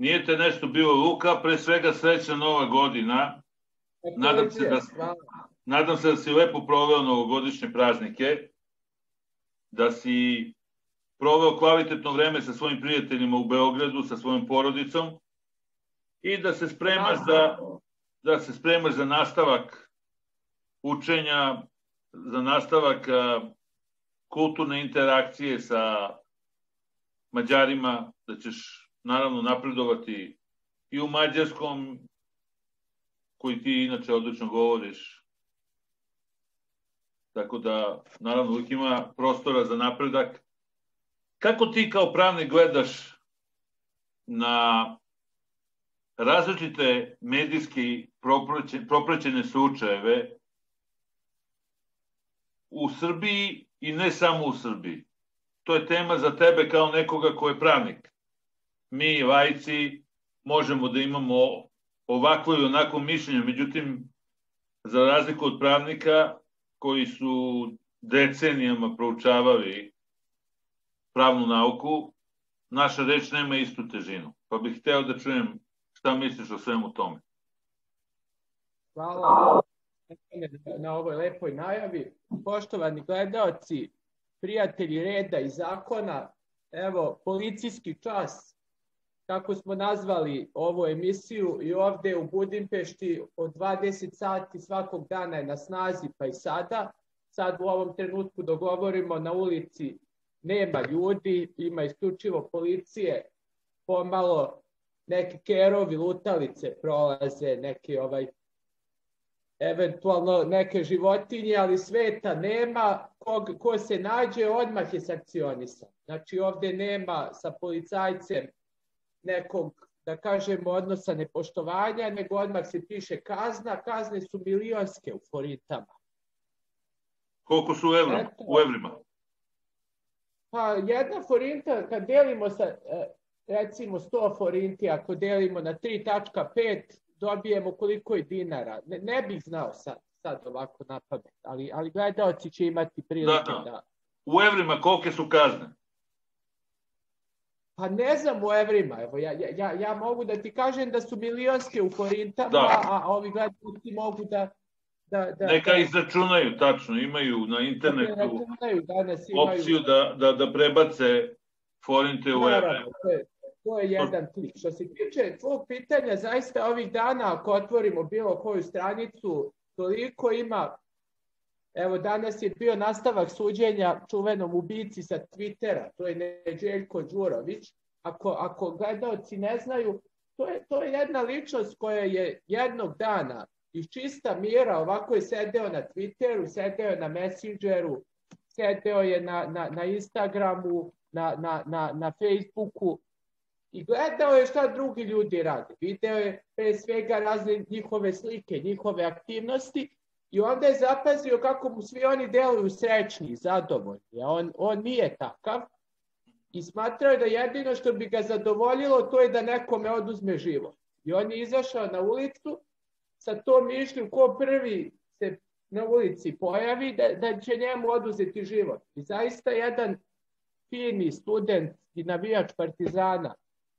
Nije te nešto bilo Luka, pre svega srećna nova godina. Nadam se, da, nadam se da si lepo proveo novogodišnje praznike, da si proveo kvalitetno vreme sa svojim prijateljima u Beogradu, sa svojom porodicom i da se spremaš za, da se spremaš za nastavak učenja, za nastavak kulturne interakcije sa Mađarima, da ćeš naravno napredovati i u mađarskom, koji ti inače odlično govoriš. Tako da, naravno, uvijek ima prostora za napredak. Kako ti kao pravnik gledaš na različite medijski propraćene slučajeve u Srbiji i ne samo u Srbiji? To je tema za tebe kao nekoga ko je pravnik mi lajci možemo da imamo ovakvo i onako mišljenje, međutim, za razliku od pravnika koji su decenijama proučavali pravnu nauku, naša reč nema istu težinu. Pa bih hteo da čujem šta misliš o svemu tome. Hvala na ovoj lepoj najavi. Poštovani gledalci, prijatelji reda i zakona, evo, policijski čas kako smo nazvali ovu emisiju i ovde u Budimpešti od 20 sati svakog dana je na snazi pa i sada. Sad u ovom trenutku dogovorimo na ulici nema ljudi, ima isključivo policije, pomalo neki kerovi, lutalice prolaze, neki ovaj eventualno neke životinje, ali sveta nema, kog, ko se nađe odmah je sankcionisan. Znači ovde nema sa policajcem nekog, da kažemo, odnosa nepoštovanja, nego odmah se piše kazna. Kazne su milionske u forintama. Koliko su evra, Eto, u evrima? Pa jedna forinta, kad delimo sa, e, recimo 100 forinti, ako delimo na 3.5, dobijemo koliko je dinara. Ne, ne bih znao sad, sad ovako na pamet, ali, ali gledalci će imati prilike da, da. da... U evrima kolike su kazne? Pa ne znam u evrima, evo, ja, ja, ja mogu da ti kažem da su milionske u forintama, da. a, a ovi gledalci mogu da, da, da, Neka da, izračunaju, tačno, imaju na internetu danas imaju, opciju da, da, da prebace forinte u evre. To je, to je jedan klik. Što se tiče tvog pitanja, zaista ovih dana, ako otvorimo bilo koju stranicu, toliko ima Evo, danas je bio nastavak suđenja čuvenom ubici sa Twittera, to je Neđeljko Đurović. Ako, ako gledalci ne znaju, to je, to je jedna ličnost koja je jednog dana iz čista mira ovako je sedeo na Twitteru, sedeo na Messengeru, sedeo je na, na, na Instagramu, na, na, na, na Facebooku i gledao je šta drugi ljudi rade. Video je pre svega razne njihove slike, njihove aktivnosti I onda je zapazio kako mu svi oni deluju srećni, zadovoljni, on, on nije takav. I smatrao je da jedino što bi ga zadovoljilo to je da nekome oduzme život. I on je izašao na ulicu sa tom mišljom ko prvi se na ulici pojavi da, da će njemu oduzeti život. I zaista jedan fini student i navijač Partizana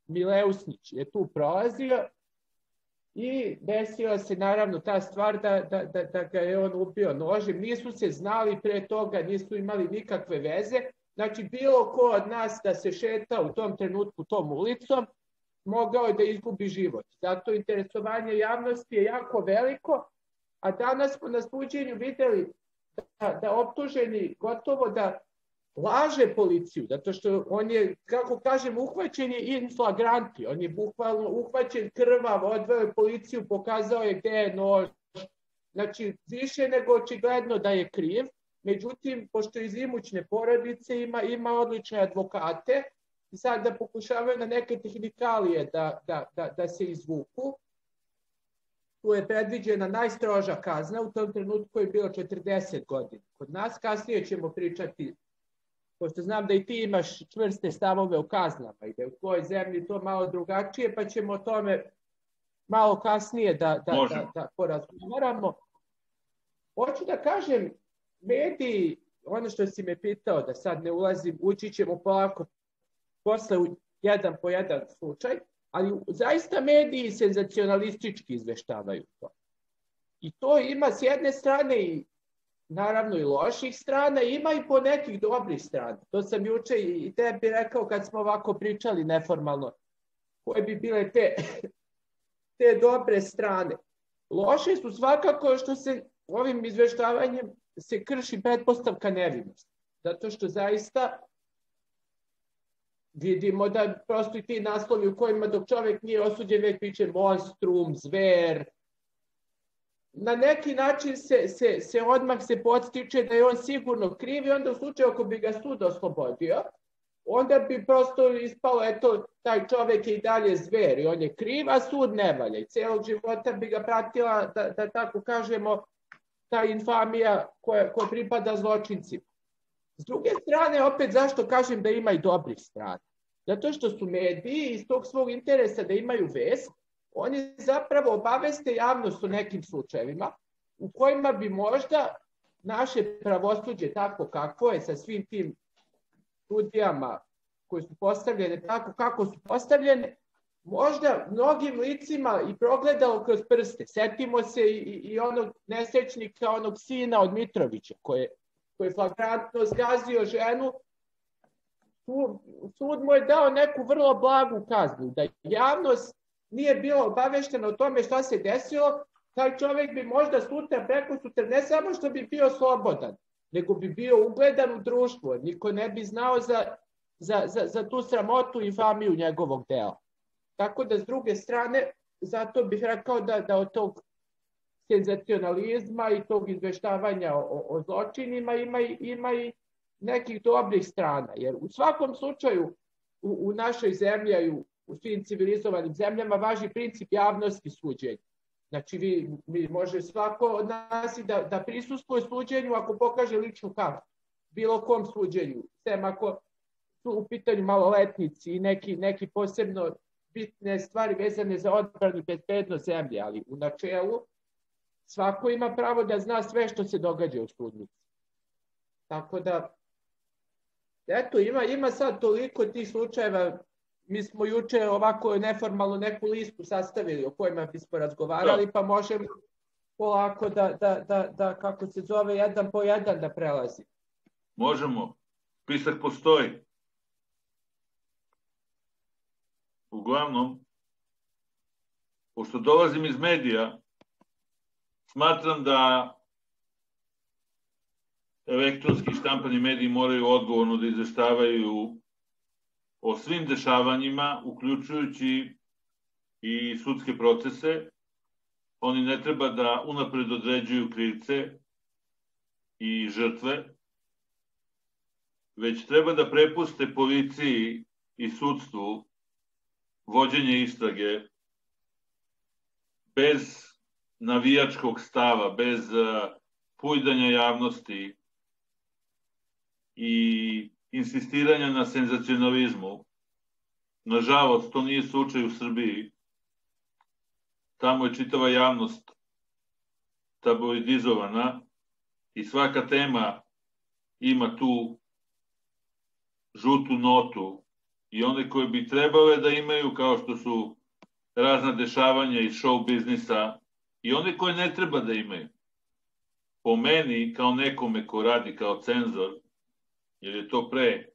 Mileusnić je tu prolazio I desila se naravno ta stvar da, da, da, da ga je on ubio nožem. Nisu se znali pre toga, nisu imali nikakve veze. Znači bilo ko od nas da se šeta u tom trenutku tom ulicom, mogao je da izgubi život. Zato interesovanje javnosti je jako veliko, a danas smo na suđenju videli da, da optuženi gotovo da laže policiju, zato što on je, kako kažem, uhvaćen je in flagranti, on je bukvalno uhvaćen krvav, odveo je policiju, pokazao je gde je nož, znači više nego očigledno da je kriv, međutim, pošto iz imućne porodice ima, ima odlične advokate, i sad da pokušavaju na neke tehnikalije da, da, da, da se izvuku, tu je predviđena najstroža kazna, u tom trenutku je bilo 40 godina. Kod nas kasnije ćemo pričati pošto znam da i ti imaš čvrste stavove o kaznama i da je u tvojoj zemlji to malo drugačije, pa ćemo o tome malo kasnije da, da, da, da porazgovaramo. Hoću da kažem, mediji, ono što si me pitao, da sad ne ulazim, ući ćemo polako posle u jedan po jedan slučaj. Ali zaista mediji senzacionalistički izveštavaju to. I to ima s jedne strane i naravno i loših strana, ima i po nekih dobrih strana. To sam juče i tebi rekao kad smo ovako pričali neformalno, koje bi bile te, te dobre strane. Loše su svakako što se ovim izveštavanjem se krši pretpostavka nevinosti. Zato što zaista vidimo da prosto i ti naslovi u kojima dok čovjek nije osuđen već piše monstrum, zver, na neki način se, se, se odmah se podstiče da je on sigurno kriv i onda u slučaju ako bi ga sud oslobodio, onda bi prosto ispalo, eto, taj čovjek je i dalje zver i on je kriv, a sud ne valja. I celog života bi ga pratila, da, da tako kažemo, ta infamija koja, koja pripada zločincima. S druge strane, opet zašto kažem da ima i dobrih strana? Zato što su mediji iz tog svog interesa da imaju vest, oni zapravo obaveste javnost o nekim slučajevima u kojima bi možda naše pravosuđe tako kako je sa svim tim studijama koje su postavljene tako kako su postavljene, možda mnogim licima i progledalo kroz prste. Setimo se i, i onog nesrećnika, onog sina od Mitrovića, koje, koji je flagrantno zgazio ženu. Sud mu je dao neku vrlo blagu kaznu, da javnost nije bilo obavešteno o tome šta se desilo, taj čovjek bi možda sutra, preko sutra, ne samo što bi bio slobodan, nego bi bio ugledan u društvu. Niko ne bi znao za, za, za, za tu sramotu i famiju njegovog dela. Tako da, s druge strane, zato bih rekao da, da od tog senzacionalizma i tog izveštavanja o, o zločinima ima ima i nekih dobrih strana. Jer u svakom slučaju u, u našoj zemlji u, u svim civilizovanim zemljama važi princip javnosti suđenja. Znači, vi, mi može svako od nas da, da prisustuje suđenju ako pokaže ličnu kartu. Bilo kom suđenju. Sem ako su u pitanju maloletnici i neki, neki posebno bitne stvari vezane za odbranu i bezbednost zemlje, ali u načelu svako ima pravo da zna sve što se događa u sudnici. Tako da, eto, ima, ima sad toliko tih slučajeva mi smo juče ovako neformalno neku listu sastavili o kojima bismo razgovarali, da. pa možemo polako da, da, da, da, kako se zove, jedan po jedan da prelazi. Možemo. Spisak postoji. Uglavnom, pošto dolazim iz medija, smatram da elektronski štampani mediji moraju odgovorno da izveštavaju o svim dešavanjima, uključujući i sudske procese. Oni ne treba da unapred određuju krivce i žrtve, već treba da prepuste policiji i sudstvu vođenje istrage bez navijačkog stava, bez pujdanja javnosti i insistiranja na senzacionalizmu. Nažalost, to nije slučaj u Srbiji. Tamo je čitava javnost tabloidizovana i svaka tema ima tu žutu notu i one koje bi trebale da imaju kao što su razna dešavanja iz show biznisa i one koje ne treba da imaju. Po meni, kao nekome ko radi kao cenzor, jer je to pre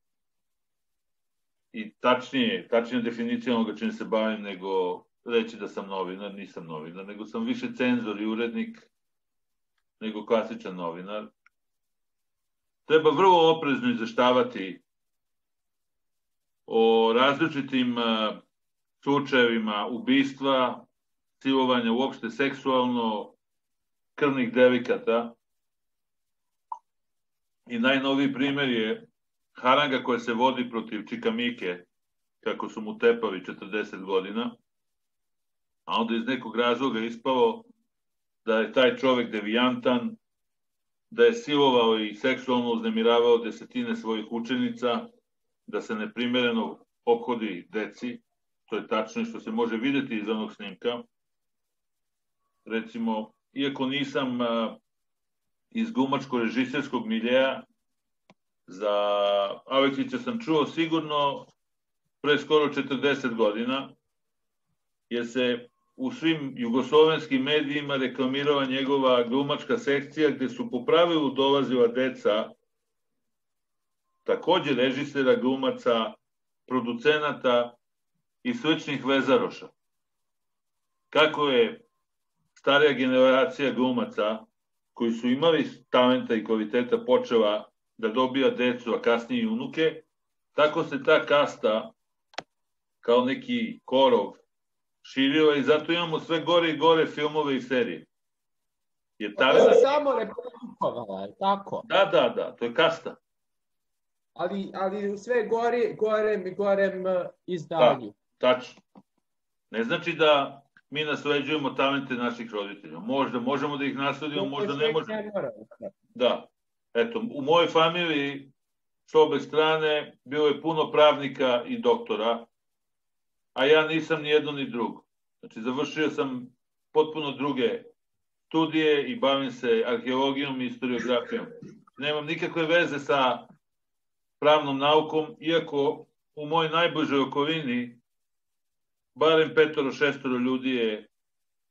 i tačnije, tačnija definicija onoga čim se bavim nego reći da sam novinar, nisam novinar, nego sam više cenzor i urednik nego klasičan novinar. Treba vrlo oprezno izveštavati o različitim slučajevima ubistva, silovanja uopšte seksualno, krvnih delikata, I najnoviji primer je haranga koja se vodi protiv Čikamike, kako su mu tepali 40 godina, a onda iz nekog razloga ispalo da je taj čovek devijantan, da je silovao i seksualno uznemiravao desetine svojih učenica, da se neprimereno obhodi deci, to je tačno što se može videti iz onog snimka. Recimo, iako nisam iz glumačko-režiserskog miljeja. Za Aleksića sam čuo sigurno pre skoro 40 godina jer se u svim jugoslovenskim medijima reklamirala njegova glumačka sekcija gde su po pravilu dolazila deca takođe režisera, glumaca, producenata i sličnih vezaroša. Kako je starija generacija glumaca koji su imali talenta i kvaliteta počela da dobija decu, a kasnije i unuke, tako se ta kasta kao neki korov širila i zato imamo sve gore i gore filmove i serije. Je ta... To se samo reprodukovala, je tako? Da, da, da, to je kasta. Ali, ali sve gore, gorem i gorem uh, izdanju. Da, tačno. Ne znači da mi nasleđujemo talente naših roditelja. Možda možemo da ih nasledimo, možda ne možemo. Da. Eto, u mojoj familiji s obe strane bilo je puno pravnika i doktora, a ja nisam ni jedno ni drugo. Znači, završio sam potpuno druge studije i bavim se arheologijom i historiografijom. Nemam nikakve veze sa pravnom naukom, iako u mojoj najbližoj okolini barem petoro, šestoro ljudi je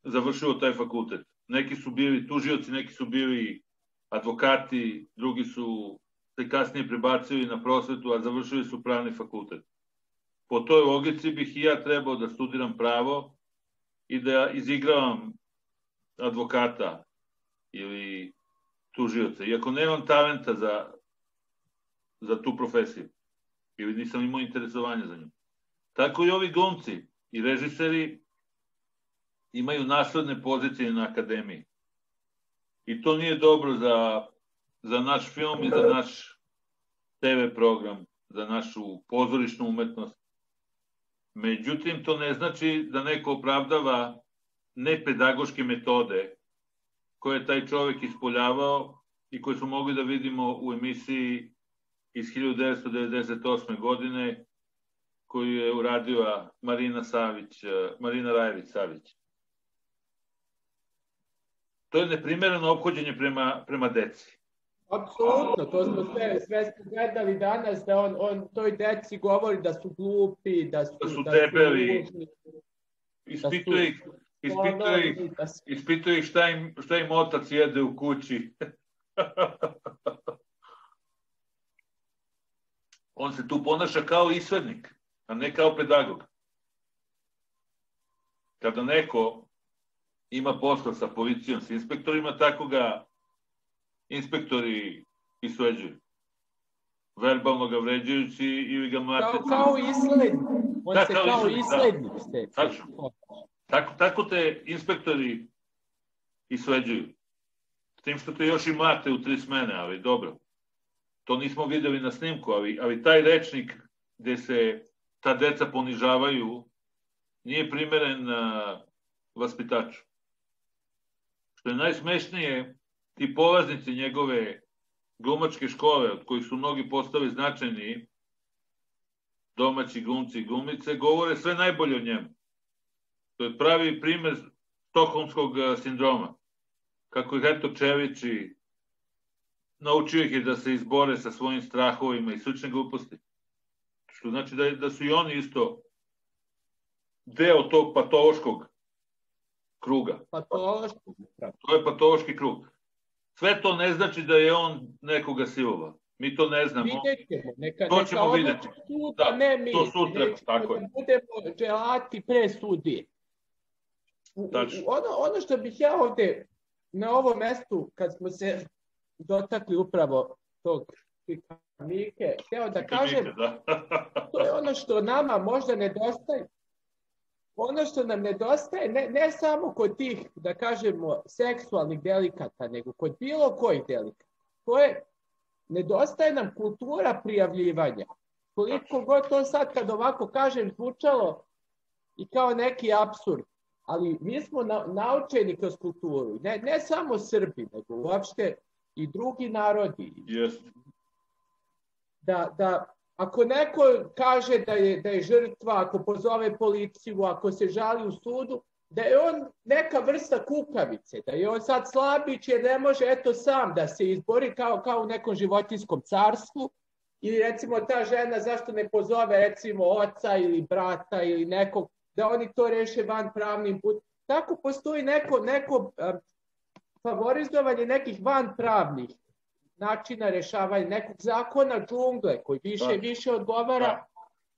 završilo taj fakultet. Neki su bili tužioci, neki su bili advokati, drugi su se kasnije prebacili na prosvetu, a završili su pravni fakultet. Po toj logici bih i ja trebao da studiram pravo i da izigravam advokata ili tužioca, iako nemam talenta za, za tu profesiju ili nisam imao interesovanja za nju. Tako i ovi glumci i režiseri imaju nasledne pozicije na akademiji. I to nije dobro za, za naš film i za naš TV program, za našu pozorišnu umetnost. Međutim, to ne znači da neko opravdava nepedagoške metode koje je taj čovek ispoljavao i koje smo mogli da vidimo u emisiji iz 1998. godine koju je uradila Marina Savić, Marina Rajević Savić. To je neprimereno obhođenje prema, prema deci. Apsolutno, to smo sve, sve smo gledali danas, da on, on toj deci govori da su glupi, da su, da su da debeli, ispituje ih, ispituje ih, ispituje ih šta im, šta im otac jede u kući. on se tu ponaša kao isvednik, a ne kao pedagog. Kada neko ima posla sa policijom, sa inspektorima, tako ga inspektori isveđuju. Verbalno ga vređajući ili ga mlate. Kao, kao islednik. On da, se kao, kao islednik. Da. Tačno. Tako, tako te inspektori isveđuju. S tim što te još i mlate u tri smene, ali dobro. To nismo videli na snimku, ali, ali taj rečnik gde se ta deca ponižavaju nije primeren vaspitaču. Što je najsmešnije, ti polaznici njegove glumačke škole, od kojih su mnogi postali značajni, domaći glumci i glumice, govore sve najbolje o njemu. To je pravi primer stokholmskog sindroma. Kako ih eto Čevići naučio ih je da se izbore sa svojim strahovima i slične gluposti. Što znači da, da su i oni isto deo tog patološkog kruga. Patološki. To je patološki krug. Sve to ne znači da je on nekoga silova. Mi to ne znamo. Vidjet ćemo. Neka, to ćemo neka videti. Sutra, da, ne mi. To sutra, tako da je. Budemo dželati pre sudi. Ono, ono što bih ja ovde na ovom mestu, kad smo se dotakli upravo tog Mike, hteo da kažem, da. to je ono što nama možda nedostaje, ono što nam nedostaje, ne, ne samo kod tih, da kažemo, seksualnih delikata, nego kod bilo kojih delikata. To je, nedostaje nam kultura prijavljivanja. Koliko god to sad kad ovako kažem zvučalo i kao neki absurd, ali mi smo na, naučeni kroz kulturu. Ne, ne samo Srbi, nego uopšte i drugi narodi. Yes. Da, da ako neko kaže da je, da je žrtva, ako pozove policiju, ako se žali u sudu, da je on neka vrsta kukavice, da je on sad slabić jer ne može eto sam da se izbori kao, kao u nekom životinskom carstvu, ili recimo ta žena zašto ne pozove recimo oca ili brata ili nekog da oni to reše van pravnim put. Tako postoji neko, neko favorizovanje nekih van pravnih načina rešavanja, nekog zakona džungle koji više i više odgovara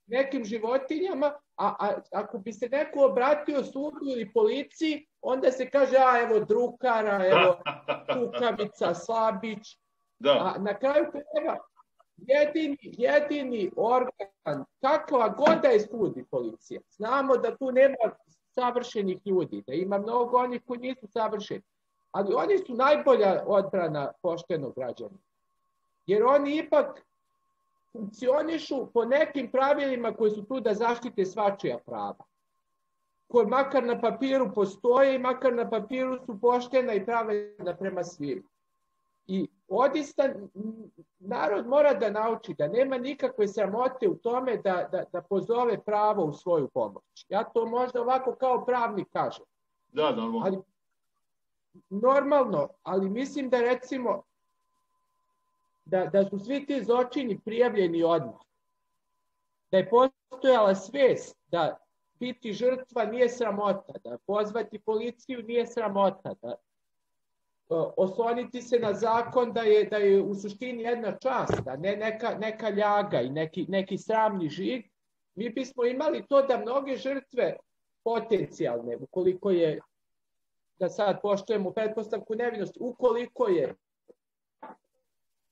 nekim životinjama, a, a ako bi se neko obratio sudu ili policiji, onda se kaže, a evo drukara, evo kukavica, slabić. Da. A na kraju krajeva, jedini, jedini organ, kakva god da je sud i policija, znamo da tu nema savršenih ljudi, da ima mnogo onih koji nisu savršeni, ali oni su najbolja odbrana poštenog građana. Jer oni ipak funkcionišu po nekim pravilima koji su tu da zaštite svačija prava. Koji makar na papiru postoje i makar na papiru su poštena i pravilna prema svima. I odista narod mora da nauči da nema nikakve sramote u tome da, da, da pozove pravo u svoju pomoć. Ja to možda ovako kao pravnik kažem. Da, normalno. Ali, normalno, ali mislim da recimo da, da su svi ti zločini prijavljeni odmah. Da je postojala svest da biti žrtva nije sramota, da pozvati policiju nije sramota, da osloniti se na zakon da je, da je u suštini jedna čast, da ne neka, neka ljaga i neki, neki sramni žig, mi bismo imali to da mnoge žrtve potencijalne, ukoliko je, da sad poštujemo pretpostavku nevinosti, ukoliko je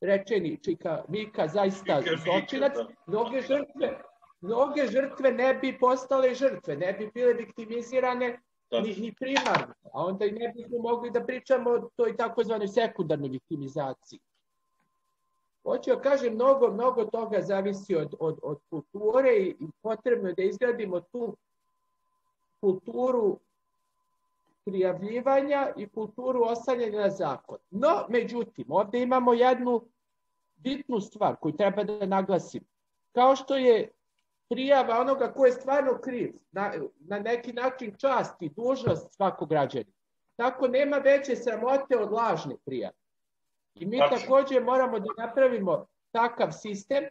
rečeni Čika Mika zaista zločinac, da. mnoge žrtve, mnoge žrtve ne bi postale žrtve, ne bi bile viktimizirane ni, ni primarno, a onda i ne bismo mogli da pričamo o toj takozvanoj sekundarnoj viktimizaciji. Hoću da kažem, mnogo, mnogo toga zavisi od, od, od kulture i potrebno je da izgradimo tu kulturu prijavljivanja i kulturu ostavljanja na zakon. No, međutim, ovde imamo jednu bitnu stvar koju treba da naglasim. Kao što je prijava onoga ko je stvarno kriv, na, na neki način čast i dužnost svakog građana. Tako nema veće sramote od lažne prijave. I mi Tačno. takođe moramo da napravimo takav sistem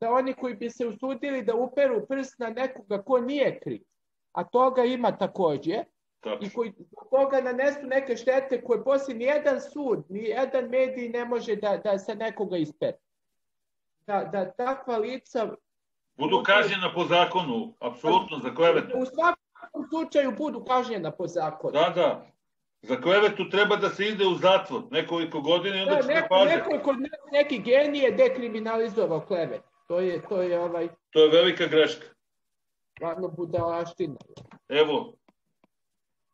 da oni koji bi se usudili da uperu prst na nekoga ko nije kriv, a toga ima takođe, Tačno. i koji toga nanesu neke štete koje poslije nijedan sud, nijedan medij ne može da, da se nekoga ispere. Da, da takva lica Budu kažnjena po zakonu, apsolutno, za klevetu. U svakom slučaju budu kažnjena po zakonu. Da, da. Za klevetu treba da se ide u zatvor nekoliko godina i onda da, će neko, paže. Neko kod neki genije dekriminalizovao klevet. To je, to je ovaj... To je velika greška. Stvarno budalaština. Evo,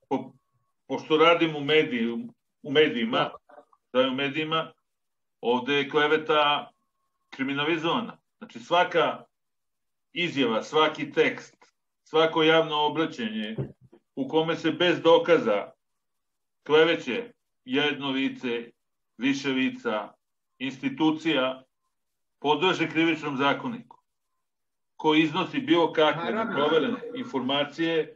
po, pošto radim u, mediju, u medijima, da je u medijima, ovde je kleveta kriminalizovana. Znači svaka izjava, svaki tekst, svako javno obraćenje u kome se bez dokaza kleveće jedno lice, više lica, institucija podrže krivičnom zakoniku ko iznosi bilo kakve neproverene informacije,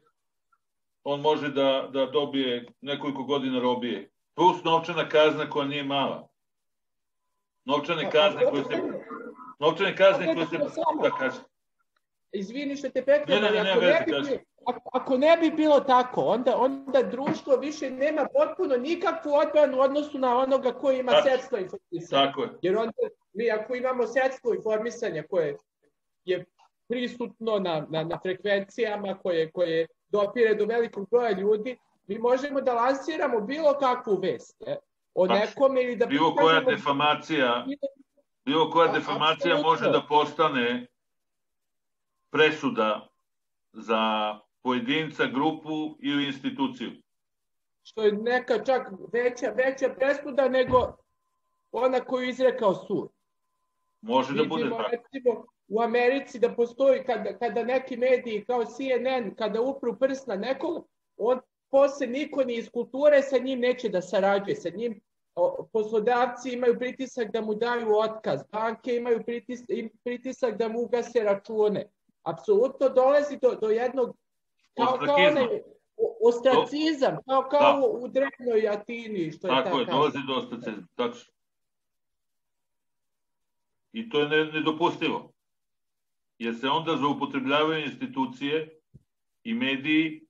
on može da, da dobije nekoliko godina robije. Plus novčana kazna koja nije mala. Novčane kazne koje se... Novčane kazne koje se... Da kaže. Izvini što te prekrenem, ne, ne, ne, ako, ne bi, ako, ako ne bi bilo tako, onda, onda društvo više nema potpuno nikakvu odbranu u odnosu na onoga koji ima tako, sredstvo informisanja. Tako je. Jer onda mi ako imamo sredstvo informisanja koje je prisutno na, na, na frekvencijama, koje, koje dopire do velikog broja ljudi, mi možemo da lansiramo bilo kakvu vest. Je, o nekome ili da... Bilo koja defamacija, bilo koja defamacija može da postane presuda za pojedinca, grupu ili instituciju. Što je neka čak veća, veća presuda nego ona koju izrekao sud. Može da bude tako. Recimo, u Americi da postoji kada, kada neki mediji kao CNN, kada upru prst na nekog, on posle niko ni iz kulture sa njim neće da sarađuje, sa njim poslodavci imaju pritisak da mu daju otkaz, banke imaju pritisak, pritisak da mu ugase račune apsolutno dolazi do, do jednog kao, kao onaj ostracizam, kao, kao da. u drevnoj Atini. Što Tako je, je dolazi do ostracizma, tačno. I to je nedopustivo. Jer se onda zaupotrebljavaju institucije i mediji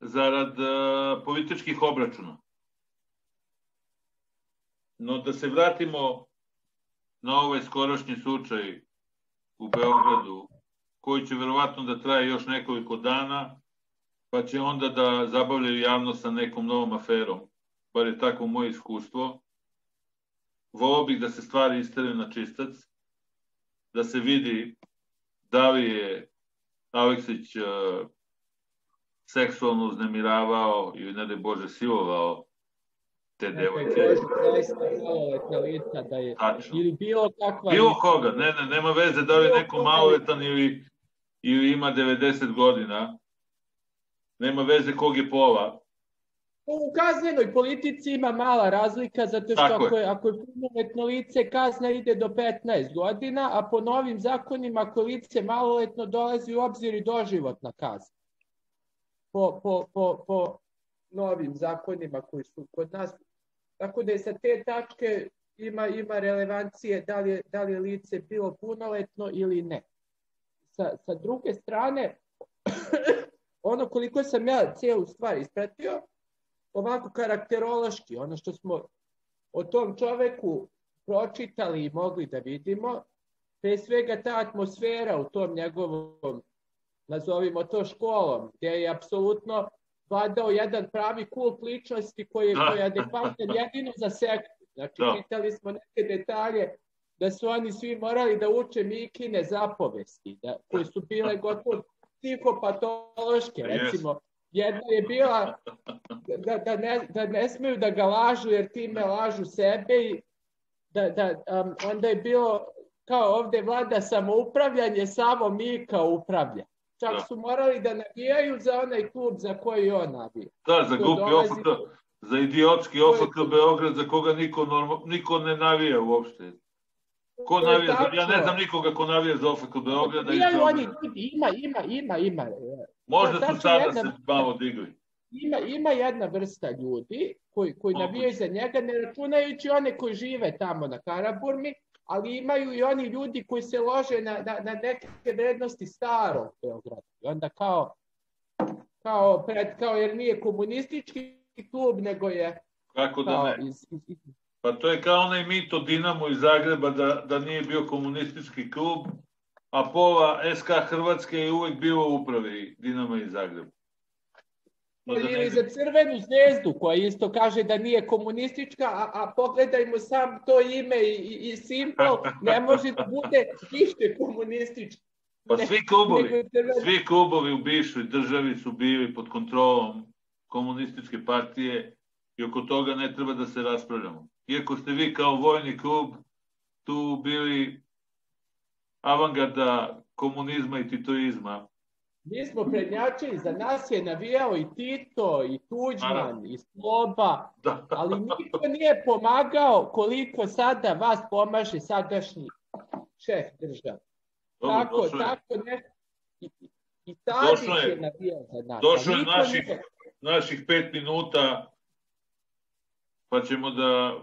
zarad uh, političkih obračuna. No da se vratimo na ovaj skorošnji slučaj u Beogradu, koji će verovatno da traje još nekoliko dana, pa će onda da zabavljaju javnost sa nekom novom aferom. Bar je tako moje iskustvo. Volao bih da se stvari istave na čistac, da se vidi da li je Aleksić uh, seksualno uznemiravao ili ne da Bože silovao te devojke. da je, Tačno. ili bilo kakva... Bilo koga, ne, ne, nema veze da li neko maloletan ili, ili ima 90 godina. Nema veze kog je pola. U kaznenoj politici ima mala razlika, zato što Tako ako je, ako je punoletno lice, kazna ide do 15 godina, a po novim zakonima, ako lice maloletno dolazi u obzir i doživotna kazna. Po, po, po, po novim zakonima koji su kod nas. Tako da je sa te tačke ima, ima relevancije da li, je, da li je lice bilo punoletno ili ne. Sa, sa druge strane, ono koliko sam ja cijelu stvar ispratio, ovako karakterološki, ono što smo o tom čoveku pročitali i mogli da vidimo, pre svega ta atmosfera u tom njegovom, nazovimo to školom, gdje je apsolutno vladao jedan pravi kult ličnosti koji je, koji je adekvatan jedino za sektu. Znači, da. čitali smo neke detalje da su oni svi morali da uče Mikine zapovesti, da, koje su bile gotovo psihopatološke, recimo. Jedna je bila da, da, ne, da ne smeju da ga lažu jer time lažu sebe i da, da, um, onda je bilo kao ovde vlada samoupravljanje, samo Mika upravlja. Čak da. su morali da navijaju za onaj klub za koji on navija. Da, za glupi dolazi... OFK, za idiotski OFK Beograd za koga niko, normal, niko ne navija uopšte. Ko navija za, ja ne znam nikoga ko navija za OFK Beograda. Navijaju oni, ima, ima, ima, ima. Možda su sada jedna... se malo digli. Ima, ima jedna vrsta ljudi koji, koji navijaju za njega, ne računajući one koji žive tamo na Karaburmi, ali imaju i oni ljudi koji se lože na, na, na neke vrednosti starog Beograda. I onda kao, kao, pred, kao jer nije komunistički klub, nego je Kako da ne? Iz, iz, Pa to je kao onaj mito Dinamo iz Zagreba da, da nije bio komunistički klub, a pola SK Hrvatske je uvek bilo u upravi Dinama iz Zagreba. Pa da Ili za crvenu zvezdu koja isto kaže da nije komunistička, a, a pogledajmo sam to ime i, i, i simbol, ne može da bude nište komunistički. Pa svi klubovi, svi klubovi u bivšoj državi su bili pod kontrolom komunističke partije i oko toga ne treba da se raspravljamo. Iako ste vi kao vojni klub tu bili avangarda komunizma i titoizma, Mi smo prednjačili, za nas je navijao i Tito, i Tuđman, i Sloba, da. ali niko nije pomagao koliko sada vas pomaže sadašnji šef države. Tako, tako ne... I, i je, je navijao za nas. Došlo je naših, nije... naših pet minuta, pa ćemo da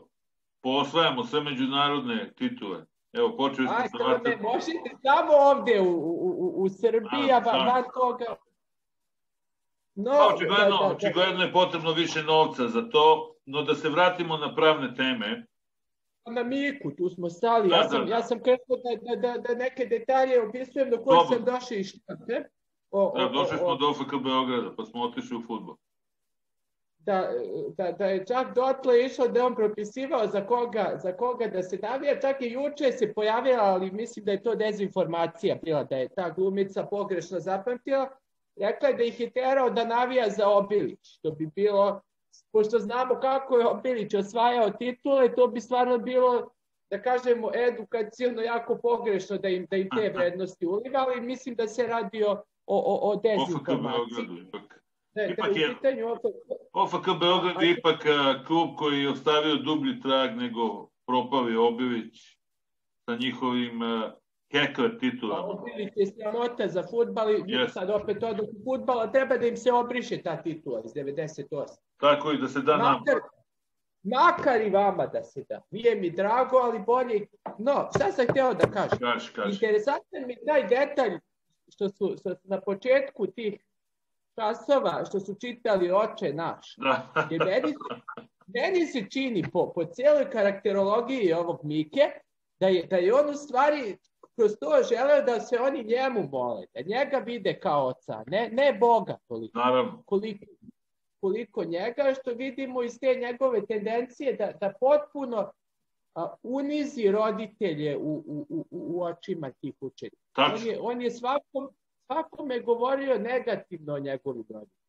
posvajamo sve međunarodne titule. Evo, počeli smo sa Marta. Možete samo ovde u, u, u Srbiji, a van toga... No, pa, očigledno, da, da, da. očigledno je potrebno više novca za to, no da se vratimo na pravne teme. Na Miku, tu smo stali. Da, ja sam, da, ja sam krenuo da, da, da, da neke detalje opisujem do koje sam došao i šta. O, da, došli smo o, do OFK Beograda, pa smo otišli u futbol da, da, da je čak dotle išao da on propisivao za koga, za koga da se navija, čak i juče se pojavila, ali mislim da je to dezinformacija bila, da je ta glumica pogrešno zapamtila, rekla je da ih je terao da navija za Obilić, to bi bilo, pošto znamo kako je Obilić osvajao titule, to bi stvarno bilo da kažemo edukacijono jako pogrešno da im, da im te vrednosti ulivali, mislim da se radi o, o, o dezinformaciji. Ne, ipak je, OFK Beograd je ipak klub koji je ostavio dublji trag nego propali Obilić sa njihovim uh, hekler titulama. Obilić je sramota za futbal i yes. sad opet odu u futbala, treba da im se obriše ta titula iz 98. Tako i da se da nam. Makar, makar i vama da se da. Nije mi drago, ali bolje. No, šta sam hteo da kažem? Kaž, kaž. Interesantan mi taj detalj što su, što su na početku tih časova što su čitali oče naš. Jer meni, meni se čini po, po cijeloj karakterologiji ovog Mike da je, da je on u stvari kroz to želeo da se oni njemu mole, da njega vide kao oca, ne, ne Boga toliko. Naravno. Koliko, koliko njega, što vidimo iz te njegove tendencije da, da potpuno a, unizi roditelje u, u, u, u očima tih učenika. On je, on je svakom, svakome govorio negativno o njegovim roditeljima.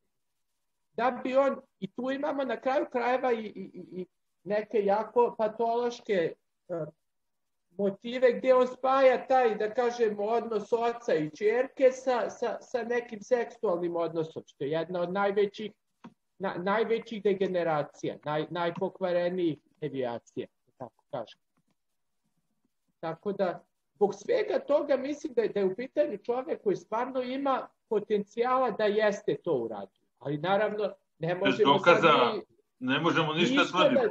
Da bi on, i tu imamo na kraju krajeva i, i, i neke jako patološke uh, motive gdje on spaja taj, da kažemo, odnos oca i čerke sa, sa, sa nekim seksualnim odnosom, što je jedna od najvećih, na, najvećih degeneracija, naj, najpokvarenijih devijacija, da tako kažem. Tako da, zbog svega toga mislim da je, da je u pitanju čovjek koji stvarno ima potencijala da jeste to uradio. Ali naravno, ne možemo... Dokaza, ni, ne možemo ništa tvrditi. Da,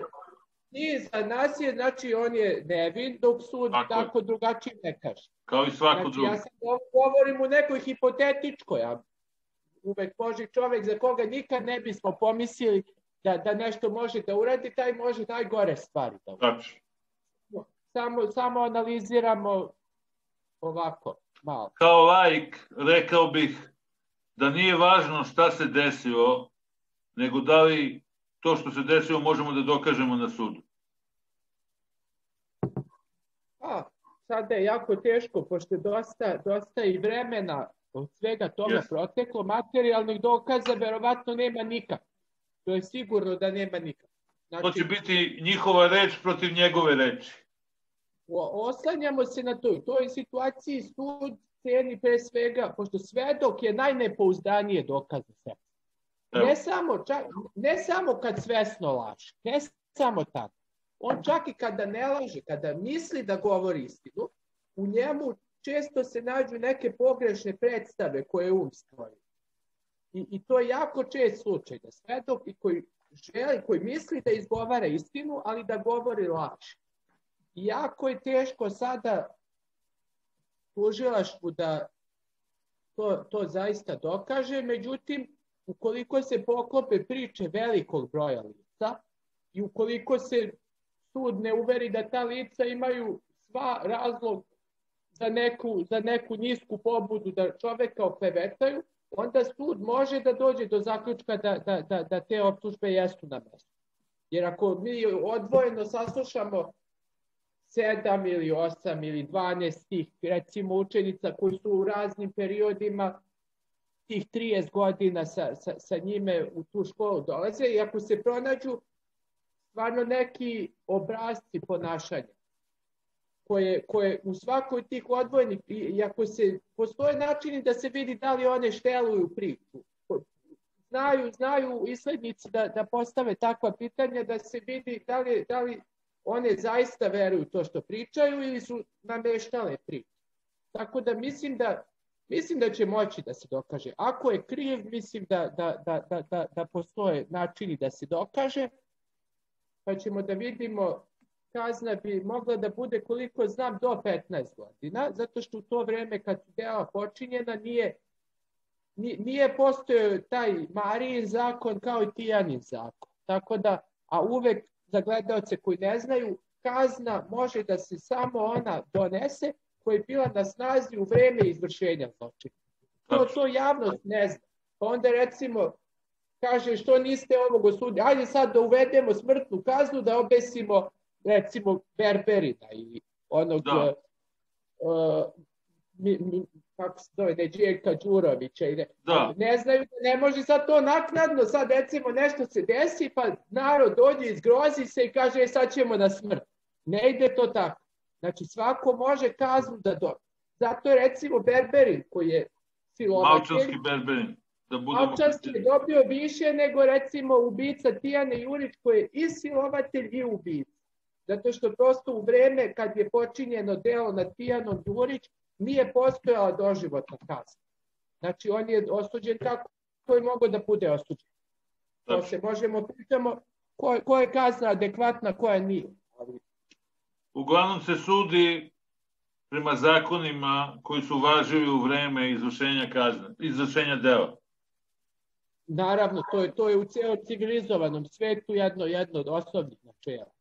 I za nas je, znači, on je nevin, dok sud tako, tako drugačije ne kaže. Kao i svako znači, drugo. Ja sam govorim u nekoj hipotetičkoj, a uvek može čovek za koga nikad ne bismo pomislili da, da nešto može da uradi, taj može najgore stvari da uradi. Znači. Samo, samo analiziramo ovako, malo. Kao laik rekao bih da nije važno šta se desilo, nego da li to što se desilo možemo da dokažemo na sudu? A, sada je jako teško, pošto je dosta, dosta i vremena od svega toga yes. proteklo, materijalnih dokaza verovatno nema nikak. To je sigurno da nema nikak. Znači, to će biti njihova reč protiv njegove reči. Oslanjamo se na to. U toj situaciji sud ceni pre svega, pošto svedok je najnepouzdanije dokaz za sebe. Ne samo, čak, ne samo kad svesno laže, ne samo tako. On čak i kada ne laže, kada misli da govori istinu, u njemu često se nađu neke pogrešne predstave koje um stvori. I, I to je jako čest slučaj, da svedok i koji želi, koji misli da izgovara istinu, ali da govori laž. Jako je teško sada tužilaštvu da to, to zaista dokaže, međutim, ukoliko se poklope priče velikog broja lica i ukoliko se sud ne uveri da ta lica imaju sva razlog za neku, za neku nisku pobudu da čoveka oklevetaju, onda sud može da dođe do zaključka da, da, da, da te optužbe jesu na mestu. Jer ako mi odvojeno saslušamo sedam ili osam ili 12 tih recimo učenica koji su u raznim periodima tih 30 godina sa, sa, sa njime u tu školu dolaze i ako se pronađu stvarno neki obrazci ponašanja koje, koje u svakoj tih odvojenih, i ako se postoje načini da se vidi da li one šteluju priču, znaju, znaju islednici da, da postave takva pitanja da se vidi da li, da li one zaista veruju to što pričaju ili su nameštale priču. Tako da mislim da Mislim da će moći da se dokaže. Ako je kriv, mislim da, da, da, da, da, da postoje načini da se dokaže, pa ćemo da vidimo kazna bi mogla da bude koliko znam do 15 godina, zato što u to vreme kad su dela počinjena nije, nije postojao taj Marijin zakon kao i Tijanin zakon. Tako da, a uvek za gledalce koji ne znaju, kazna može da se samo ona donese koja je bila na snazi u vreme izvršenja zločina. To, to javnost ne zna. Pa onda recimo kaže što niste ovog osudili, ajde sad da uvedemo smrtnu kaznu da obesimo recimo Berberina i onog da. uh, mi, mi, kako se zove, Neđijeka Đurovića. Ne, da. ne znaju da ne može sad to naknadno, sad recimo nešto se desi, pa narod dođe, izgrozi se i kaže e, sad ćemo na smrt. Ne ide to tako. Znači, svako može kaznu da dobije. Zato je recimo Berberin, koji je silovatelj... Malčanski Berberin. Da Malčanski je dobio više nego recimo ubica Tijane Jurić, koji je i silovatelj i ubica. Zato što prosto u vreme kad je počinjeno delo nad Tijanom Jurić, nije postojala doživotna kazna. Znači, on je osuđen kako koji mogu da bude osuđen. To se možemo pitamo ko, ko je kazna adekvatna, koja nije. Ali uglavnom se sudi prema zakonima koji su važili u vreme izvršenja kazne, izvršenja dela. Naravno, to je, to je u cijelom civilizovanom svetu jedno, jedno od osnovnih načela.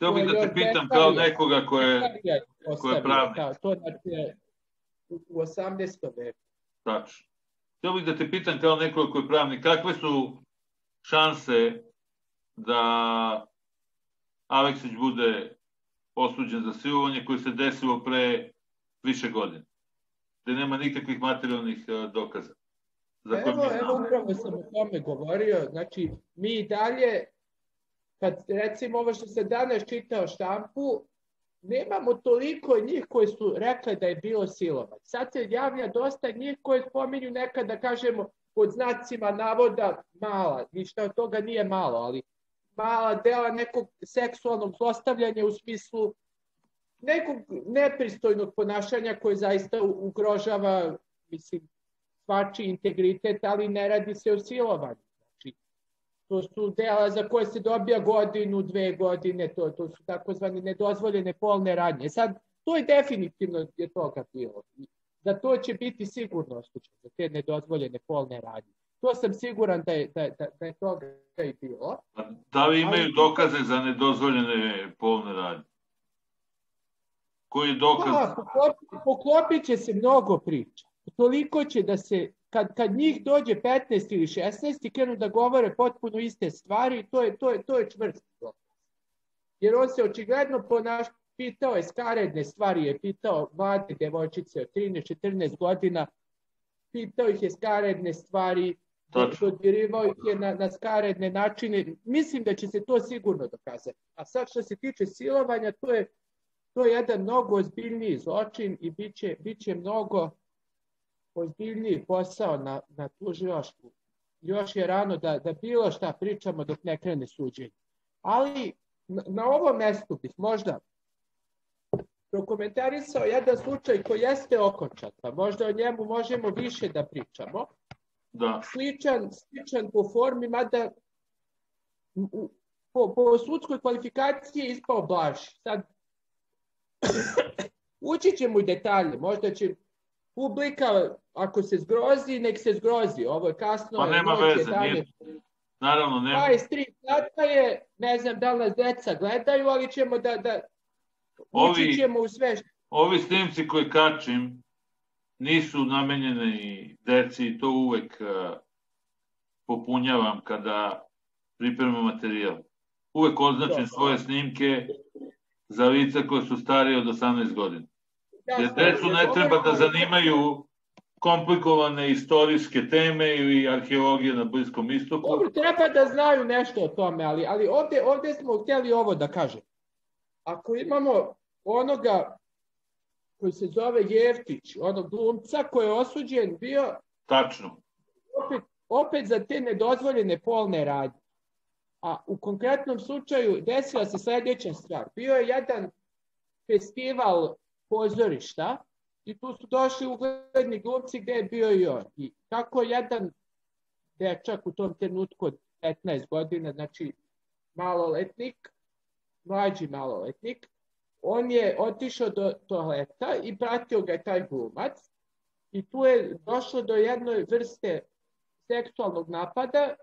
Htio bih da te pitam kao nekoga ko je, ko je pravnik. Da, to znači u 18. veku. Tačno. Htio bih da te pitam kao nekoga ko je pravnik, kakve su šanse da Aleksić bude osuđen za silovanje koje se desilo pre više godina, gde nema nikakvih materijalnih e, dokaza. Za evo, evo, upravo sam o tome govorio, znači mi dalje, kad recimo ovo što se danas čitao štampu, nemamo toliko njih koji su rekli da je bilo silovanje. Sad se javlja dosta njih koji spominju nekada, da kažemo, pod znacima navoda mala, ništa od toga nije malo, ali mala dela nekog seksualnog zlostavljanja u smislu nekog nepristojnog ponašanja koje zaista ugrožava, mislim, svači integritet, ali ne radi se o silovanju. To su dela za koje se dobija godinu, dve godine, to, to su takozvane nedozvoljene polne radnje. Sad, to je definitivno je toga bilo. Za to će biti sigurno osuđen, za te nedozvoljene polne radnje. To sam siguran da je, da, da, da je toga i bilo. Da li imaju Ali, dokaze za nedozvoljene polne radnje? Koji dokaz? Da, poklopit, poklopit će se mnogo priča. Toliko će da se, kad, kad njih dođe 15 ili 16 i krenu da govore potpuno iste stvari, to je, to je, to je čvrst dokaz. Jer on se očigledno ponaš, pitao je skaredne stvari, je pitao mlade devojčice od 13-14 godina, pitao ih je skaredne stvari, dodirivao ih je na, na skaredne načine. Mislim da će se to sigurno dokazati. A sad što se tiče silovanja, to je, to je jedan mnogo ozbiljniji zločin i bit će, bit će mnogo ozbiljniji posao na, na tužilaštvu. Još je rano da, da bilo šta pričamo dok ne krene suđenje. Ali na, na ovom mestu bih možda prokomentarisao jedan slučaj koji jeste okončan, pa možda o njemu možemo više da pričamo. Da. Sličan, sličan po formi, mada po, po sudskoj kvalifikaciji je ispao blaž. Sad, ući ćemo u detalje, možda će publika, ako se zgrozi, nek se zgrozi. Ovo je kasno. Pa nema noć, veze, nije, naravno nema. 23 sata je, ne znam da li nas deca gledaju, ali ćemo da, da ovi, ćemo u sve. Ovi snimci koji kačim nisu namenjeni deci i to uvek uh, popunjavam kada pripremam materijal. Uvek označim svoje snimke za lica koje su starije od 18 godina. Jer decu ne treba da zanimaju komplikovane istorijske teme ili arheologije na Bliskom istoku. Dobro, treba da znaju nešto o tome, ali, ali ovde, ovde smo htjeli ovo da kažem. Ako imamo onoga koji se zove Jeftić, onog glumca koji je osuđen bio... Tačno. Opet, opet za te nedozvoljene polne radnje. A u konkretnom slučaju desila se sledeća stvar. Bio je jedan festival pozorišta i tu su došli ugledni glumci gde je bio i on. I kako jedan dečak u tom trenutku od 15 godina, znači maloletnik, mlađi maloletnik, on je otišao do toaleta i pratio ga taj glumac i tu je došlo do jedne vrste seksualnog napada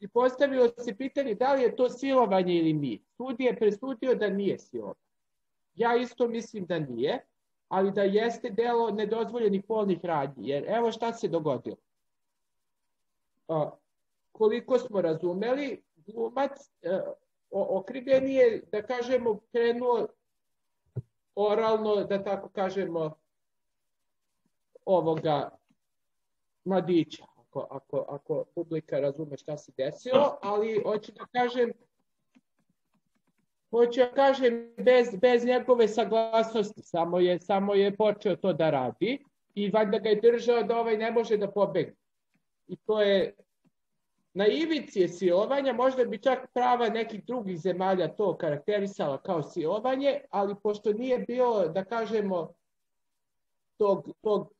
i postavilo se pitanje da li je to silovanje ili nije. Sud je presudio da nije silovanje. Ja isto mislim da nije, ali da jeste delo nedozvoljenih polnih radnji. Jer evo šta se dogodilo. O, koliko smo razumeli, glumac e, okrivljeni je, da kažemo, krenuo oralno, da tako kažemo, ovoga mladića, ako, ako, ako publika razume šta se desilo, ali hoću da kažem, hoću da kažem bez, bez njegove saglasnosti, samo je, samo je počeo to da radi i valjda ga je držao da ovaj ne može da pobegne. I to je Na ivici je silovanja, možda bi čak prava nekih drugih zemalja to karakterisala kao silovanje, ali pošto nije bilo, da kažemo, tog, tog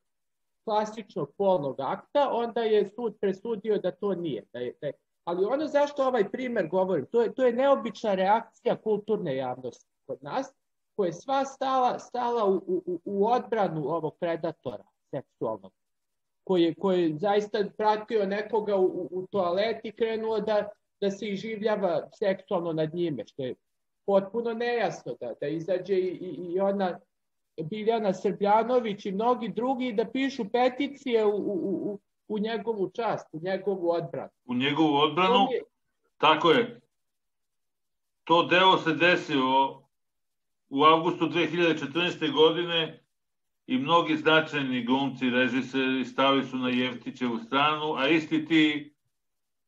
klasičnog polnog akta, onda je sud presudio da to nije. Da je, da je. Ali ono zašto ovaj primer govorim, to je, to je neobična reakcija kulturne javnosti kod nas, koja je sva stala, stala u, u, u odbranu ovog predatora seksualnog koji, koji je zaista pratio nekoga u, u toaleti krenuo da, da se iživljava seksualno nad njime, što je potpuno nejasno da, da izađe i, i, i ona Biljana Srbljanović i mnogi drugi da pišu peticije u, u, u, u njegovu čast, u njegovu odbranu. U njegovu odbranu, je... tako je. To deo se desilo u avgustu 2014. godine i mnogi značajni glumci, režiseri stali su na Jevtićevu stranu, a isti ti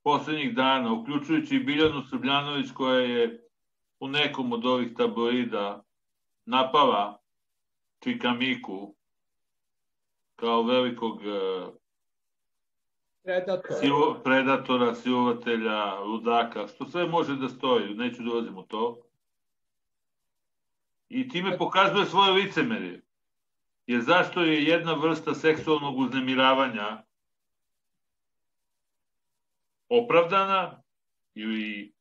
poslednjih dana, uključujući Biljanu Srbljanović koja je u nekom od ovih tabloida napala Čikamiku kao velikog e, predatora. Silu, predatora, silovatelja, ludaka, što sve može da stoji, neću da ulazim u to. I time pokazuje svoje licemerje. Jer zašto je jedna vrsta seksualnog uznemiravanja opravdana ili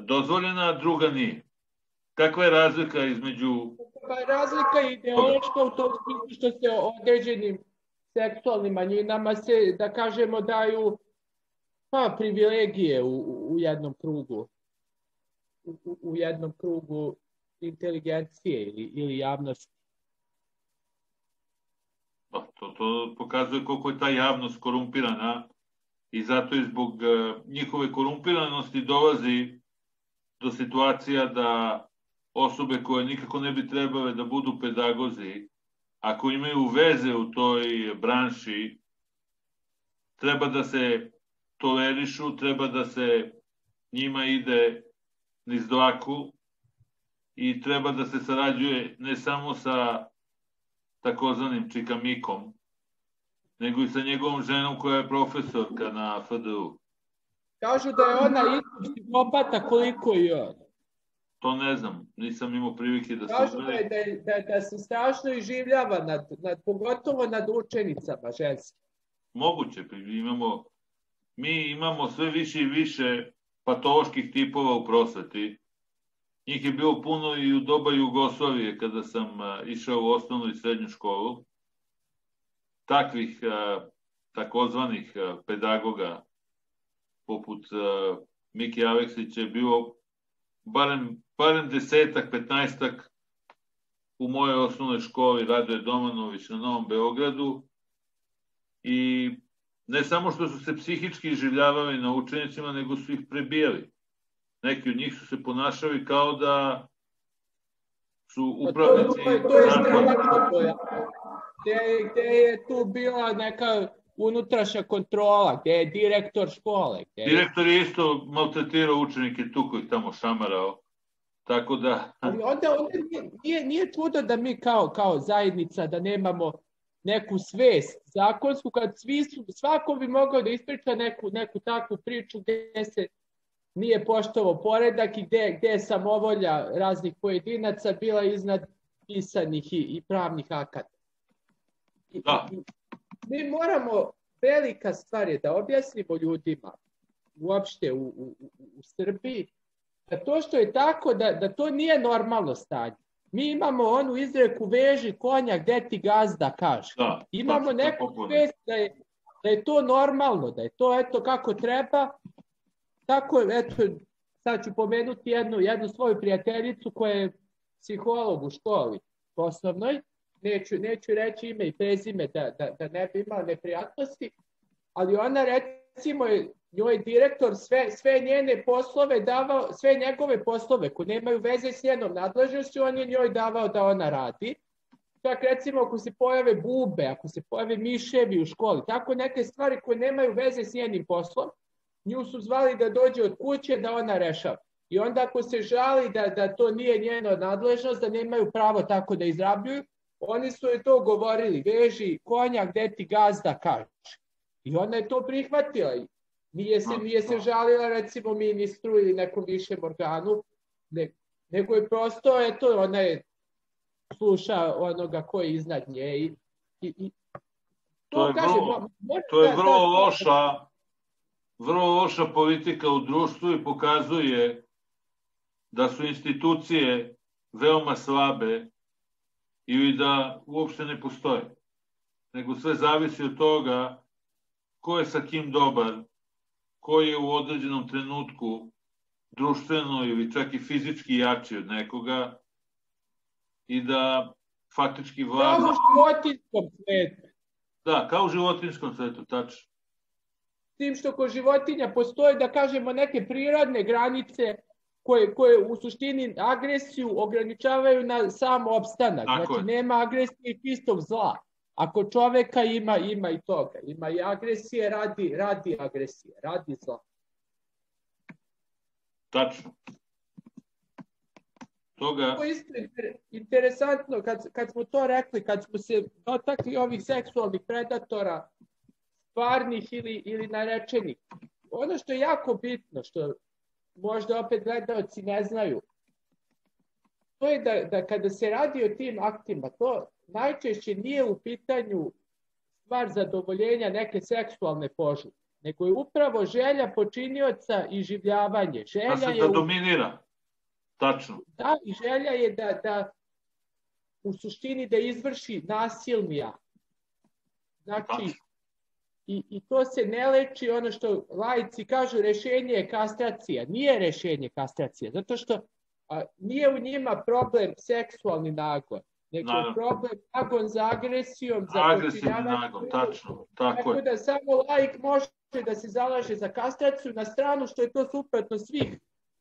dozvoljena, a druga nije. Kakva je razlika između... Pa razlika je ideološka u tom smislu što se određenim seksualnim manjinama se, da kažemo, daju pa, privilegije u, u jednom krugu. U, u jednom krugu inteligencije ili, ili javnosti. Pa, to, to pokazuje koliko je ta javnost korumpirana i zato i zbog uh, njihove korumpiranosti dolazi do situacija da osobe koje nikako ne bi trebale da budu pedagozi, ako imaju veze u toj branši, treba da se tolerišu, treba da se njima ide niz dlaku i treba da se sarađuje ne samo sa takozvanim čikamikom, nego i sa njegovom ženom koja je profesorka na FDU. Kažu da je ona isto psihopata koliko i on. To ne znam, nisam imao prilike da se... Kažu da, da, da, da se strašno iživljava, nad, nad, pogotovo nad učenicama ženskim. Moguće, imamo, mi imamo sve više i više patoloških tipova u prosveti. Njih je bilo puno i u doba Jugoslavije kada sam išao u osnovnu i srednju školu. Takvih takozvanih pedagoga poput Miki Aleksića je bilo barem barem desetak, petnaestak u mojoj osnovnoj školi Radoje Domanović na Novom Beogradu i ne samo što su se psihički življavali na učenicima, nego su ih prebijali. Neki od njih su se ponašali kao da su upravnici... Pa to, to, to je strašno koja. Gde, gde je tu bila neka unutrašnja kontrola, gde je direktor škole. Gde Direktor je isto maltretirao učenike, tu koji tamo šamarao. Tako da... Ali onda, onda nije, nije čudo da mi kao, kao zajednica da nemamo neku svest zakonsku, kad svi su, svako bi mogao da ispriča neku, neku takvu priču gde se nije poštovo poredak i gde, gde je samovolja raznih pojedinaca bila iznad pisanih i, i pravnih akata. I, da. I, mi moramo, velika stvar je da objasnimo ljudima uopšte u, u, u Srbiji da to što je tako, da, da to nije normalno stanje. Mi imamo onu izreku veži konja gde ti gazda kaže. Da, imamo da, neku svest da je, da je to normalno, da je to eto kako treba. Tako je, eto, sad ću pomenuti jednu, jednu svoju prijateljicu koja je psiholog u školi osnovnoj. Neću, neću reći ime i prezime da, da, da ne bi imala neprijatnosti, ali ona recimo je njoj direktor sve, sve njene poslove davao, sve njegove poslove koje nemaju veze s njenom nadležnošću, on je njoj davao da ona radi. Čak recimo ako se pojave bube, ako se pojave miševi u školi, tako neke stvari koje nemaju veze s njenim poslom, nju su zvali da dođe od kuće da ona rešava. I onda ako se žali da, da to nije njeno nadležnost, da nemaju pravo tako da izrabljuju, oni su je to govorili, veži konja gde ti gazda kaže. I ona je to prihvatila. Nije se, nije se žalila recimo ministru ili nekom višem organu, ne, nego je prosto, eto, ona je sluša onoga ko je iznad nje i, i, i to, to je kaže, vrlo, to je vrlo da, loša vrlo loša politika u društvu i pokazuje da su institucije veoma slabe ili da uopšte ne postoje. nego sve zavisi od toga ko je sa kim dobar, ko je u određenom trenutku društveno ili čak i fizički jači od nekoga i da faktički vlada... Kao u životinskom svetu. Da, kao u životinskom svetu, tačno. Tim što kod životinja postoje, da kažemo, neke prirodne granice koje, koje u suštini agresiju ograničavaju na sam opstanak. Tako znači, je. nema agresije čistog zla. Ako čoveka ima, ima i toga. Ima i agresije radi, radi agresije, radi zla. Tačno. Toga... To je isto interesantno kad, kad smo to rekli, kad smo se dotakli ovih seksualnih predatora, stvarnih ili, ili narečenih. Ono što je jako bitno, što možda opet gledalci ne znaju, to je da, da kada se radi o tim aktima, to najčešće nije u pitanju stvar zadovoljenja neke seksualne požude, nego je upravo želja počinioca i življavanje. Želja da se je da dominira. Tačno. Da, i želja je da, da u suštini da izvrši nasilnija. Znači, Tačno. I, I to se ne leči ono što lajci kažu rešenje je kastracija. Nije rešenje kastracija, zato što a, nije u njima problem seksualni nagon, nego Naravno. problem nagon za agresijom, za Agresivni nagon, tačno, tako, tako je. da samo lajk može da se zalaže za kastraciju na stranu što je to suprotno svih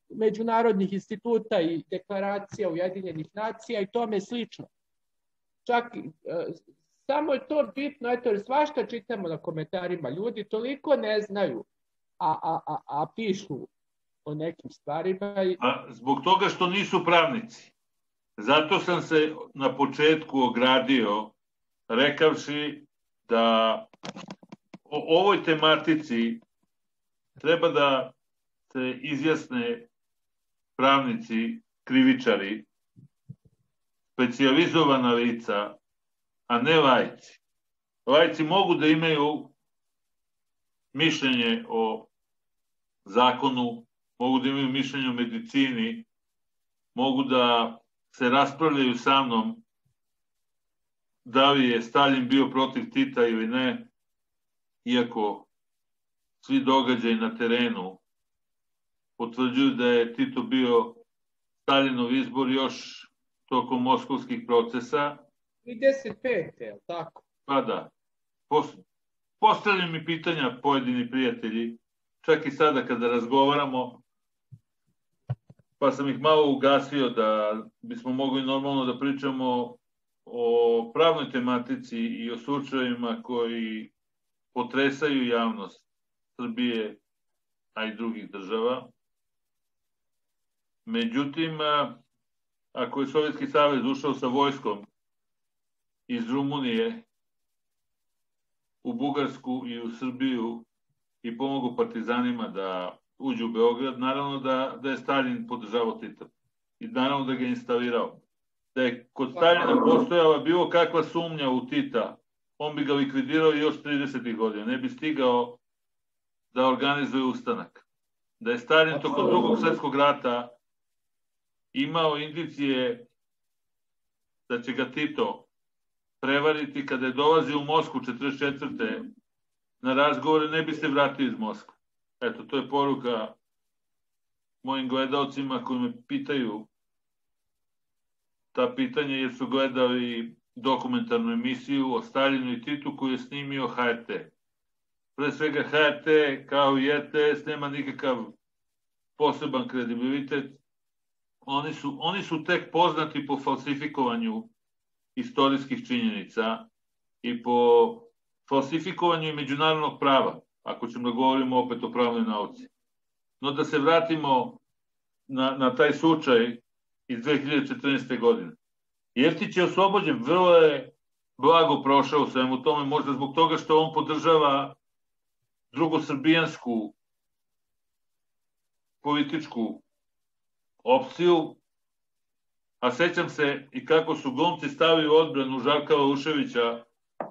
međunarodnih instituta i deklaracija Ujedinjenih nacija i tome slično. Čak Samo je to bitno, eto, jer svašta čitamo na komentarima. Ljudi toliko ne znaju, a, a, a, a pišu o nekim stvarima. I... A zbog toga što nisu pravnici. Zato sam se na početku ogradio rekavši da o ovoj tematici treba da se izjasne pravnici, krivičari, specializovana lica a ne lajci. Lajci mogu da imaju mišljenje o zakonu, mogu da imaju mišljenje o medicini, mogu da se raspravljaju sa mnom da li je Stalin bio protiv Tita ili ne, iako svi događaji na terenu potvrđuju da je Tito bio Stalinov izbor još tokom moskovskih procesa, 35. je tako? Pa da. Postavljaju mi pitanja pojedini prijatelji, čak i sada kada razgovaramo, pa sam ih malo ugasio da bismo mogli normalno da pričamo o pravnoj tematici i o slučajima koji potresaju javnost Srbije, a i drugih država. Međutim, ako je Sovjetski savez ušao sa vojskom iz Rumunije u Bugarsku i u Srbiju i pomogu partizanima da uđu u Beograd, naravno da, da je Stalin podržavao Tita i naravno da ga je instalirao. Da je kod Staljina postojala bilo kakva sumnja u Tita, on bi ga likvidirao još 30. godina, ne bi stigao da organizuje ustanak. Da je Stalin tokom drugog svetskog rata imao indicije da će ga Tito prevariti kada je dolazi u Mosku 44. na razgovore, ne bi se vratio iz Moskve. Eto, to je poruka mojim gledalcima koji me pitaju ta pitanja jer su gledali dokumentarnu emisiju o Stalinu i Titu koju je snimio HRT. Pre svega HRT kao i RTS nema nikakav poseban kredibilitet. Oni su, oni su tek poznati po falsifikovanju istorijskih činjenica i po falsifikovanju međunarodnog prava, ako ćemo da govorimo opet o pravnoj nauci. No da se vratimo na, na taj slučaj iz 2014. godine. Jeftić je oslobođen, vrlo je blago prošao svemu tome, možda zbog toga što on podržava drugosrbijansku političku opciju, a sećam se i kako su glumci stavili odbranu Žarka Uševića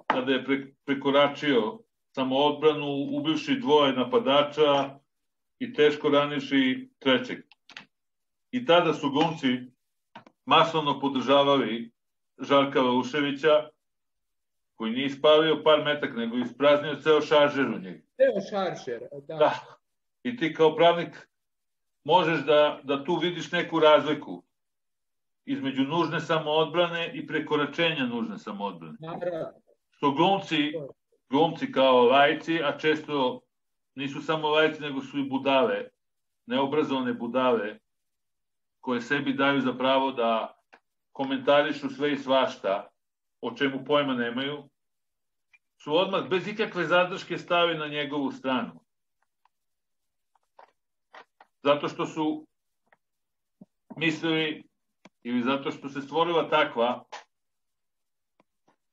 kada je pre, prekoračio samo odbranu, ubivši dvoje napadača i teško raniši trećeg. I tada su glumci masovno podržavali Žarka Uševića, koji nije ispalio par metak, nego ispraznio ceo šaržer u njega. Ceo šaržer, da. da. I ti kao pravnik možeš da, da tu vidiš neku razliku između nužne samoodbrane i prekoračenja nužne samoodbrane. Naravno. Što glumci, glumci kao lajci, a često nisu samo lajci, nego su i budale, neobrazovane budale, koje sebi daju za pravo da komentarišu sve i svašta, o čemu pojma nemaju, su odmah bez ikakve zadrške stavi na njegovu stranu. Zato što su mislili ili zato što se stvorila takva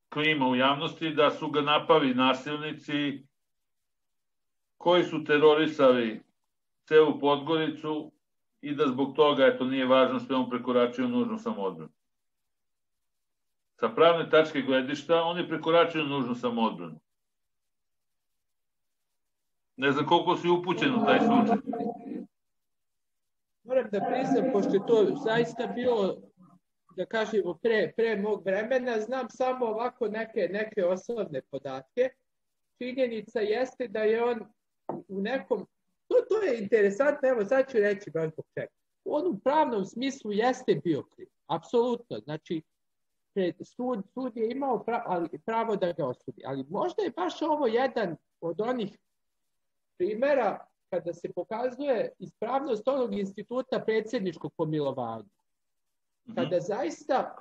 klima u javnosti da su ga napali nasilnici koji su terorisali celu Podgoricu i da zbog toga eto nije važno što je on prekoračio nužnu samoodbranu. Sa pravne tačke gledišta on je prekoračio nužnu samoodbranu. Ne znam koliko si upućen u taj slučaj. Moram da priznam, pošto je to zaista bilo, da kažemo, pre, pre mog vremena, znam samo ovako neke, neke osnovne podatke. Činjenica jeste da je on u nekom, to, to je interesantno, evo sad ću reći baš zbog čega. U onom pravnom smislu jeste bio kriv, apsolutno. Znači, pred sud, sud je imao pravo, ali, pravo da ga osudi. Ali možda je baš ovo jedan od onih primera kada se pokazuje ispravnost onog instituta predsjedničkog pomilovanja. Mhm. Kada zaista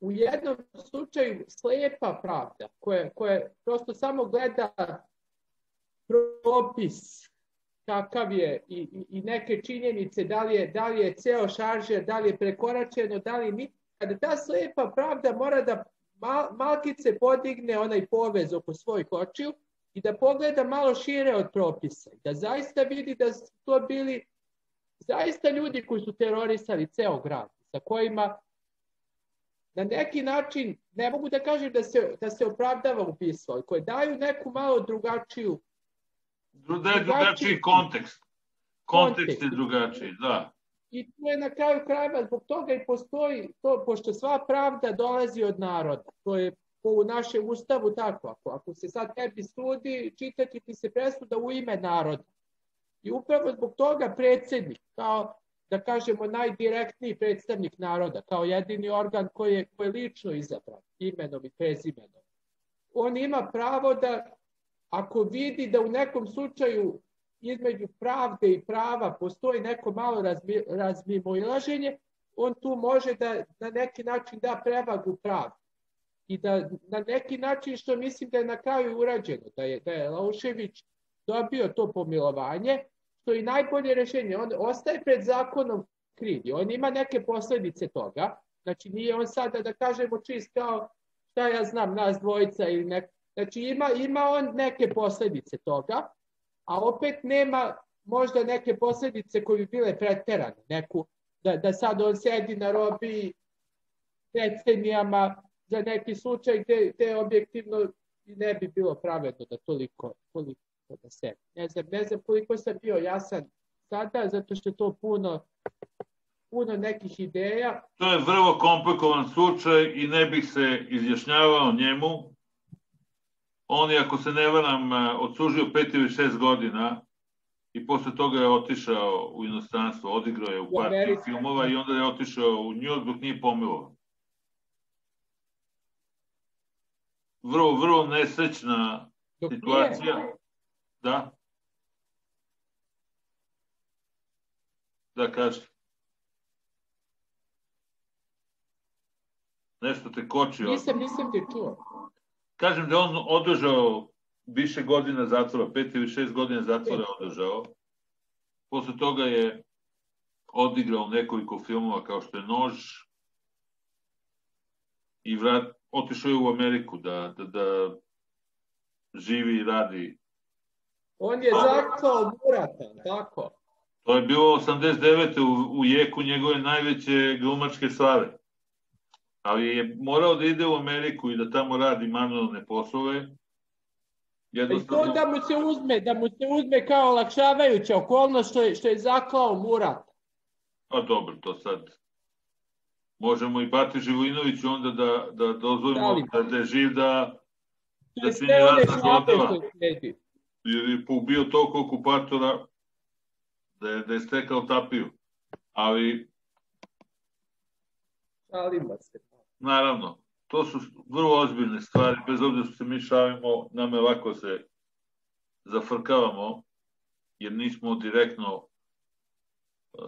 u jednom slučaju slepa pravda, koja, koja prosto samo gleda propis kakav je i, i, i neke činjenice, da li, je, da li je ceo šaržer, da li je prekoračeno, da li ni, kada ta slepa pravda mora da mal, malkice podigne onaj povez oko svojih očiju i da pogleda malo šire od propisa. Da zaista vidi da su to bili zaista ljudi koji su terorisali ceo grad, sa kojima na neki način, ne mogu da kažem da se, da se opravdava ubistvo, ali koje daju neku malo drugačiju drugačiji, drugačiji kontekst. Kontekst, kontekst je drugačiji, da. I to je na kraju krajeva, zbog toga i postoji to, pošto sva pravda dolazi od naroda. To je po našem ustavu tako. Ako, ako se sad tebi sudi, čitati ti se presuda u ime naroda. I upravo zbog toga predsednik, kao da kažemo najdirektniji predstavnik naroda, kao jedini organ koji je, koji je lično izabran, imenom i prezimenom, on ima pravo da, ako vidi da u nekom slučaju između pravde i prava postoji neko malo razmi, razmimoilaženje, on tu može da na neki način da prevagu pravde. I da na neki način, što mislim da je na kraju urađeno, da je, da je Laušević dobio to pomilovanje, što je najbolje rešenje. On ostaje pred zakonom kriv on ima neke posledice toga. Znači nije on sada da kažemo čist kao šta ja znam, nas dvojica ili nek... Znači ima, ima on neke posledice toga, a opet nema možda neke posledice koje bi bile preterane, neku, da, da sad on sedi na robi decenijama za neki slučaj gde, gde objektivno ne bi bilo pravedno da toliko, toliko da se. Ne znam, ne znam koliko sam bio jasan sada, zato što je to puno, puno nekih ideja. To je vrlo komplikovan slučaj i ne bih se izjašnjavao njemu, On je, ako se ne varam, e, odslužio pet ili šest godina i posle toga je otišao u inostranstvo, odigrao je u partiju filmova i onda je otišao u New York dok nije pomilovan. Vrlo, vrlo nesrećna dok situacija. Nije. Da. Da, kaži. Nešto te koči. Nisam, nisam te čuo kažem da on održao više godina zatvora, pet ili šest godina zatvora održao. Posle toga je odigrao nekoliko filmova kao što je Nož i vrat, otišao je u Ameriku da, da, da živi i radi. On je zaklao Murata, tako? To je bilo 89. u, u jeku njegove najveće glumačke slave ali je morao da ide u Ameriku i da tamo radi manualne poslove. Jednostavno... I to da mu se uzme, da mu se uzme kao olakšavajuća okolnost što je, što je zaklao Murat. Pa dobro, to sad možemo i Bati Živojinoviću onda da, da dozvolimo da, da, da je živ da, da čini razna zlodela. Jer je poubio toliko okupatora da je, da je stekao tapiju. Ali... Šalimo se. Naravno, to su vrlo ozbiljne stvari, bez obzira što se mi šalimo, nam je lako se zafrkavamo, jer nismo direktno uh,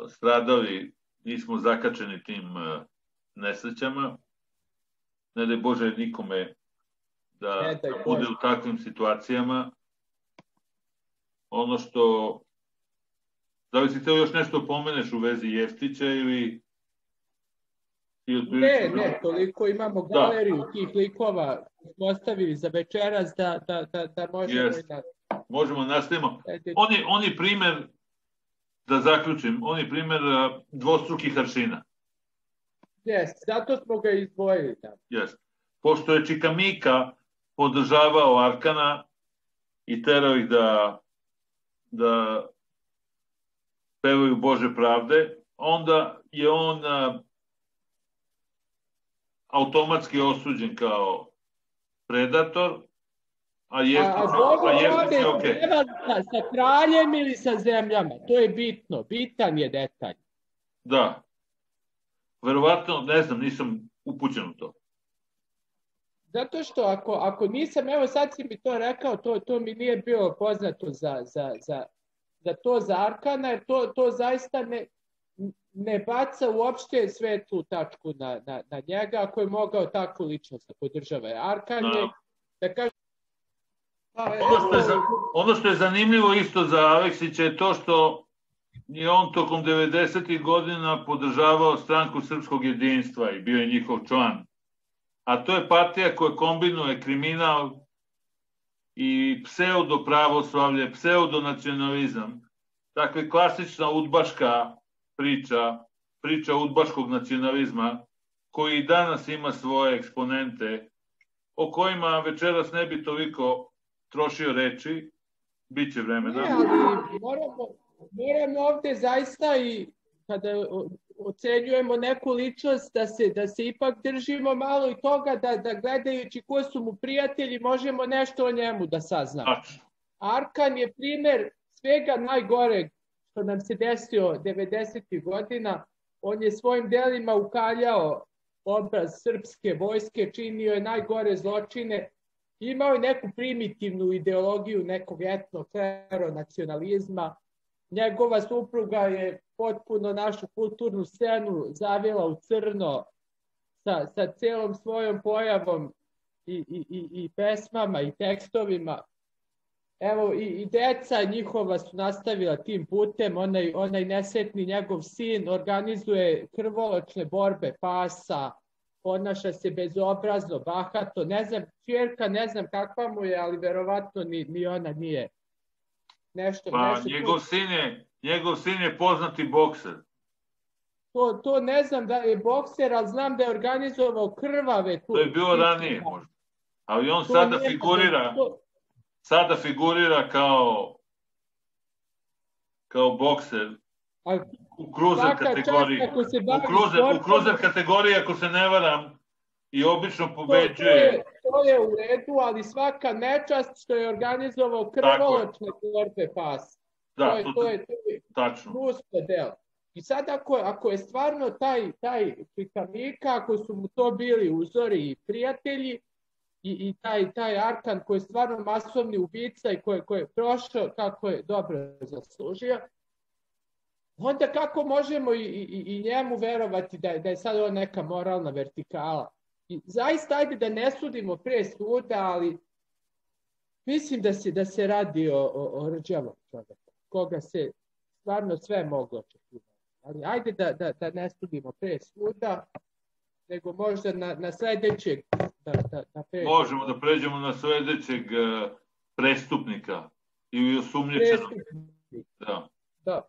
stradali, nismo zakačeni tim uh, nesrećama. Ne da Bože nikome da, da bude u takvim situacijama. Ono što Da li si teo još nešto pomeneš u vezi Jeftića ili... Ne, ne, toliko imamo da. galeriju da. tih likova smo ostavili za večeras da, da, da, da možemo yes. da... Možemo nastavimo. On je, on je primer, da zaključim, on je primer dvostrukih aršina. Jes, zato smo ga izdvojili. Da. Jes. Pošto je Čikamika podržavao Arkana i terao ih da, da pevaju Bože pravde, onda je on a, automatski osuđen kao predator, a Jeftić, a, a Jeftić je okej. Okay. Sa, sa kraljem ili sa zemljama, to je bitno, bitan je detalj. Da. Verovatno, ne znam, nisam upućen u to. Zato što ako, ako nisam, evo sad si mi to rekao, to, to mi nije bilo poznato za, za, za za to za Arkana, jer to, to zaista ne, ne baca uopšte svetlu tačku na, na, na njega, ako je mogao takvu ličnost da podržava. Arkan je, da, da kaže, Pa, ono, što je, ono što je zanimljivo isto za Aleksića je to što je on tokom 90. godina podržavao stranku srpskog jedinstva i bio je njihov član. A to je partija koja kombinuje kriminal i pseudo pravoslavlje, pseudo nacionalizam. Dakle, klasična udbaška priča, priča udbaškog nacionalizma, koji i danas ima svoje eksponente, o kojima večeras ne bi toliko trošio reči, bit će vremena. Ne, ali moramo, moramo ovde zaista i kada ocenjujemo neku ličnost, da se, da se ipak držimo malo i toga da, da gledajući ko su mu prijatelji možemo nešto o njemu da saznamo. Arkan je primer svega najgoreg što nam se desio 90. godina. On je svojim delima ukaljao obraz srpske vojske, činio je najgore zločine, imao je neku primitivnu ideologiju nekog etno nacionalizma. Njegova supruga je potpuno našu kulturnu scenu zavila u crno sa, sa celom svojom pojavom i, i, i, i pesmama i tekstovima. Evo, i, i deca njihova su nastavila tim putem, onaj, onaj nesetni njegov sin organizuje krvoločne borbe pasa, ponaša se bezobrazno, bahato, ne znam, čjerka ne znam kakva mu je, ali verovatno ni, ni ona nije nešto. Pa, nešto njegov sin je Njegov sin je poznati bokser. To, to ne znam da je bokser, ali znam da je organizovao krvave. To je bilo ranije možda. Ali on to sada figurira, to... sada figurira kao kao bokser u cruiser kategoriji. U cruiser, u cruiser kategoriji, ako se ne varam, i obično pobeđuje. To, to, je, u redu, ali svaka nečast što je organizovao krvoločne borbe pas. Da, to je, to, je, to je tačno. Gusto deo. I sad ako, ako je stvarno taj, taj Pikamika, ako su mu to bili uzori i prijatelji, i, i taj, taj Arkan koji je stvarno masovni ubica i koji, koji je prošao kako je dobro zaslužio, onda kako možemo i, i, i njemu verovati da, da je sad ovo neka moralna vertikala. I zaista ajde da ne sudimo pre suda, ali mislim da se, da se radi o, o, o rđavom čoveku koga se stvarno sve moglo očekivati. Ali ajde da, da, da ne studimo pre svuda, nego možda na, na sledećeg da, da, da pređemo. Možemo da pređemo na sledećeg uh, prestupnika ili osumnječenog. Da. da.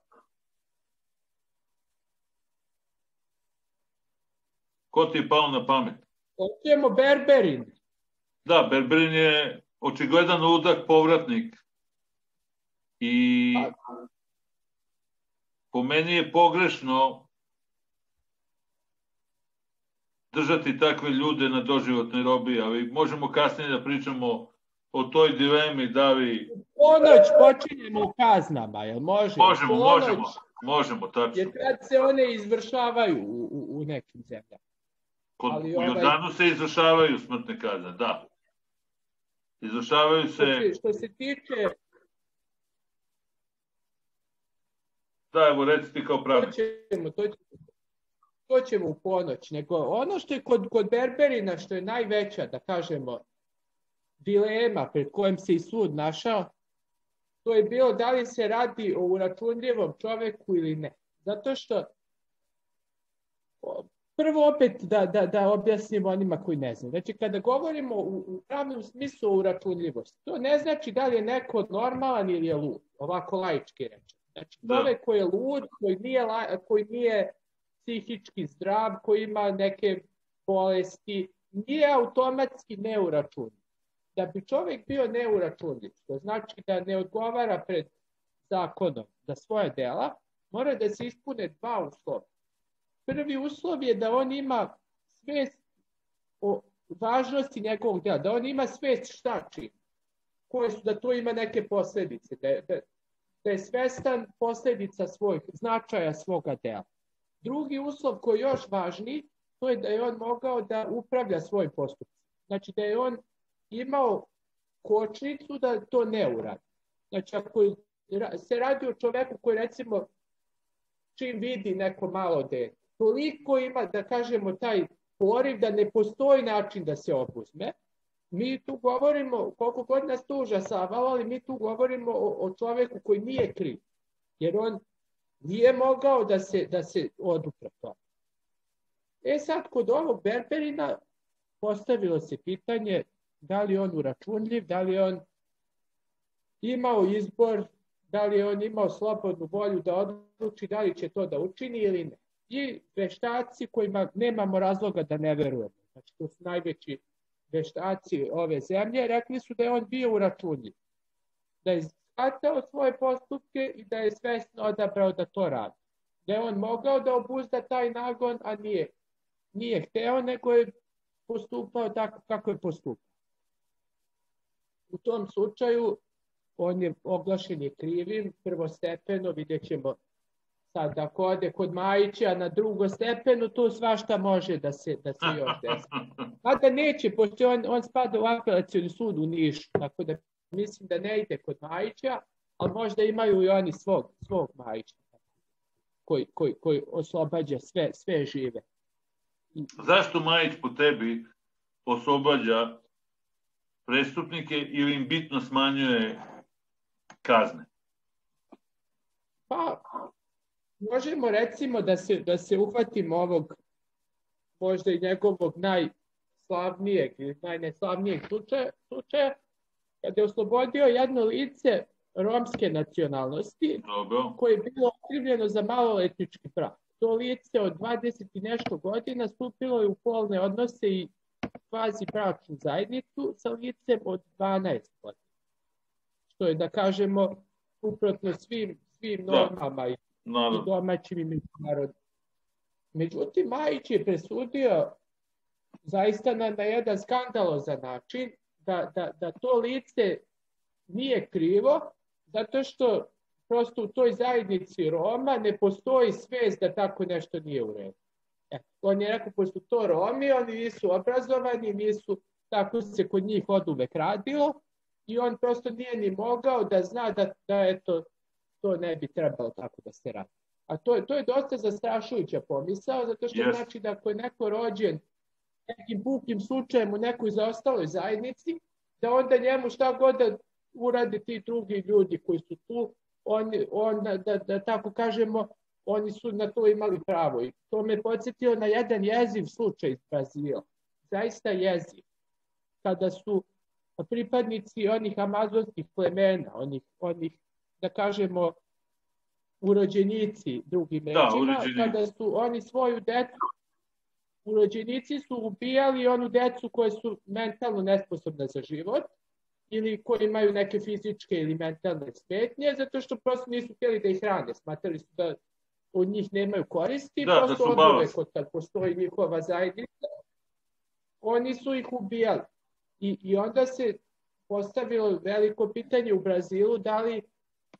Ko ti je pao na pamet? Hoćemo Berberin. Da, Berberin je očigledan ludak povratnik I po meni je pogrešno držati takve ljude na doživotnoj robi, ali možemo kasnije da pričamo o toj dilemi da li... Ponoć počinjemo u kaznama, jel može? Možemo, Ponoć, možemo, možemo, tačno. Jer kad se one izvršavaju u, u, u nekim zemljama. Kod, Ali u Jordanu ovaj... se izvršavaju smrtne kazne, da. Izvršavaju se... Što, što se tiče... Da, evo, reci ti kao pravi. To ćemo, to ćemo, to ćemo u ponoć. Nego ono što je kod, kod Berberina, što je najveća, da kažemo, dilema pred kojim se i sud našao, to je bilo da li se radi o uračunljivom čoveku ili ne. Zato što prvo opet da, da, da objasnimo onima koji ne znaju. Znači, kada govorimo u, u pravnom smislu o uračunljivosti, to ne znači da li je neko normalan ili je lud, ovako laički reći. Znači, da. čovek koji je lud, koji nije, koji nije psihički zdrav, koji ima neke bolesti, nije automatski neuračunljiv. Da bi čovek bio neuračunljiv, to znači da ne odgovara pred zakonom za svoje dela, mora da se ispune dva uslova. Prvi uslov je da on ima svest o važnosti njegovog dela, da on ima svest šta čini, koje su, da to ima neke posledice, da, da, da je svestan posledica svojih, značaja svoga dela. Drugi uslov koji je još važniji, to je da je on mogao da upravlja svoj postup. Znači da je on imao kočnicu da to ne uradi. Znači ako se radi o čoveku koji recimo čim vidi neko malo dete, toliko ima, da kažemo, taj poriv da ne postoji način da se opuzme. Mi tu govorimo, koliko god nas to užasavalo, ali mi tu govorimo o, o čoveku koji nije kriv. Jer on nije mogao da se, da se odupra to. E sad, kod ovog Berberina postavilo se pitanje da li on uračunljiv, da li on imao izbor, da li on imao slobodnu volju da odluči da li će to da učini ili ne i veštaci kojima nemamo razloga da ne verujemo. Znači, to su najveći veštaci ove zemlje, rekli su da je on bio uračunljiv. Da je shvatao svoje postupke i da je svesno odabrao da to radi. Da je on mogao da obuzda taj nagon, a nije, nije hteo, nego je postupao tako kako je postupao. U tom slučaju on je oglašen je krivim, prvostepeno, vidjet ćemo Sad, ako ode kod Majića na drugo stepenu, tu svašta može da se, da se još desi. Mada neće, pošto on, on spada u apelacijoni sud u Nišu, tako da mislim da ne ide kod Majića, ali možda imaju i oni svog, svog Majića koji, koji, koji oslobađa sve, sve žive. Zašto Majić po tebi oslobađa prestupnike ili im bitno smanjuje kazne? Pa, možemo recimo da se, da se uhvatimo ovog možda i njegovog najslavnijeg ili najneslavnijeg slučaja, slučaja kada je oslobodio jedno lice romske nacionalnosti Dobro. koje je bilo okrivljeno za maloletnički prav. To lice od 20 i nešto godina stupilo je u polne odnose i kvazi bračnu zajednicu sa licem od 12 godina. Što je, da kažemo, uprotno svim, svim da. normama i no, i domaćim i međunarodnim. Međutim, Majić je presudio zaista na, na jedan skandalozan način da, da, da to lice nije krivo, zato što prosto u toj zajednici Roma ne postoji svest da tako nešto nije u redu. E, on je rekao, pošto to Romi, oni nisu obrazovani, nisu, tako se kod njih od uvek radilo, i on prosto nije ni mogao da zna da, da eto, to ne bi trebalo tako da se radi. A to je, to je dosta zastrašujuća pomisao, zato što yes. znači da ako je neko rođen nekim pukim slučajem u nekoj zaostaloj zajednici, da onda njemu šta god da urade ti drugi ljudi koji su tu, on, on da, da, da tako kažemo, oni su na to imali pravo. I to me podsjetio na jedan jeziv slučaj iz Brazila. Zaista jeziv. Kada su pripadnici onih amazonskih plemena, onih, onih da kažemo, urođenici drugim da, rečima, kada su oni svoju decu, urođenici su ubijali onu decu koje su mentalno nesposobne za život, ili koji imaju neke fizičke ili mentalne smetnje, zato što prosto nisu htjeli da ih hrane. Smatrali su da od njih nemaju koristi, da, prosto da od uvek od kad postoji njihova zajednica, oni su ih ubijali. I, I onda se postavilo veliko pitanje u Brazilu da li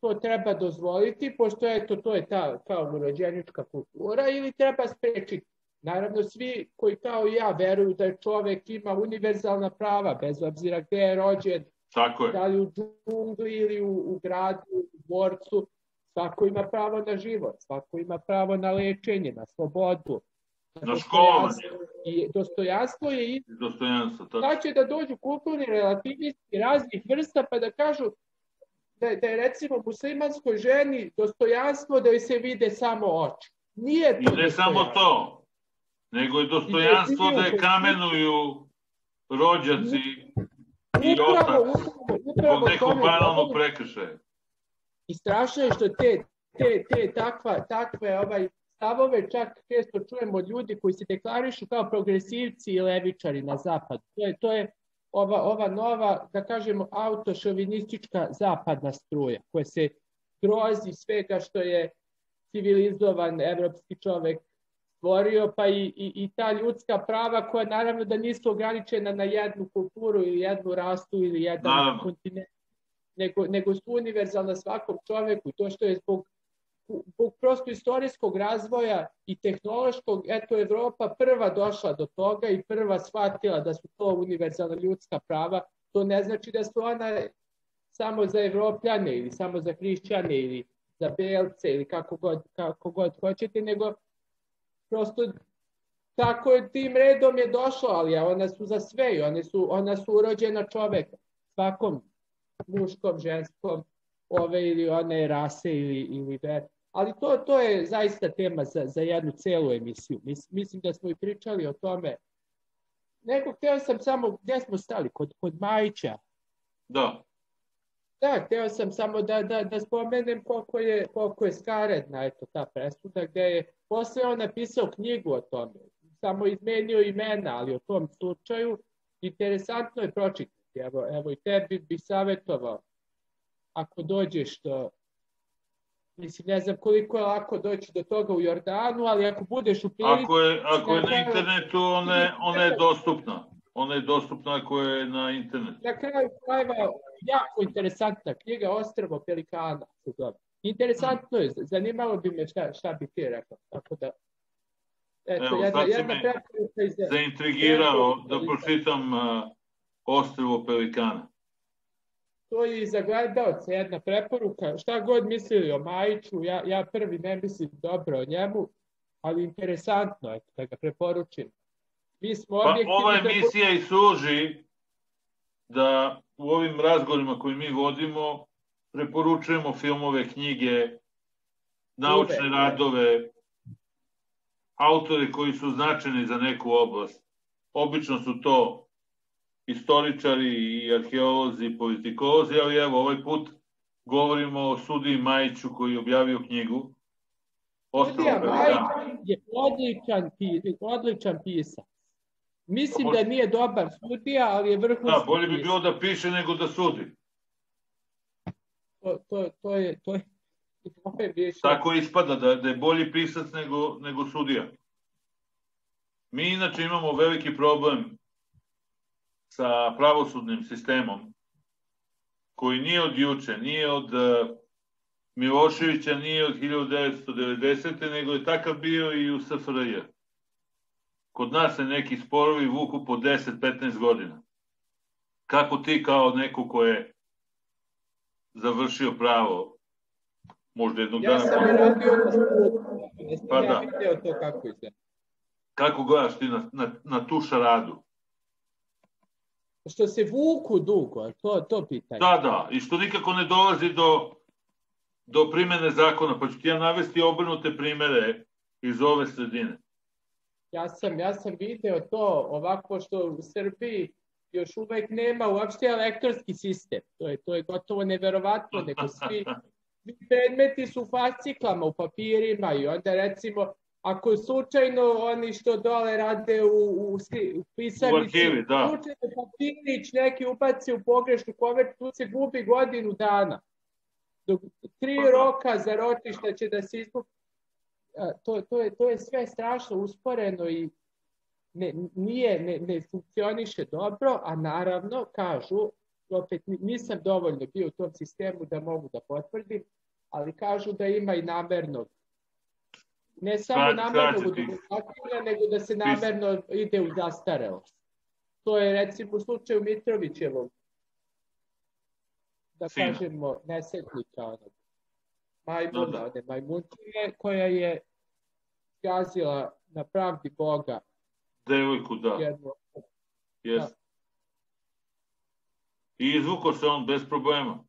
to treba dozvoliti, pošto eto, to je ta kao rođenička kultura, ili treba sprečiti. Naravno, svi koji kao ja veruju da je čovek ima univerzalna prava, bez obzira gde je rođen, Tako je. da li u džungli ili u, u gradu, u dvorcu, svako ima pravo na život, svako ima pravo na lečenje, na slobodu, Na školovanje. I dostojanstvo je i Dostojanstvo. To... da će da dođu kulturni relativisti raznih vrsta pa da kažu da, da je recimo muslimanskoj ženi dostojanstvo da joj se vide samo oči. Nije to I ne samo to, nego je dostojanstvo da je kamenuju rođaci i otac zbog nekog banalnog prekršaja. I strašno je što te, te, te takva, takve ovaj, stavove čak često čujemo od ljudi koji se deklarišu kao progresivci i levičari na zapadu. To je, to je ova, ova nova, da kažemo, autošovinistička zapadna struja koja se grozi svega što je civilizovan evropski čovek stvorio, pa i, i, i ta ljudska prava koja naravno da nisu ograničena na jednu kulturu ili jednu rastu ili jedan Naravno. kontinent, nego, nego su univerzalna svakom čoveku. To što je zbog zbog prosto istorijskog razvoja i tehnološkog, eto Evropa prva došla do toga i prva shvatila da su to univerzalna ljudska prava, to ne znači da su ona samo za evropljane ili samo za hrišćane ili za belce ili kako god, kako god hoćete, nego prosto tako je tim redom je došlo, ali ona su za sve i one su, ona su urođena čoveka, svakom muškom, ženskom, ove ili one rase ili, ili ver. Ali to, to je zaista tema za, za jednu celu emisiju. Mis, mislim da smo i pričali o tome. Nego hteo sam samo, gdje smo stali? Kod, kod Majića. Da, Da, hteo sam samo da, da, da spomenem koliko je, koliko je skaredna eto, ta presuda, gde je posle on napisao knjigu o tome. Samo izmenio imena, ali o tom slučaju interesantno je pročitati. Evo, evo i tebi bi savjetovao ako dođeš do Mislim, ne znam koliko je lako doći do toga u Jordanu, ali ako budeš u prilici... ako je, ako je na internetu, ona je, ona je dostupna. Ona je dostupna ako je na internetu. Na kraju krajeva, jako interesantna knjiga Ostrvo Pelikana. Interesantno je, zanimalo bi me šta, šta bi ti rekao. Tako da, eto, Evo, jedna, jedna preporuka iz... Zaintrigirao da pročitam uh, Ostrvo Pelikana. To je i za gledalce jedna preporuka. Šta god mislili o Majiću, ja, ja prvi ne mislim dobro o njemu, ali interesantno je da ga preporučim. Mi smo Pa ova da- emisija i služi da u ovim razgovorima koji mi vodimo preporučujemo filmove, knjige, naučne Uvek, da. radove, autore koji su značajni za neku oblast. Obično su to istoričari i arheolozi i politikolozi, ali evo ovaj put govorimo o sudiji Majiću koji je objavio knjigu Sudija. Majić je odličan, odličan pisac. Mislim da nije dobar sudija, ali je vrhunski Da, bolje bi bilo da piše nego da sudi. To, to, to je, to je, to je više. Tako ispada da, da je bolji pisac nego, nego sudija. Mi inače imamo veliki problem sa pravosudnim sistemom koji nije od juče, nije od uh, Miloševića, nije od 1990. nego je takav bio i u SFRJ. Kod nas se neki sporovi vuku po 10-15 godina. Kako ti kao neko ko je završio pravo možda jednog Ja dana sam sudu. Jesam Pa ja da. to kako izgleda. Kako gledaš ti na, na, na tu šaradu? Što se vuku dugo, to, to pitanje. Da, da, i što nikako ne dolazi do, do primene zakona, pa ću ti ja navesti obrnute primere iz ove sredine. Ja sam, ja sam video to ovako što u Srbiji još uvek nema uopšte elektorski sistem. To je, to je gotovo neverovatno, nego svi, svi predmeti su u fasciklama, u papirima i onda recimo ako slučajno oni što dole rade u, u, u pisarnici, U arhivi, da. slučajno papirić neki ubaci u pogrešnu kovertu, tu se gubi godinu dana. Dok tri Pa da. roka za ročišta će da se izgubi. To, to, je, to je sve strašno usporeno i ne, nije, ne, ne funkcioniše dobro, a naravno, kažu, opet nisam dovoljno bio u tom sistemu da mogu da potvrdim, ali kažu da ima i namernog. Ne samo namernog odugovlačenja, nego da se namerno ide u zastarelost. To je recimo u slučaju Mitrovićevog, da Sina. kažemo, nesetnika onog majmuna, no, one majmunčine, koja je gazila na pravdi Boga. Devojku, da. Jednu. Yes. Da. I izvuko se on bez problema.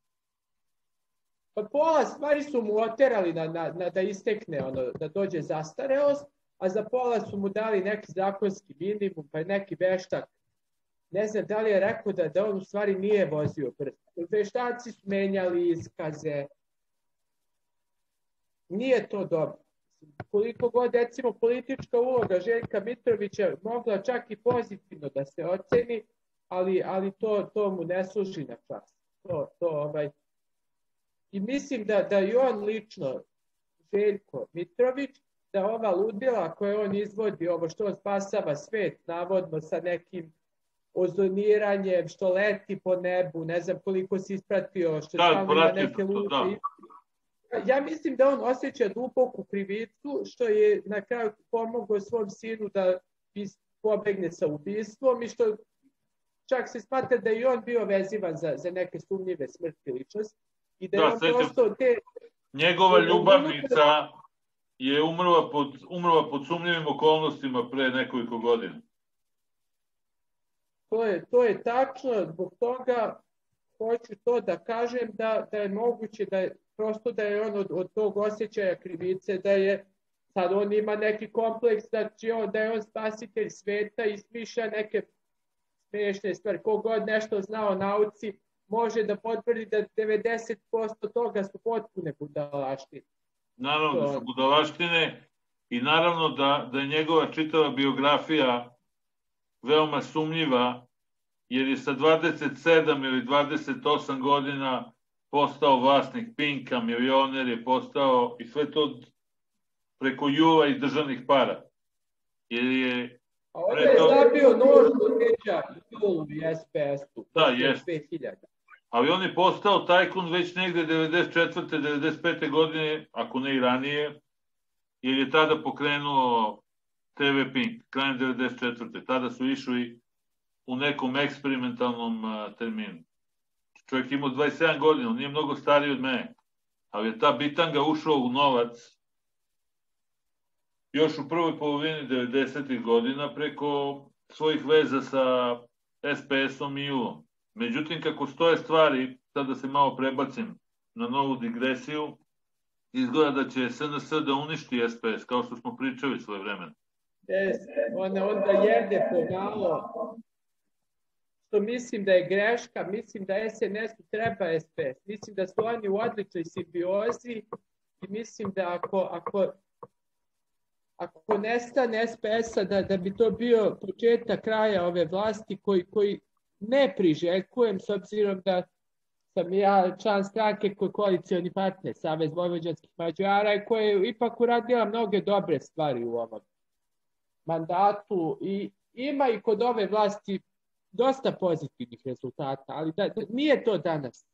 Pa pola stvari su mu oterali na, na, na da istekne, ono, da dođe zastareost, a za pola su mu dali neki zakonski minimum, pa neki veštak. Ne znam da li je rekao da, da on u stvari nije vozio brzo. Veštaci su menjali iskaze. Nije to dobro. Koliko god, recimo, politička uloga Željka Mitrovića mogla čak i pozitivno da se oceni, ali, ali to, to mu ne služi na čas. To, to, ovaj, I mislim da, da i on lično, Željko Mitrović, da ova ludila koje on izvodi, ovo što on spasava svet, navodno sa nekim ozoniranjem, što leti po nebu, ne znam koliko si ispratio, što da, tamo ima neke lude. Da. Ja mislim da on osjeća duboku krivicu, što je na kraju pomogao svom sinu da pobegne sa ubistvom i što čak se smatra da je on bio vezivan za, za neke sumnjive smrti ličnosti I da, da prosto te... Njegova ljubavnica je umrla pod, umrla pod sumnjivim okolnostima pre nekoliko godina. To je, to je tačno, zbog toga hoću to da kažem da, da je moguće da je prosto da je on od, od tog osjećaja krivice, da je sad on ima neki kompleks da, će on, da je on spasitelj sveta i smišlja neke smešne stvari. Kogod nešto zna o nauci, može da potvrdi da 90% toga su potpune budalaštine. Naravno da su budalaštine i naravno da, da je njegova čitava biografija veoma sumnjiva, jer je sa 27 ili 28 godina postao vlasnik Pinka, milioner je postao i sve to preko juva i državnih para. Jer je A onda je zabio nož do Julu i SPS-u. Da, jeste. 2000 ali on je postao tajkun već negde 94. 95. godine, ako ne i ranije, jer je tada pokrenuo TV Pink, krajem 94. Tada su išli u nekom eksperimentalnom uh, terminu. Čovjek imao 27 godina, on nije mnogo stariji od mene, ali je ta bitanga ušao u novac još u prvoj polovini 90. godina preko svojih veza sa SPS-om i U-om. Međutim, kako stoje stvari, sad da se malo prebacim na novu digresiju, izgleda da će SNS da uništi SPS, kao što smo pričali svoje vremena. Ona onda jede pomalo, što mislim da je greška, mislim da SNS-u treba SPS, mislim da su oni u odličnoj simbiozi i mislim da ako, ako, ako nestane SPS-a, da, da bi to bio početak kraja ove vlasti koji, koji ne priželjkujem s obzirom da sam ja član stranke koji je koalicijani partner Savez Vojvođanskih mađara i koja je ipak uradila mnoge dobre stvari u ovom mandatu i ima i kod ove vlasti dosta pozitivnih rezultata, ali da, da, nije to danas.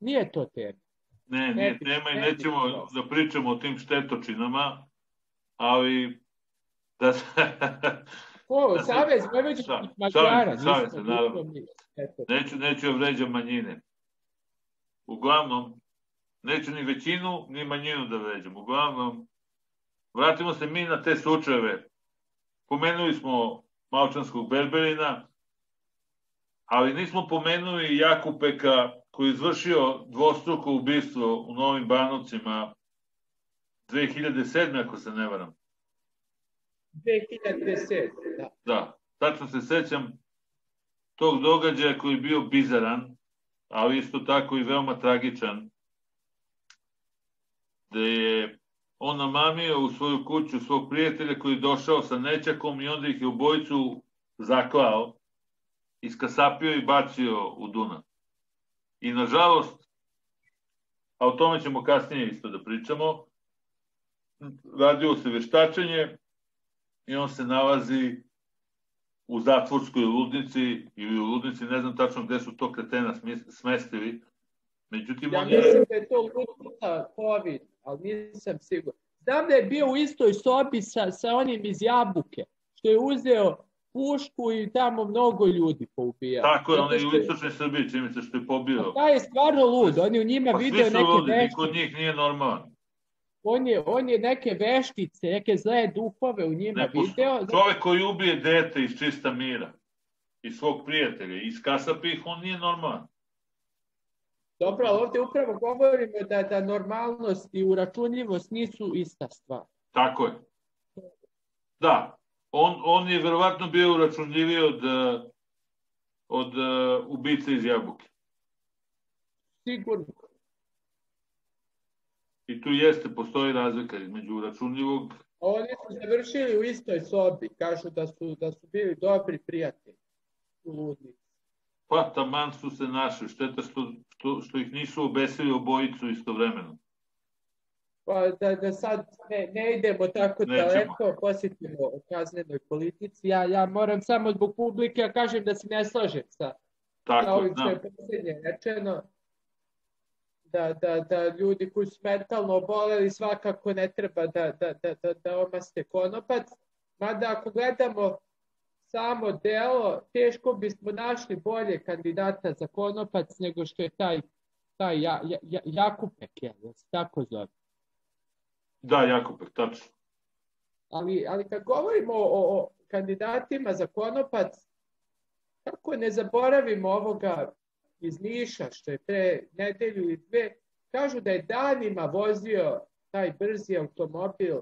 Nije to tema. Ne, nije tema i nećemo da pričamo o tim štetočinama, ali da Ko, Savez Vojvođanskih Mađara. Savez, naravno. Neću, neću vređam manjine. Uglavnom, neću ni većinu, ni manjinu da vređam. Uglavnom, vratimo se mi na te slučajeve. Pomenuli smo Malčanskog Berberina, ali nismo pomenuli Jakupeka koji je izvršio dvostruko ubistvo u Novim Banovcima 2007. ako se ne varam. 2010. Da. da, tačno se sećam tog događaja koji je bio bizaran, ali isto tako i veoma tragičan, da je on namamio u svoju kuću svog prijatelja koji je došao sa nečakom i onda ih je u bojicu zaklao, iskasapio i bacio u Dunav. I nažalost, a o tome ćemo kasnije isto da pričamo, radilo se veštačenje, i on se nalazi u zatvorskoj ludnici ili u ludnici, ne znam tačno gde su to kretena smestili. Međutim, ja on mislim je... da je to ludnica COVID, ali nisam siguran. Znam da je bio u istoj sobi sa, sa onim iz Jabuke, što je uzeo pušku i tamo mnogo ljudi poubijao. Tako je, on je u istočnoj Srbiji, čini se što je pobio. Pa je stvarno lud, on je u njima pa video neke ludi, veštice. Kod njih nije normalno. On je, on je neke veštice, neke zle duhove u njima ne, video. Čovek koji ubije dete iz čista mira, iz svog prijatelja, iz kasapih, on nije normalan. Dobro, ali ovde upravo govorimo da, da normalnost i uračunljivost nisu ista stvar. Tako je. Da, on, on je verovatno bio uračunljiviji od, od uh, ubice iz Jabuke. Sigurno. I tu jeste, postoji razlika između uračunljivog... Oni su završili u istoj sobi, kažu da su, da su bili dobri prijatelji u ludnici. Pa, taman su se našli, šteta što, što, što ih nisu obesili obojicu istovremeno. Pa da, da sad ne, ne idemo tako Nećemo. daleko, posjetimo o kaznenoj politici. Ja, ja moram samo zbog publike, ja kažem da se ne slažem sa, tako, sa ovim što je posljednje rečeno. Da, da, da ljudi koji su mentalno oboleli svakako ne treba da, da, da, da, da omaste konopac. Mada ako gledamo samo delo, teško bismo našli bolje kandidata za konopac nego što je taj, taj ja, ja, Jakupek, je, tako zove. Da, Jakupek, tačno. Ali, ali kad govorimo o, o kandidatima za konopac, kako ne zaboravimo ovoga iz Niša, što je pre nedelju ili dve, kažu da je danima vozio taj brzi automobil,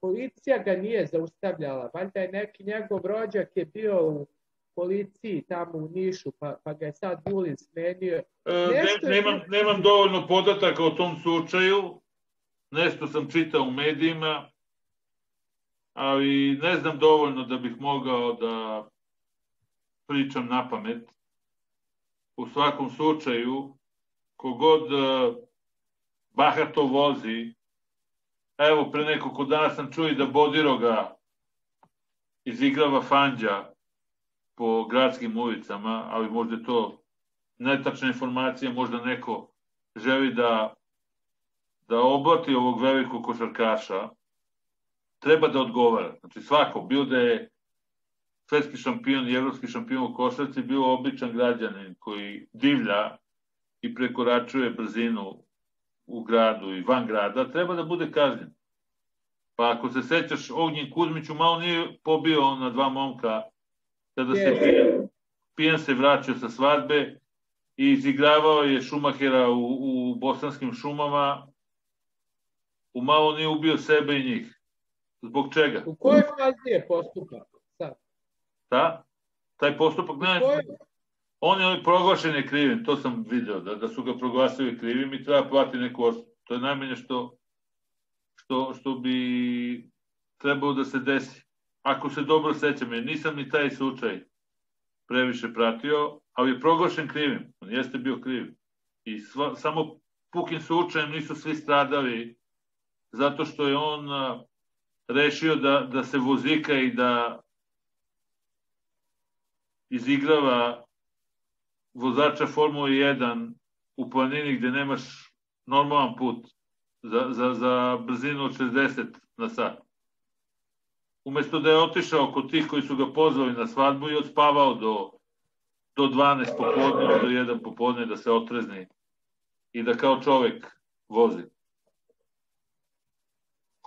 policija ga nije zaustavljala, valjda je neki njegov rođak je bio u policiji tamo u Nišu, pa, pa ga je sad Vulin smenio. E, ne, nemam, nemam dovoljno podataka o tom slučaju, nešto sam čitao u medijima, ali ne znam dovoljno da bih mogao da pričam na pamet. U svakom slučaju, kogod e, bahato vozi, evo pre nekoliko dana sam čuo i da Bodiroga izigrava Fanđa po gradskim ulicama, ali možda to netačna informacija, možda neko želi da da oblati ovog velikog košarkaša, treba da odgovara. Znači svako, bilo da je svetski šampion i evropski šampion u košarci, bio običan građanin koji divlja i prekoračuje brzinu u gradu i van grada, treba da bude kažnjen. Pa ako se sećaš, Ognjen Kuzmiću malo nije pobio na dva momka kada se pijen, pijen se vraćao sa svadbe i izigravao je Šumahera u, u bosanskim šumama u malo nije ubio sebe i njih. Zbog čega? U kojoj fazi je postupak Da? Taj postupak, ne, on je proglašen je krivim, to sam video, da, da su ga proglasili krivim i treba plati neku osnovu. To je najmanje što, što, što bi trebalo da se desi. Ako se dobro sećam, jer nisam ni taj slučaj previše pratio, ali je proglašen krivim. On jeste bio kriv. I sva, samo pukim slučajem nisu svi stradali zato što je on rešio da, da se vozika i da izigrava vozača Formule 1 u planini gde nemaš normalan put za, za, za brzinu od 60 na sat. Umesto da je otišao kod tih koji su ga pozvali na svadbu i odspavao do, do 12 popodne, do 1 popodne da se otrezni i da kao čovek vozi.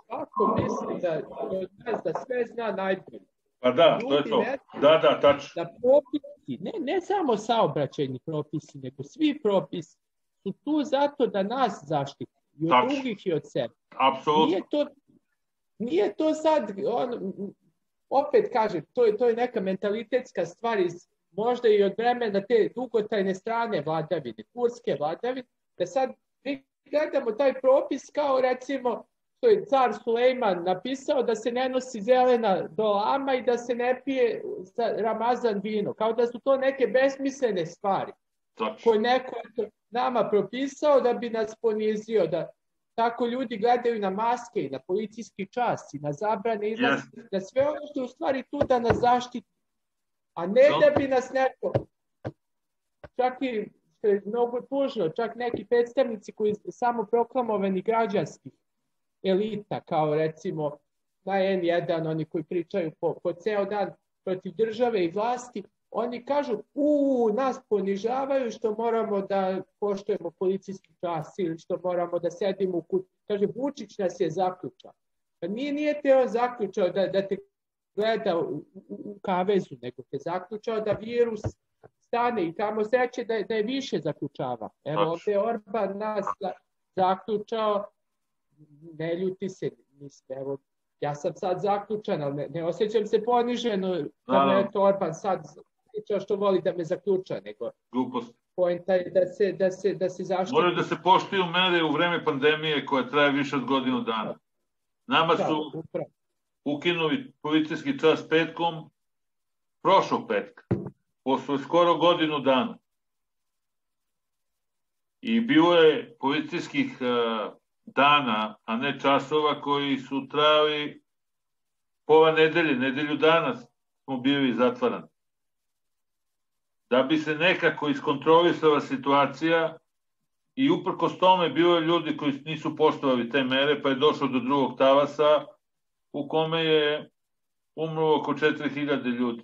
Kako misli da da sve zna najbolje? Pa da, to je to. Da, da, tačno. Da propisi, ne, ne samo saobraćajni propisi, nego svi propisi su tu zato da nas zaštiti. I od tačno. drugih i od sebe. Apsolutno. Nije to, nije to sad, on, opet kažem, to je, to je neka mentalitetska stvar iz možda i od vremena te dugotajne strane vladavine, kurske vladavine, da sad mi gledamo taj propis kao recimo što je car Sulejman napisao da se ne nosi zelena do lama i da se ne pije Ramazan vino. Kao da su to neke besmislene stvari koje neko nama propisao da bi nas ponizio, da tako ljudi gledaju na maske i na policijski čas i na zabrane izlaz, yes. da sve ono što je u stvari tu da nas zaštiti. A ne da bi nas neko, čak i što je mnogo tužno, čak neki predstavnici koji su samo proklamovani građanskih elita, kao recimo na N1, oni koji pričaju po, po ceo dan protiv države i vlasti, oni kažu, u, nas ponižavaju što moramo da poštujemo policijski čas ili što moramo da sedimo u kući. Kaže, Vučić nas je zaključao. Pa nije, nije te on zaključao da, da te gleda u, u, kavezu, nego te zaključao da virus stane i tamo sreće da, da je više zaključava. Evo ovde Orban nas zaključao, ne ljuti se, mislim, evo, ja sam sad zaključan, ali ne, ne osjećam se poniženo da me to Orban sad zaključao što voli da me zaključa, nego Glupost. Poenta je da se, da se, da se zaštiti. Moraju da se poštuju mere u vreme pandemije koja traje više od godinu dana. Nama da, su ukinuli policijski čas petkom, prošlog petka, posle skoro godinu dana. I bilo je policijskih uh, dana, a ne časova koji su trajali pola nedelje, nedelju dana smo bili zatvarani. Da bi se nekako iskontrolisala situacija i uprkos tome bilo je ljudi koji nisu poštovali te mere, pa je došlo do drugog talasa u kome je umro oko 4000 ljudi.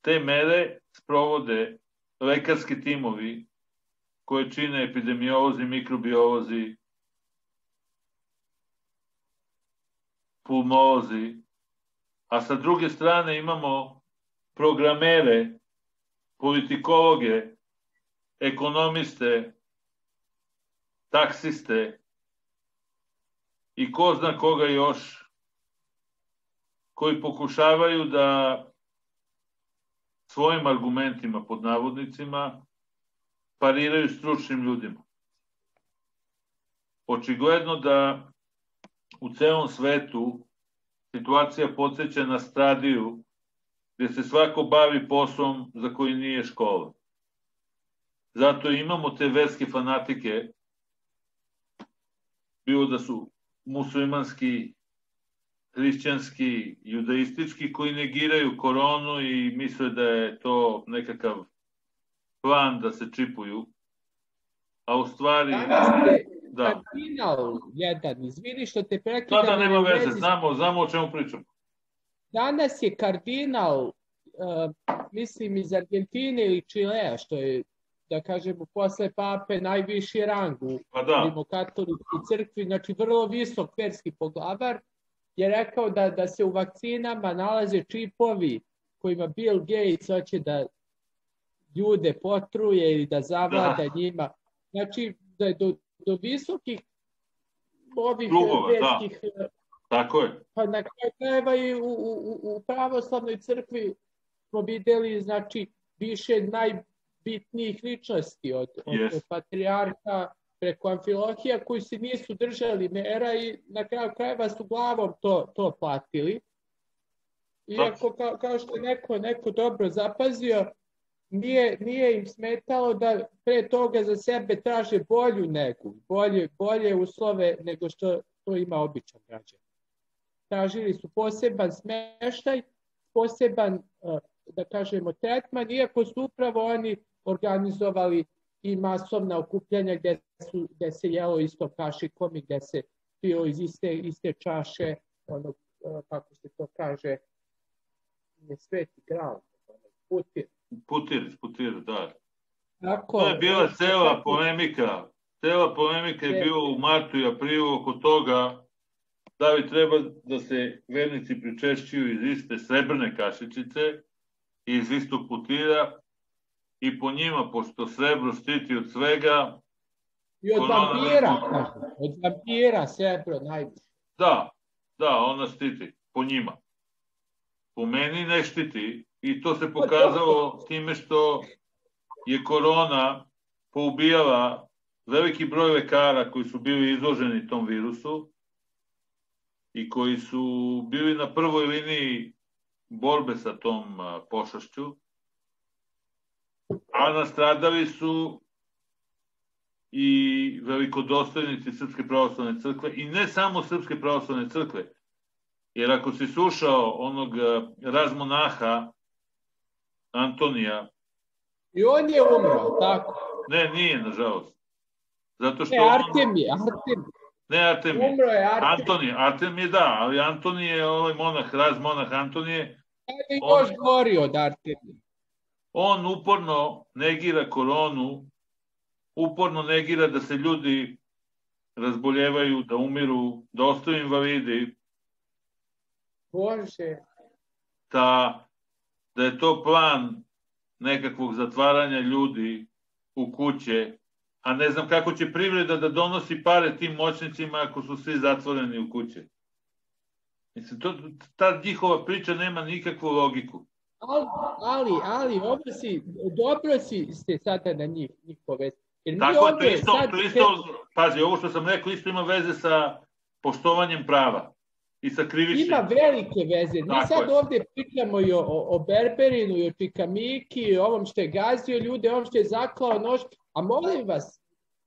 Te mere sprovode lekarski timovi koje čine epidemiolozi, mikrobiolozi, pulmolozi, a sa druge strane imamo programere, politikologe, ekonomiste, taksiste i ko zna koga još koji pokušavaju da svojim argumentima pod navodnicima pariraju stručnim ljudima. Očigledno da u celom svetu situacija podsjeća na stradiju gde se svako bavi poslom za koji nije škola. Zato imamo te verske fanatike, bilo da su muslimanski, hrišćanski, judaistički, koji negiraju koronu i misle da je to nekakav plan da se čipuju, a u stvari... Danas je da. kardinal jedan, izvini što te prekidam. Da, da, nema veze, znamo, znamo o čemu pričamo. Danas je kardinal, uh, mislim, iz Argentine ili Čilea, što je, da kažemo, posle pape najviši rang u pa da. crkvi, znači vrlo visok verski poglavar, je rekao da, da se u vakcinama nalaze čipovi kojima Bill Gates hoće da ljude potruje ili da zavlada da. njima. Znači, da je do, do visokih ovih Krugova, verskih... Da. Tako je. Pa na kraju krajeva i u, u, u pravoslavnoj crkvi smo videli, znači, više najbitnijih ličnosti od, od, yes. od patrijarha preko amfilohija koji se nisu držali mera i na kraju krajeva su glavom to, to platili. Iako, kao, kao što neko, neko dobro zapazio, nije, nije im smetalo da pre toga za sebe traže bolju negu, bolje, bolje uslove nego što to ima običan građan. Tražili su poseban smeštaj, poseban, eh, da kažemo, tretman, iako su upravo oni organizovali i masovna okupljanja gde, su, gde se jelo isto kašikom i gde se pio iz iste, iste čaše, ono, eh, kako se to kaže, ne sveti gral, putir Putir, Putir, da. Tako, to je bila cela polemika. Cela polemika je bila u martu i aprilu oko toga da li treba da se vernici pričešćuju iz iste srebrne kašičice i iz istog putira i po njima, pošto srebro štiti od svega... I od vampira, od vampira srebro najviše. Da, da, ona štiti, po njima. Po meni ne štiti, I to se pokazalo time što je korona poubijala veliki broj lekara koji su bili izloženi tom virusu i koji su bili na prvoj liniji borbe sa tom pošašću, a nastradali su i velikodostojnici Srpske pravoslavne crkve i ne samo Srpske pravoslavne crkve, jer ako si slušao onog razmonaha Antonija. I on je umro, tako? Ne, nije, nažalost. Zato što ne, Artemije, Artemije. Ne, Artemije. Umro je Artemije. Antonije, Artemije da, ali Antonije je ovaj monah, raz monah Antonije. je još gori od Artemije. On uporno negira koronu, uporno negira da se ljudi razboljevaju, da umiru, da ostaju invalidi. Bože. Da, da je to plan nekakvog zatvaranja ljudi u kuće, a ne znam kako će privreda da donosi pare tim moćnicima ako su svi zatvoreni u kuće. Mislim, to, ta njihova priča nema nikakvu logiku. Ali, ali, ali, ovo si, dobro si ste sada na njih, njih povesti. Jer Tako je, to isto, sad... to isto, pazi, ovo što sam rekao isto ima veze sa poštovanjem prava i sa krivičnim. Ima velike veze. Mi Tako sad je. ovde pričamo i o, o Berberinu, i o Čikamiki, i o ovom što je gazio ljude, ovom što je zaklao nož. A molim vas,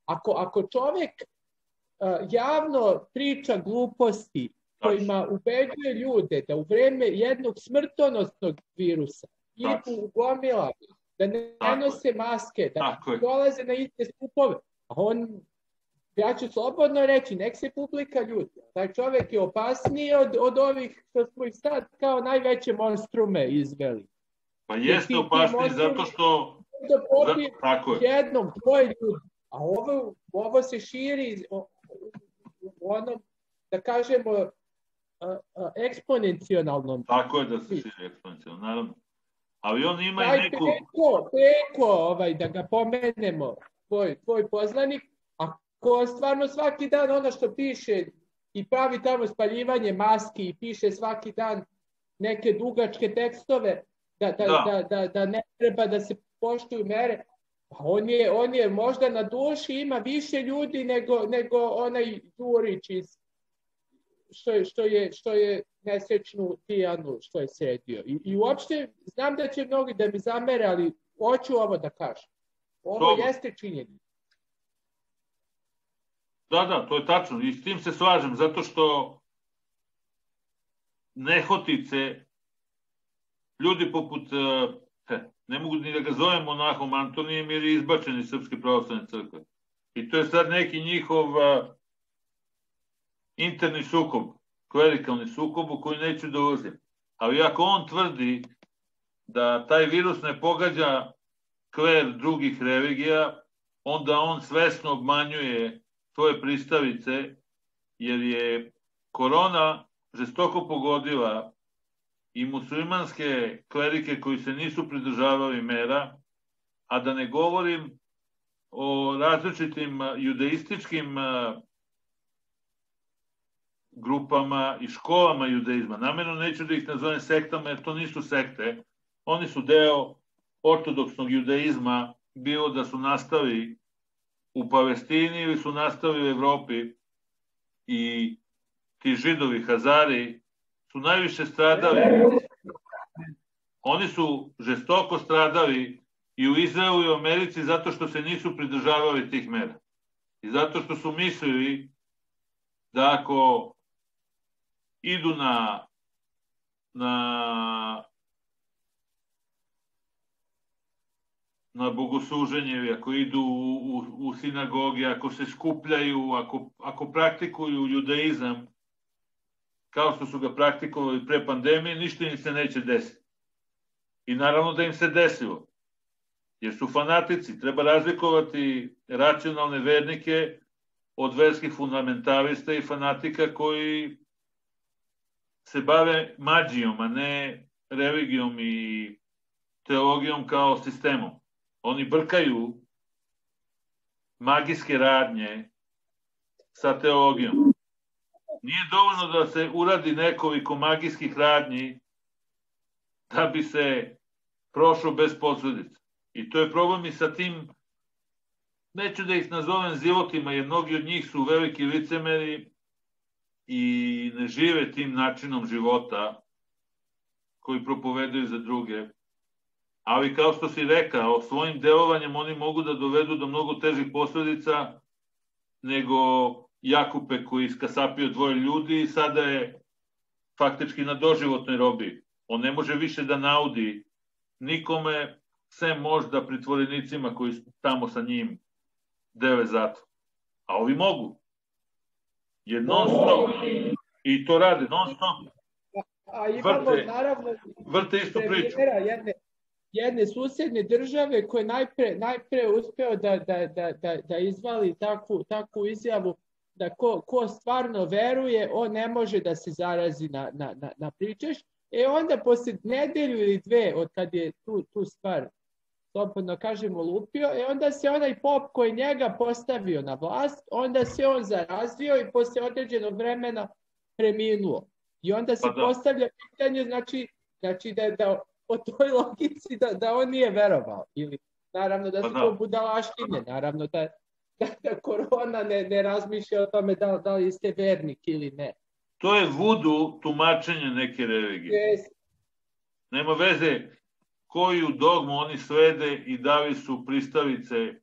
ako, ako čovek uh, javno priča gluposti kojima ubeđuje ljude da u vreme jednog smrtonosnog virusa idu u gomila, da ne nose maske, da dolaze na iste skupove, a on ja ću slobodno reći, nek se publika ljudi. Taj čovek je opasniji od, od ovih što smo ih sad kao najveće monstrume izveli. Pa jeste opasniji zato što... Da tako je. Jednom, dvoje ljudi. A ovo, ovo se širi u onom, da kažemo, eksponencijalnom. Tako je da se širi eksponencijalno, naravno. Ali on ima Taj i neku... Preko, preko, ovaj, da ga pomenemo, tvoj, tvoj poznanik, a ko stvarno svaki dan ono što piše i pravi tamo spaljivanje maski i piše svaki dan neke dugačke tekstove da, da, da. da, da, da ne treba da se poštuju mere, Pa on je, on je možda na duši ima više ljudi nego, nego onaj Đurić iz, što je, što je, što je nesečnu Tijanu što je sredio. I, I uopšte znam da će mnogi da mi zamere, ali hoću ovo da kažem. Ovo Dobro. jeste činjenica. Da, da, to je tačno i s tim se slažem, zato što nehotice ljudi poput uh, ne mogu ni da ga zovem monahom Antonijem jer je izbačen iz Srpske pravoslavne crkve. I to je sad neki njihov a, interni sukob, klerikalni sukob u koji neću da ulazim. Ali ako on tvrdi da taj virus ne pogađa kler drugih religija, onda on svesno obmanjuje svoje pristavice, jer je korona žestoko pogodila i muslimanske klerike koji se nisu pridržavali mera, a da ne govorim o različitim judeističkim grupama i školama judeizma. Namerno neću da ih nazovem sektama, jer to nisu sekte. Oni su deo ortodoksnog judeizma, bilo da su nastali u Palestini ili su nastali u Evropi i ti židovi, hazari, su najviše stradali. Oni su žestoko stradali i u Izraelu i u Americi zato što se nisu pridržavali tih mera. I zato što su mislili da ako idu na na na bogosluženje ako idu u, u, u sinagoge, ako se skupljaju, ako, ako praktikuju judaizam, kao što su ga praktikovali pre pandemije, ništa im se neće desiti. I naravno da im se desilo. Jer su fanatici. Treba razlikovati racionalne vernike od verskih fundamentalista i fanatika koji se bave mađijom, a ne religijom i teologijom kao sistemom. Oni brkaju magijske radnje sa teologijom. Nije dovoljno da se uradi nekoliko magijskih radnji da bi se prošlo bez posledica. I to je problem i sa tim, neću da ih nazovem zivotima, jer mnogi od njih su veliki licemeri i ne žive tim načinom života koji propovedaju za druge. Ali kao što si rekao, svojim delovanjem oni mogu da dovedu do mnogo težih posledica nego Jakupe koji iskasapio dvoje ljudi i sada je faktički na doživotnoj robi. On ne može više da naudi nikome, sem možda pritvorenicima koji su tamo sa njim deve zato. A ovi mogu. Jer non stop. I to rade non stop. A imamo, vrte, naravno, vrte istu priču. Jedne, jedne susedne države koje najpre, najpre uspeo da, da, da, da, da izvali takvu, takvu izjavu da ko, ko stvarno veruje, on ne može da se zarazi na, na, na, na pričeš. E onda posle nedelju ili dve od kad je tu, tu stvar slobodno kažemo lupio, e onda se onaj pop koji njega postavio na vlast, onda se on zarazio i posle određenog vremena preminuo. I onda se pa da. postavlja pitanje, znači, znači da, da po toj logici da, da on nije verovao. Ili naravno da pa su pa da. to budalaštine, naravno da, da, da korona ne, ne razmišlja o tome da, da li ste vernik ili ne. To je vudu tumačenje neke religije. Yes. Nema veze koju dogmu oni svede i da li su pristavice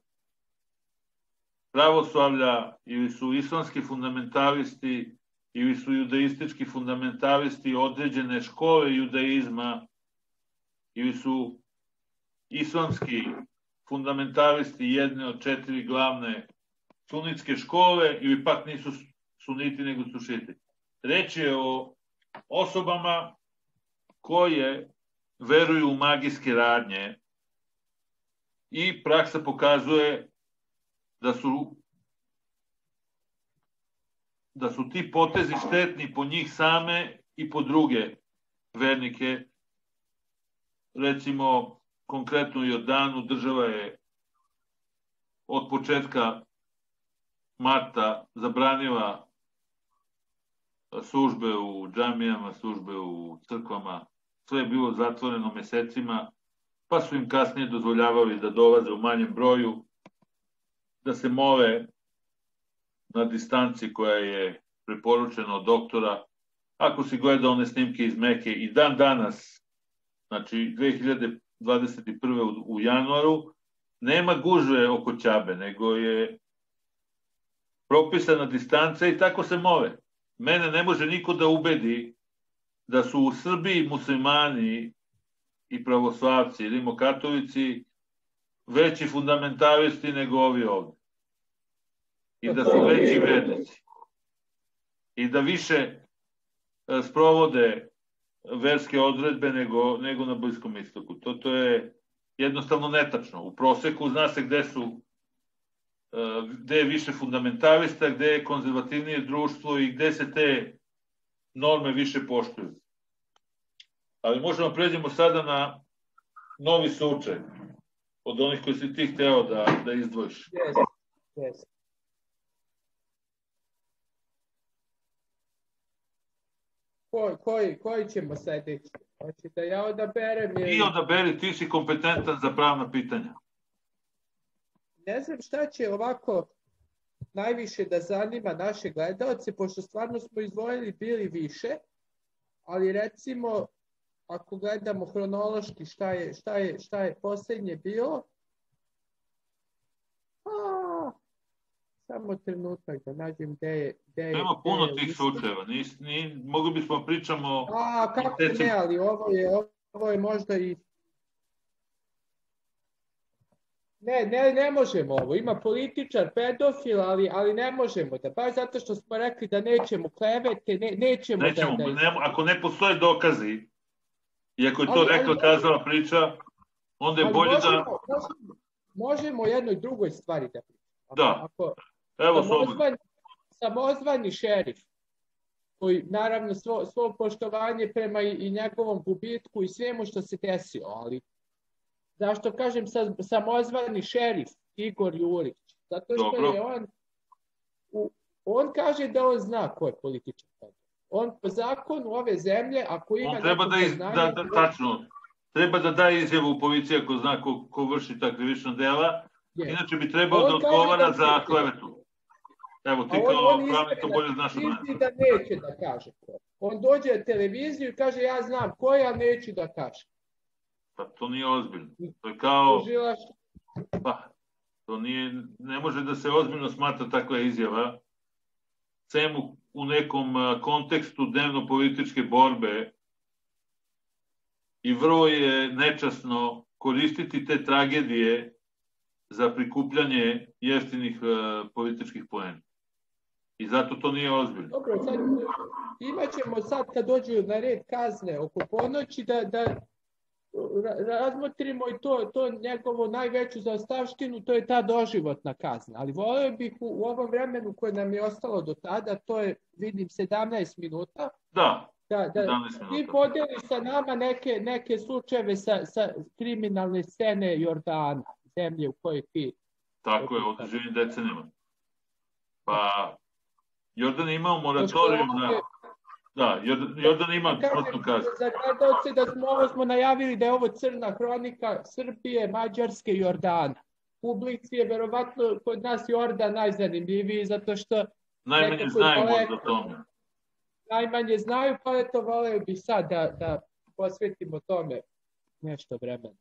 pravoslavlja ili su islamski fundamentalisti ili su judaistički fundamentalisti određene škole judaizma ili su islamski fundamentalisti jedne od četiri glavne sunitske škole ili pak nisu suniti nego su šiti. Reč je o osobama koje veruju u magijske radnje i praksa pokazuje da su da su ti potezi štetni po njih same i po druge vernike. Recimo, konkretno u Jordanu država je od početka marta zabranila službe u džamijama, službe u crkvama, sve je bilo zatvoreno mesecima, pa su im kasnije dozvoljavali da dolaze u manjem broju, da se mole na distanci koja je preporučena od doktora. Ako si gleda one snimke iz Meke i dan danas, znači 2021. u, januaru, nema gužve oko Ćabe, nego je propisana distanca i tako se mole. Mene ne može niko da ubedi da su u Srbiji muslimani i pravoslavci, rimokatolici, veći fundamentalisti nego ovi ovde. I da su veći vernici. I da više e, sprovode verske odredbe nego, nego na Bliskom istoku. To, to je jednostavno netačno. U proseku zna se gde su e, gde je više fundamentalista, gde je konzervativnije društvo i gde se te norme više poštuju. Ali možemo pređemo sada na novi slučaj od onih koji si ti hteo da, da izdvojiš. Yes. Yes. Ko, koji, koji ćemo sledeći? Hoće da ja odaberem? Ili... Ti odaberi, ti si kompetentan za pravna pitanja. Ne znam šta će ovako najviše da zanima naše gledalce, pošto stvarno smo izdvojili bili više, ali recimo, ako gledamo hronološki šta je, šta je, šta je poslednje bilo, a, samo trenutak da nađem gde je... Gde je Nema puno je tih slučajeva, ni, ni, mogli bismo pričamo... A, kako ne, ali ovo je, ovo je možda i Ne, ne, ne možemo ovo. Ima političar, pedofil, ali, ali ne možemo da. Baš zato što smo rekli da nećemo klevete, ne, nećemo, nećemo da... da... Ne, ako ne postoje dokazi, i ako je to ali, rekla ali, kazala priča, onda je bolje možemo, da... Možemo, možemo jednoj drugoj stvari da pričamo. Da. Ako, Evo samozvani, samozvani šerif, koji naravno svo, svo poštovanje prema i, i njegovom gubitku i svemu što se desilo, ali Zašto kažem sa, samozvani šerif Igor Jurić? Zato što Dobro. je on u, on kaže da on zna ko je političar. On po zakonu ove zemlje, ako ima... On treba da, iz, znanje, da, da, tačno, treba da da izjavu u policiji ako zna ko, ko vrši ta krivična dela, je. inače bi trebao da odgovara da za klevetu. Evo, ti kao on, on pravnik to bolje znaš od mene. da neće da kaže ko. On dođe na televiziju i kaže ja znam ko je, a neću da kaže. Pa to nije ozbiljno. To je kao... Pa, to nije, ne može da se ozbiljno smatra takva izjava. Sem u, u nekom kontekstu dnevno-političke borbe i vrlo je nečasno koristiti te tragedije za prikupljanje jeftinih uh, političkih poena. I zato to nije ozbiljno. Dobro, sad imaćemo sad kad dođu na red kazne oko ponoći da, da razmotrimo i to, to njegovo najveću zaostavštinu, to je ta doživotna kazna. Ali volio bih u, u ovom vremenu koje nam je ostalo do tada, to je, vidim, 17 minuta, Da, da, da 17 ti podeli sa nama neke, neke slučajeve sa, sa kriminalne scene Jordana, zemlje u kojoj ti... Tako je, živim decenima. Pa, Jordan je imao moratorijum na... Da, Jordan, ima smrtnu kaznu. Za gledalce da smo ovo smo najavili da je ovo crna hronika Srbije, Mađarske i Jordana. Publici je verovatno kod nas Jordan najzanimljiviji zato što Najmanje znaju možda o tome. najmanje znaju, pa eto voleo bi sad da, da posvetimo tome nešto vremena.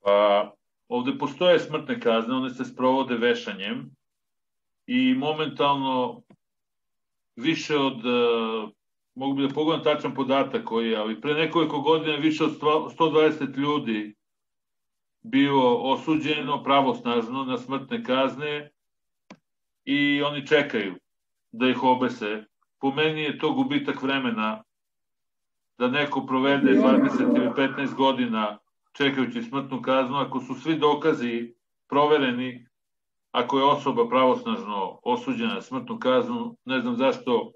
Pa, ovde postoje smrtne kazne, one se sprovode vešanjem i momentalno više od, uh, mogu bi da pogledam tačan podatak koji je, ali pre nekoliko godina više od sto- 120 ljudi bio osuđeno pravosnažno na smrtne kazne i oni čekaju da ih obese. Po meni je to gubitak vremena da neko provede 20 ili 15 godina čekajući smrtnu kaznu, ako su svi dokazi provereni, ako je osoba pravosnažno osuđena na smrtnu kaznu, ne znam zašto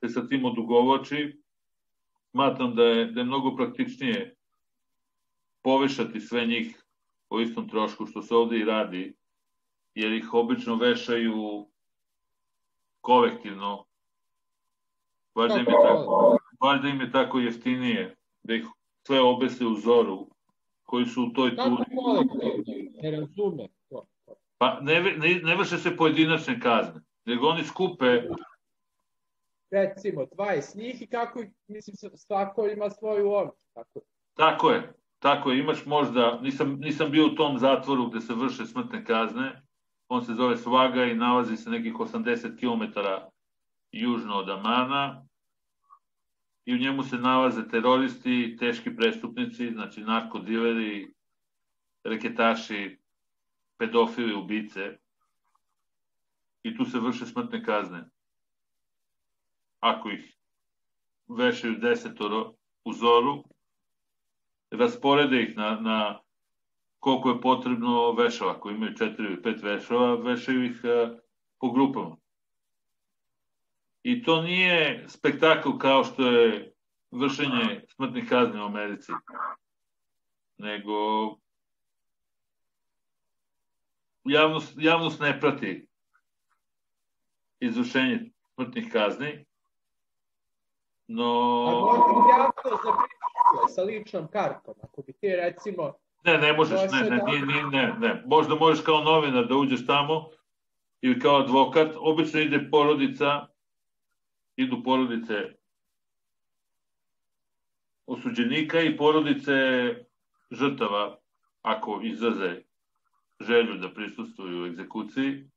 se sa tim odugovoči. Smatram da je, da je mnogo praktičnije povešati sve njih po istom trošku što se ovde i radi, jer ih obično vešaju kolektivno. Valjda im je tako, valjda im je tako jeftinije da ih sve obese u zoru koji su u toj Kako turi. kolektivno? Ne razume. Pa ne, ne, ne vrše se pojedinačne kazne, nego oni skupe, Recimo 20 njih i kako, mislim, svako ima svoju omču. Tako. tako je, tako je, imaš možda, nisam, nisam bio u tom zatvoru gde se vrše smrtne kazne, on se zove Svaga i nalazi se nekih 80 km južno od Amana i u njemu se nalaze teroristi, teški prestupnici, znači narkodileri, reketaši, pedofili, ubice i tu se vrše smrtne kazne. Ako ih vešaju desetoro u zoru, rasporede ih na, na koliko je potrebno vešava. Ako imaju četiri ili pet vešava, vešaju ih a, po grupama. I to nije spektakl kao što je vršenje smrtnih kazni u Americi, nego javnost, javnost ne prati izvršenje smrtnih kazni, no... A možda javno zapričuje sa ličnom kartom. Ako bi ti recimo Ne, ne možeš, ne, ne, nije, nije, ne, ne. Možda možeš kao novinar da uđeš tamo ili kao advokat. Obično ide porodica, idu porodice osuđenika i porodice žrtava, ako izraze želju da prisustuju egzekuciji.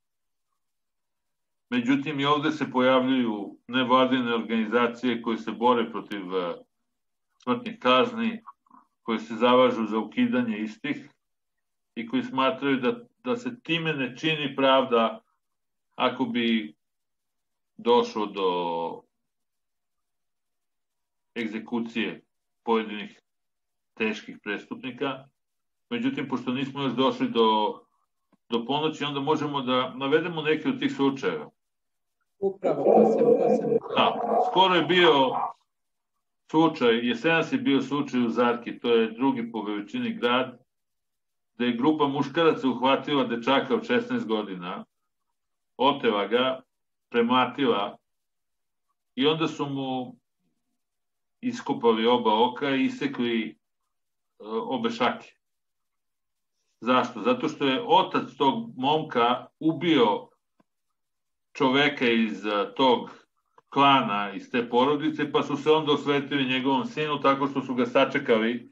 Međutim, i ovde se pojavljuju nevladine organizacije koje se bore protiv eh, smrtnih kazni, koji se zavažu za ukidanje istih i koji smatraju da, da se time ne čini pravda ako bi došlo do egzekucije pojedinih teških prestupnika. Međutim, pošto nismo još došli do, do ponoći, onda možemo da navedemo neke od tih slučajeva. upravo to sam, to sam Da, skoro je bio slučaj, jesenas je bio slučaj u Zarki, to je drugi po veličini grad, da je grupa muškaraca uhvatila dečaka od 16 godina, otela ga, premlatila i onda su mu iskopali oba oka i isekli e, obe šake. Zašto? Zato što je otac tog momka ubio čoveka iz e, tog klana, iz te porodice, pa su se onda osvetili njegovom sinu tako što su ga sačekali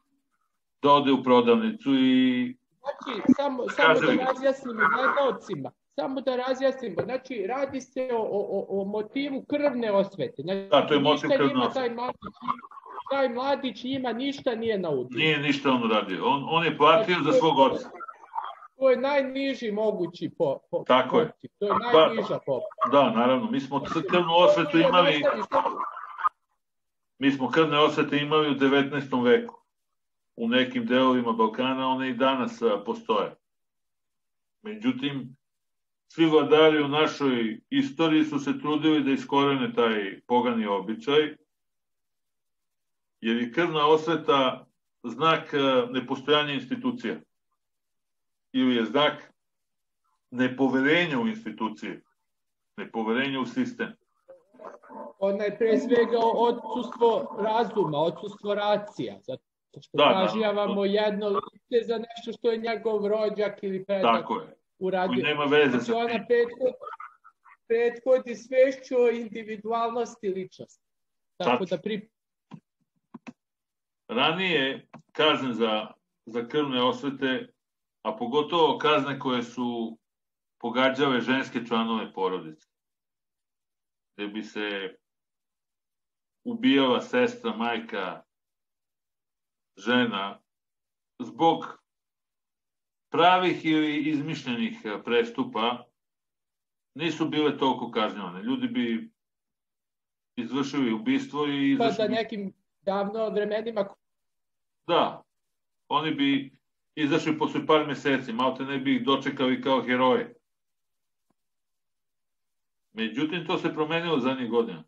da ode u prodavnicu i Znači, samo, samo da razjasnimo gledalcima, samo da razjasnimo, znači radi se o, o, o- motivu krvne osvete. Znači, Da, to je motiv krvne osvete. Taj mali, taj mladić njima ništa nije naučio. Nije ništa on uradio. On, on je platio za svog oca. To je najniži mogući po, po Tako je. To je najniža pop. Da, naravno. Mi smo crkvenu osvetu imali... Mi smo krvne osvete imali u 19. veku. U nekim delovima Balkana one i danas postoje. Međutim, svi vladari u našoj istoriji su se trudili da iskorene taj pogani običaj, jer je krvna osveta znak nepostojanja institucija ili je znak nepoverenja u institucije, nepoverenja u sistem. Ona je pre svega odsustvo razuma, odsustvo racija, zato što da, kažnjavamo da, jedno lice za nešto što je njegov rođak ili predak Tako je. uradio. Koji nema veze znači, sa ona prethod, prethodi svešću o individualnosti ličnosti. Tako Tačno. da pri... Ranije kazne za, za krvne osvete a pogotovo kazne koje su pogađale ženske članove porodice. Gde bi se ubijala sestra, majka, žena, zbog pravih ili izmišljenih prestupa, nisu bile toliko kažnjavane. Ljudi bi izvršili ubistvo i... Pa da nekim davno vremenima... Da, oni bi izašli posle par meseci, malo te ne bi ih dočekali kao heroje. Međutim, to se promenilo zadnjih godina.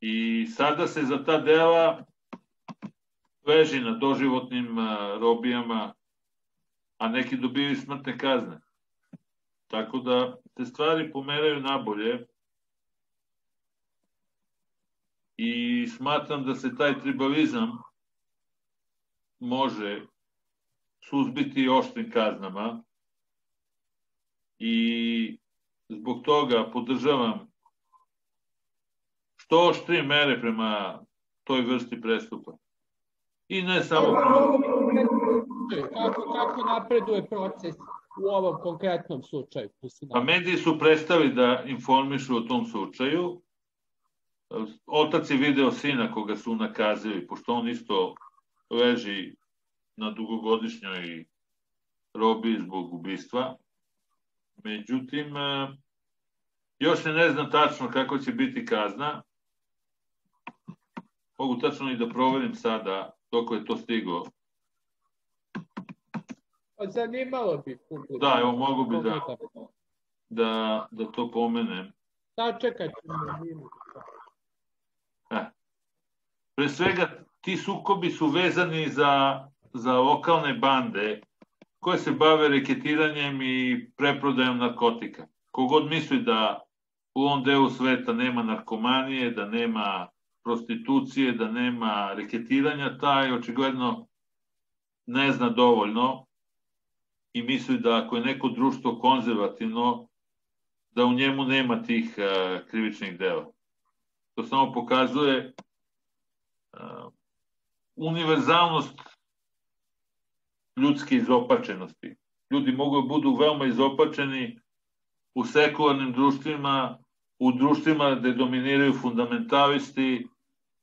I sada se za ta dela veži na doživotnim robijama, a neki dobili smrtne kazne. Tako da te stvari pomeraju nabolje i smatram da se taj tribalizam može suzbiti oštrim kaznama i zbog toga podržavam što oštrije mere prema toj vrsti prestupa. I ne samo... Kako, kako napreduje proces u ovom konkretnom slučaju? Pa mediji su prestali da informišu o tom slučaju. Otac je video sina koga su nakazili, pošto on isto leži na dugogodišnjoj robi zbog ubistva. Međutim, e, još se ne zna tačno kako će biti kazna. Mogu tačno i da proverim sada dok je to stigo. Zanimalo bi. Da, evo mogu bi da, da, da to pomenem. Sačekat ćemo. E. Pre svega, ti sukobi su vezani za, za lokalne bande koje se bave reketiranjem i preprodajom narkotika. Kogod misli da u ovom delu sveta nema narkomanije, da nema prostitucije, da nema reketiranja, taj očigledno ne zna dovoljno i misli da ako je neko društvo konzervativno, da u njemu nema tih uh, krivičnih dela. To samo pokazuje uh, univerzalnost ljudske izopačenosti. Ljudi mogu da budu veoma izopačeni u sekularnim društvima, u društvima gde dominiraju fundamentalisti,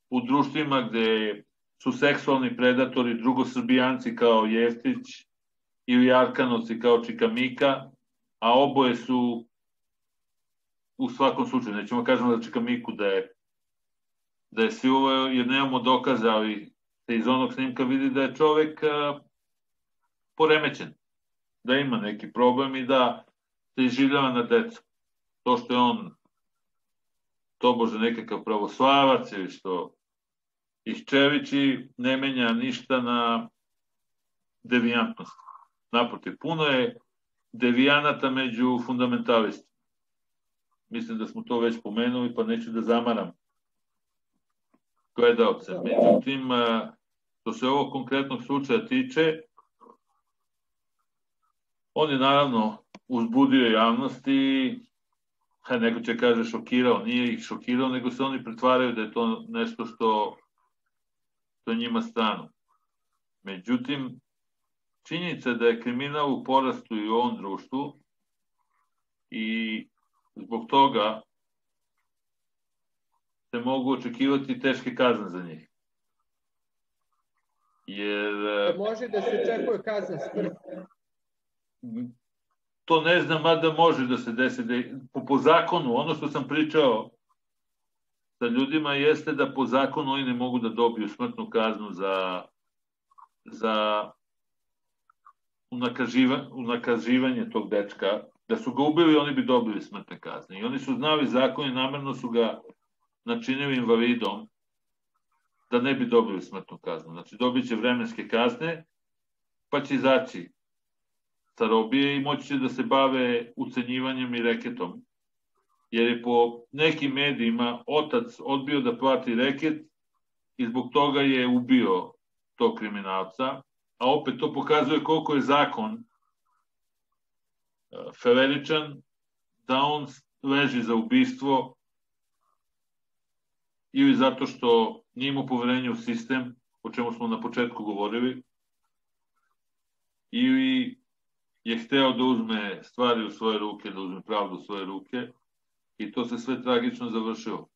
u društvima gde su seksualni predatori drugosrbijanci kao Jeftić ili Arkanovci kao Čikamika, a oboje su u svakom slučaju, nećemo kažemo za Čikamiku da je da je silovao, jer nemamo dokaza, ali se iz onog snimka vidi da je čovek poremećen, da ima neki problem i da se izživljava na decu. To što je on tobože nekakav pravoslavac ili što iščevići ne menja ništa na devijantnost. Naprotiv, puno je devijanata među fundamentalistima. Mislim da smo to već pomenuli, pa neću da zamaram gledalce. Međutim, što se ovog konkretnog slučaja tiče, on je naravno uzbudio javnost i neko će kaže šokirao, nije ih šokirao, nego se oni pretvaraju da je to nešto što, što njima strano. Međutim, činjenica da je kriminal u porastu i u ovom društvu i zbog toga se mogu očekivati teške kazne za njih. Jer... Da može da se očekuje kazna smrt? To ne znam, mada može da se desi. Da, po, po zakonu, ono što sam pričao sa ljudima jeste da po zakonu oni ne mogu da dobiju smrtnu kaznu za, za unakaživa, unakazivanje tog dečka. Da su ga ubili, oni bi dobili smrtne kazne. I oni su znali zakon i namerno su ga načinili invalidom da ne bi dobili smrtnu kaznu. Znači, dobit će vremenske kazne, pa će izaći sa robije i moći će da se bave ucenjivanjem i reketom. Jer je po nekim medijima otac odbio da plati reket i zbog toga je ubio tog kriminalca, a opet to pokazuje koliko je zakon e, feleričan, da on leži za ubistvo ili zato što nije imao poverenje u sistem, o čemu smo na početku govorili, ili je hteo da uzme stvari u svoje ruke, da uzme pravdu u svoje ruke i to se sve tragično završilo.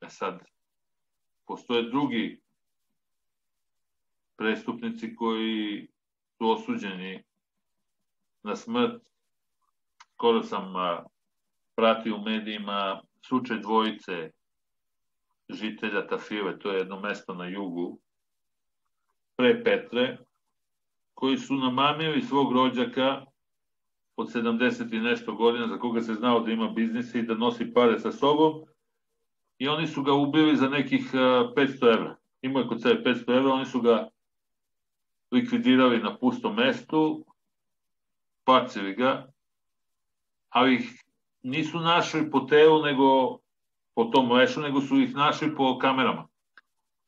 E sad, postoje drugi prestupnici koji su osuđeni na smrt. Skoro sam pratio u medijima slučaj dvojice žitelja Tafile, to je jedno mesto na jugu, pre Petre, koji su namamili svog rođaka od 70 i nešto godina, za koga se znao da ima biznise i da nosi pare sa sobom, i oni su ga ubili za nekih 500 evra. Imao je kod sebe 500 evra, oni su ga likvidirali na pustom mestu, pacili ga, ali nisu našli po telu, nego po tom lešu, nego su ih našli po kamerama.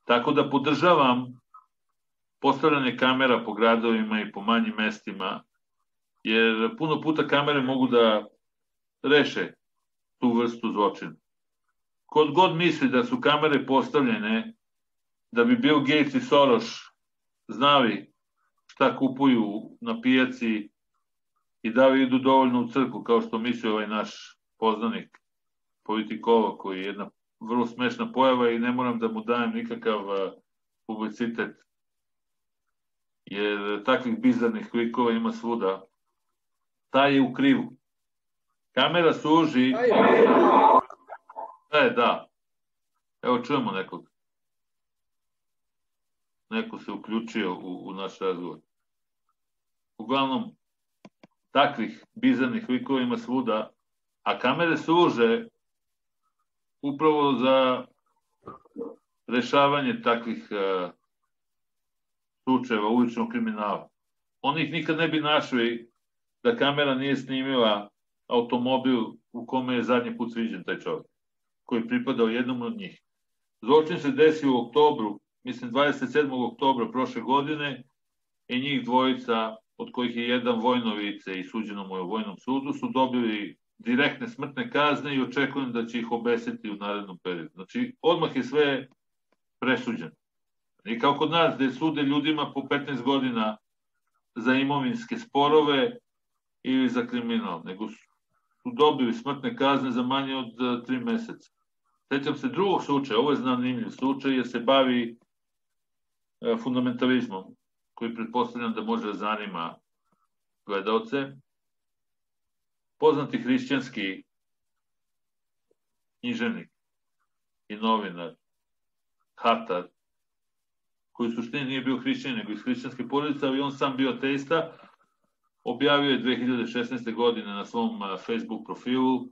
Tako da podržavam postavljanje kamera po gradovima i po manjim mestima, jer puno puta kamere mogu da reše tu vrstu zločina. Kod god misli da su kamere postavljene da bi Bill Gates i Soros znali šta kupuju na pijaci i da li idu dovoljno u crku, kao što misli ovaj naš poznanik politikova, koji je jedna vrlo smešna pojava i ne moram da mu dajem nikakav publicitet, jer takvih bizarnih klikova ima svuda. Taj je u krivu. Kamera služi... E, da. Evo čujemo nekog. Neko se uključio u, u naš razgovor. Uglavnom, takvih bizarnih likova ima svuda, a kamere služe upravo za rešavanje takvih uh, slučajeva uličnog kriminala. Oni ih nikad ne bi našli da kamera nije snimila automobil u kome je zadnji put sviđen taj čovjek, koji je pripadao jednom od njih. Zločin se desio u oktobru, mislim 27. oktobra prošle godine, i njih dvojica, od kojih je jedan vojnovice i suđeno mu je u vojnom sudu, su dobili direktne smrtne kazne i očekujem da će ih obesiti u narednom periodu. Znači, odmah je sve presuđeno. I kao kod nas, gde sude ljudima po 15 godina za imovinske sporove ili za kriminal, nego su dobili smrtne kazne za manje od 3 e, meseca. Sećam se drugog slučaja, ovo je zanimljiv slučaj, jer se bavi e, fundamentalizmom, koji pretpostavljam da može da zanima gledalce poznati hrišćanski književnik i novinar Hatar, koji u suštini nije bio hrišćan, nego iz hrišćanske porodice, ali on sam bio teista, objavio je 2016. godine na svom Facebook profilu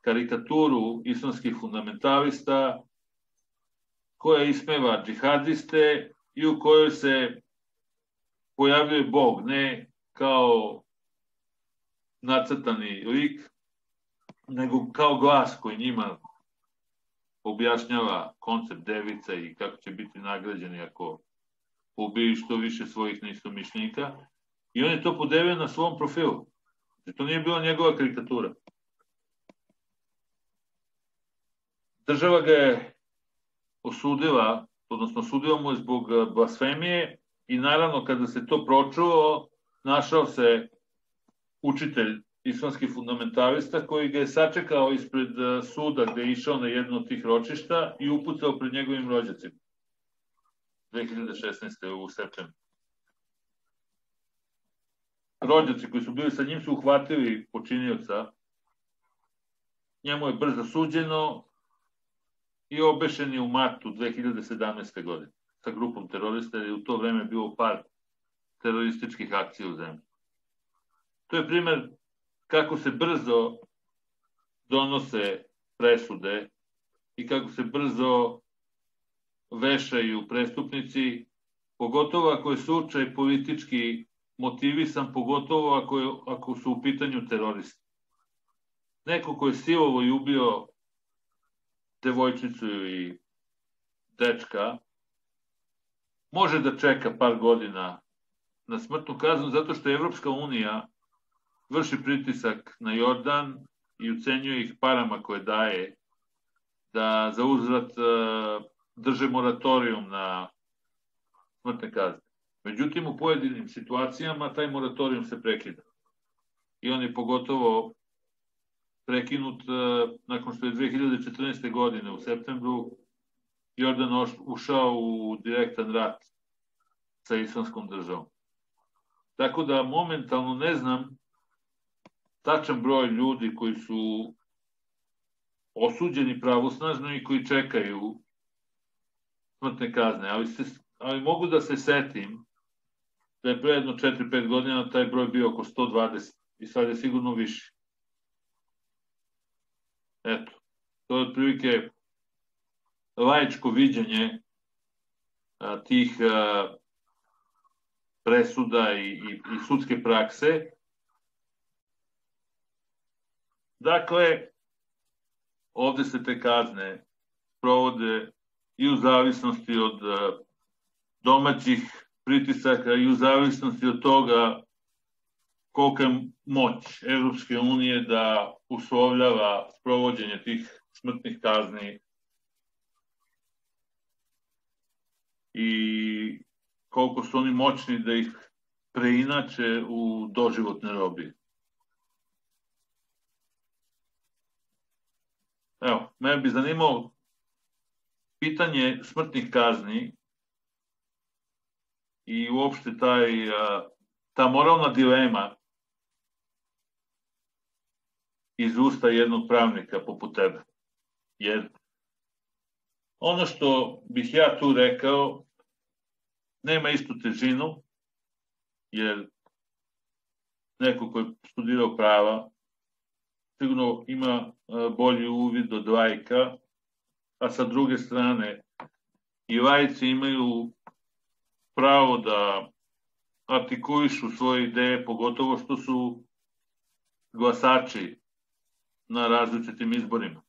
karikaturu islamskih fundamentalista koja ismeva džihadiste i u kojoj se pojavljuje Bog ne kao nacrtani lik, nego kao glas koji njima objašnjava koncept devica i kako će biti nagrađeni ako ubiju što više svojih neistomišljenika. I on je to podevio na svom profilu. Znači, to nije bila njegova karikatura. Država ga je osudila, odnosno osudila mu je zbog blasfemije i naravno kada se to pročuo, našao se učitelj islamski fundamentalista koji ga je sačekao ispred e, suda gde je išao na jedno od tih ročišta i upucao pred njegovim rođacima. 2016. u septembru. Rođaci koji su bili sa njim su uhvatili počinioca. Njemu je brzo suđeno i obešen je u martu 2017. godine sa grupom terorista, jer je u to vreme bilo par terorističkih akcija u zemlji. To je primer kako se brzo donose presude i kako se brzo vešaju prestupnici, pogotovo ako je slučaj politički motivisan, pogotovo ako, je, ako su u pitanju teroristi. Neko ko je silovo i ubio devojčicu i dečka, može da čeka par godina na smrtnu kaznu zato što je Evropska unija vrši pritisak na Jordan i ucenjuje ih parama koje daje da za uzrat e, drže moratorijum na smrtne kazne. Međutim, u pojedinim situacijama taj moratorijum se prekida. I on je pogotovo prekinut e, nakon što je 2014. godine u septembru Jordan ušao u direktan rat sa islamskom državom. Tako da momentalno ne znam tačan broj ljudi koji su osuđeni pravosnažno i koji čekaju smrtne kazne, ali, se, ali mogu da se setim da je pre jedno 4-5 godina taj broj bio oko 120 i sad je sigurno više. Eto, to je otprilike laičko viđenje a, tih a, presuda i, i, i sudske prakse. Dakle, ovde se te kazne provode i u zavisnosti od domaćih pritisaka i u zavisnosti od toga kolika je moć Evropske unije da uslovljava sprovođenje tih smrtnih kazni i koliko su oni moćni da ih preinače u doživotne robije. Evo, me bi zanimalo pitanje smrtnih kazni i uopšte taj, ta moralna dilema iz usta jednog pravnika poput tebe. Jer ono što bih ja tu rekao nema istu težinu, jer neko ko je studirao prava sigurno ima bolji uvid od lajka, a sa druge strane i lajci imaju pravo da artikulišu svoje ideje, pogotovo što su glasači na različitim izborima.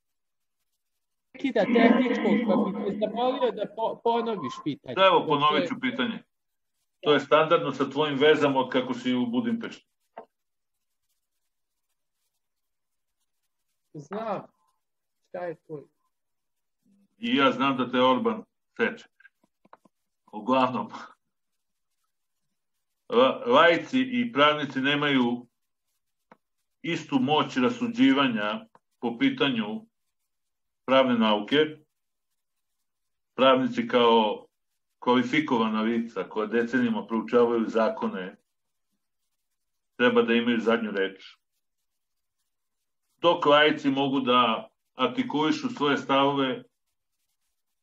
Kida tehničkog, pa bih te zamolio da po, ponoviš pitanje. Da, evo, ponovit ću pitanje. To je standardno sa tvojim vezama od kako si u Budimpešti. Znam. Šta je tvoj? I ja znam da te Orban seče. Uglavnom, lajci i pravnici nemaju istu moć rasuđivanja po pitanju pravne nauke. Pravnici kao kvalifikovana lica koja decenijama proučavaju zakone treba da imaju zadnju reč. Dok lajci mogu da artikulišu svoje stavove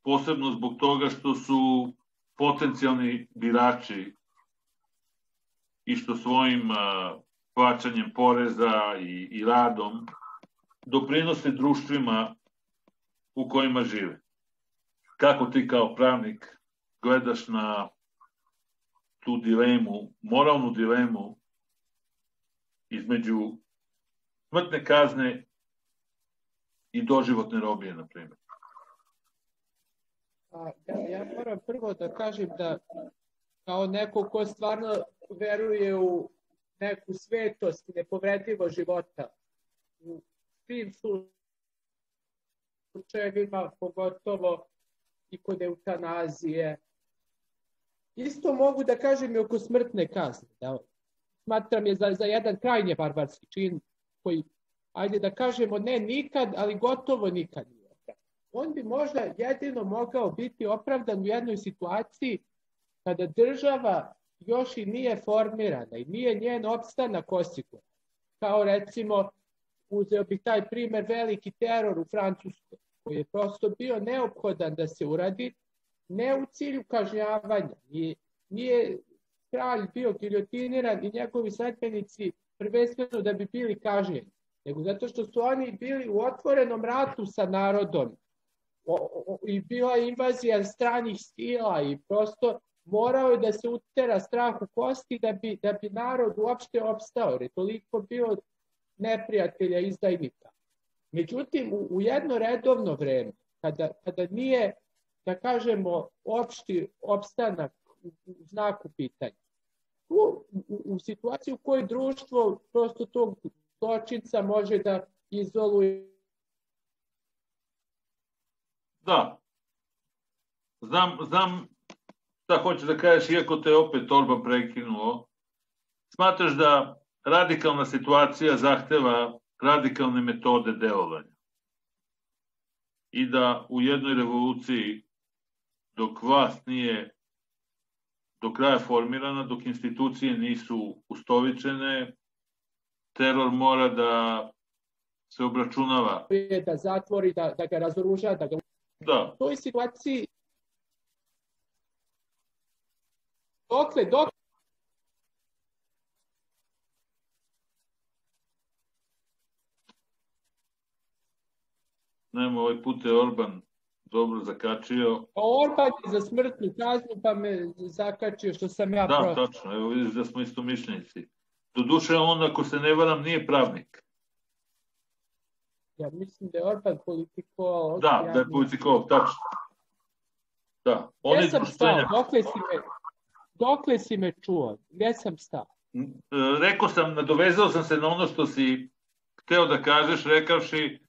posebno zbog toga što su potencijalni birači i što svojim plaćanjem poreza i, i radom doprinose društvima u kojima žive. Kako ti kao pravnik gledaš na tu dilemu, moralnu dilemu između smrtne kazne i doživotne robije, na primjer? Ja, ja moram prvo da kažem da kao neko ko stvarno veruje u neku svetost i nepovredivo života u svim slučajevima, pogotovo i kod eutanazije. Isto mogu da kažem i oko smrtne kazne. Da smatram je za, za jedan krajnje barbarski čin koji, ajde da kažemo ne nikad, ali gotovo nikad nije opravdan. On bi možda jedino mogao biti opravdan u jednoj situaciji kada država još i nije formirana i nije njen opstanak osiguran. Kao recimo, uzeo bih taj primer veliki teror u Francuskoj, koji je prosto bio neophodan da se uradi, ne u cilju kažnjavanja. Nije, nije kralj bio giljotiniran i njegovi sledbenici prvenstveno da bi bili kažnjeni, nego zato što su oni bili u otvorenom ratu sa narodom o, o, i bila invazija stranih stila i prosto morao je da se utera strah u kosti da bi, da bi narod uopšte opstao, jer je toliko bio neprijatelja izdajnika. Međutim, u, u jedno redovno vreme, kada, kada nije, da kažemo, opšti opstanak u, u znaku pitanja, u, u, u situaciji u kojoj društvo prosto tog zločinca može da izoluje. Da. Znam, znam šta hoćeš da kažeš, iako te opet Orban prekinuo. Smatraš da radikalna situacija zahteva radikalne metode delovanja. I da u jednoj revoluciji, dok vlast nije do kraja formirana, dok institucije nisu ustovičene, teror mora da se obračunava. Da zatvori, da, da ga razoruža, da ga... Da. U toj situaciji dokle, dokle Nema, ovaj put je Orban dobro zakačio. Pa Orban je za smrtnu kaznu, pa me zakačio što sam ja Da, protiv. tačno, evo vidiš da smo isto mišljenici. Doduše, on, ako se ne varam, nije pravnik. Ja mislim da je Orban politiko... Da, da je politikov, tačno. Da, on Gde je sam stao? Dokle si me, dokle si me čuo? Gde sam stao? E, Rekao sam, nadovezao sam se na ono što si hteo da kažeš, rekavši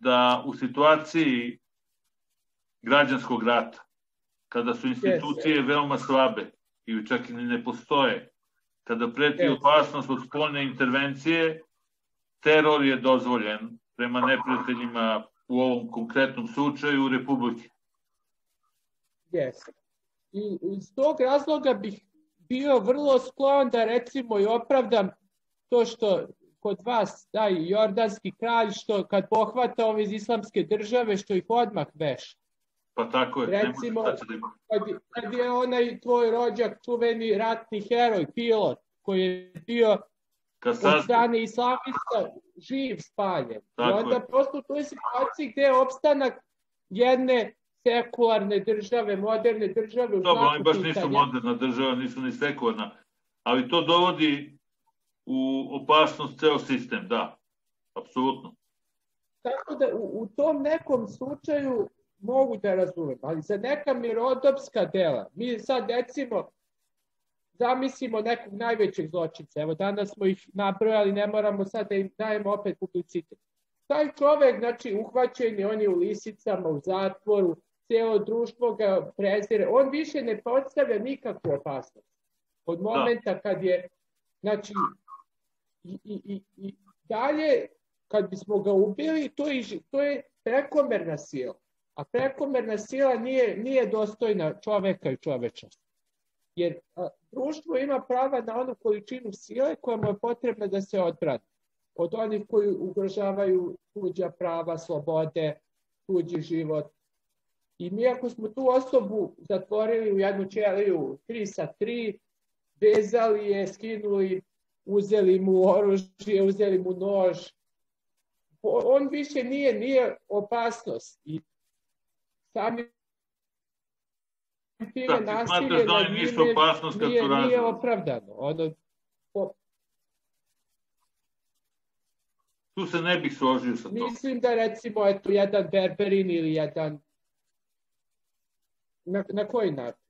da u situaciji građanskog rata, kada su institucije veoma slabe i čak i ne postoje, kada preti Jeste. opasnost od spoljne intervencije, teror je dozvoljen prema neprijateljima u ovom konkretnom slučaju Republike. Jesam. I iz tog razloga bih bio vrlo sklon da recimo i opravdam to što kod vas taj jordanski kralj što kad pohvata ove iz islamske države što ih odmah veša. Pa tako je. Recimo, da. Kad, kad je onaj tvoj rođak, čuveni ratni heroj, pilot, koji je bio Kad od strane islamista živ spaljen. I Tako onda je. prosto u toj situaciji gde je opstanak jedne sekularne države, moderne države Dobro, oni baš nisu moderna država, nisu ni sekularna, ali to dovodi u opasnost ceo sistem, da, apsolutno. Tako da u, u tom nekom slučaju mogu da razumem, ali za neka mirodopska dela, mi sad recimo zamislimo nekog najvećeg zločinca, evo danas smo ih nabrojali, ne moramo sad da im dajemo opet publicitet. Taj čovek, znači, uhvaćen je, on je u lisicama, u zatvoru, cijelo društvo ga prezire, on više ne podstavlja nikakvu opasnost. Od momenta kad je, znači, i, i, i, i dalje, kad bismo ga ubili, to je, to je prekomerna sila. A prekomerna sila nije, nije dostojna čoveka i čovečnosti. Jer a, društvo ima prava na onu količinu sile koja mu je potrebna da se odbrani. Od onih koji ugrožavaju tuđa prava, slobode, tuđi život. I mi ako smo tu osobu zatvorili u jednu ćeliju 3 sa 3, vezali je, skinuli, uzeli mu oružje, uzeli mu nož, on više nije, nije opasnost. I sami time Da, ti nasilje da oni nisu opasnost kad nije, su nije opravdano. Ono, po- Tu se ne bih složio sa tom. mislim da recimo eto, jedan Berberin ili jedan na, na koji način?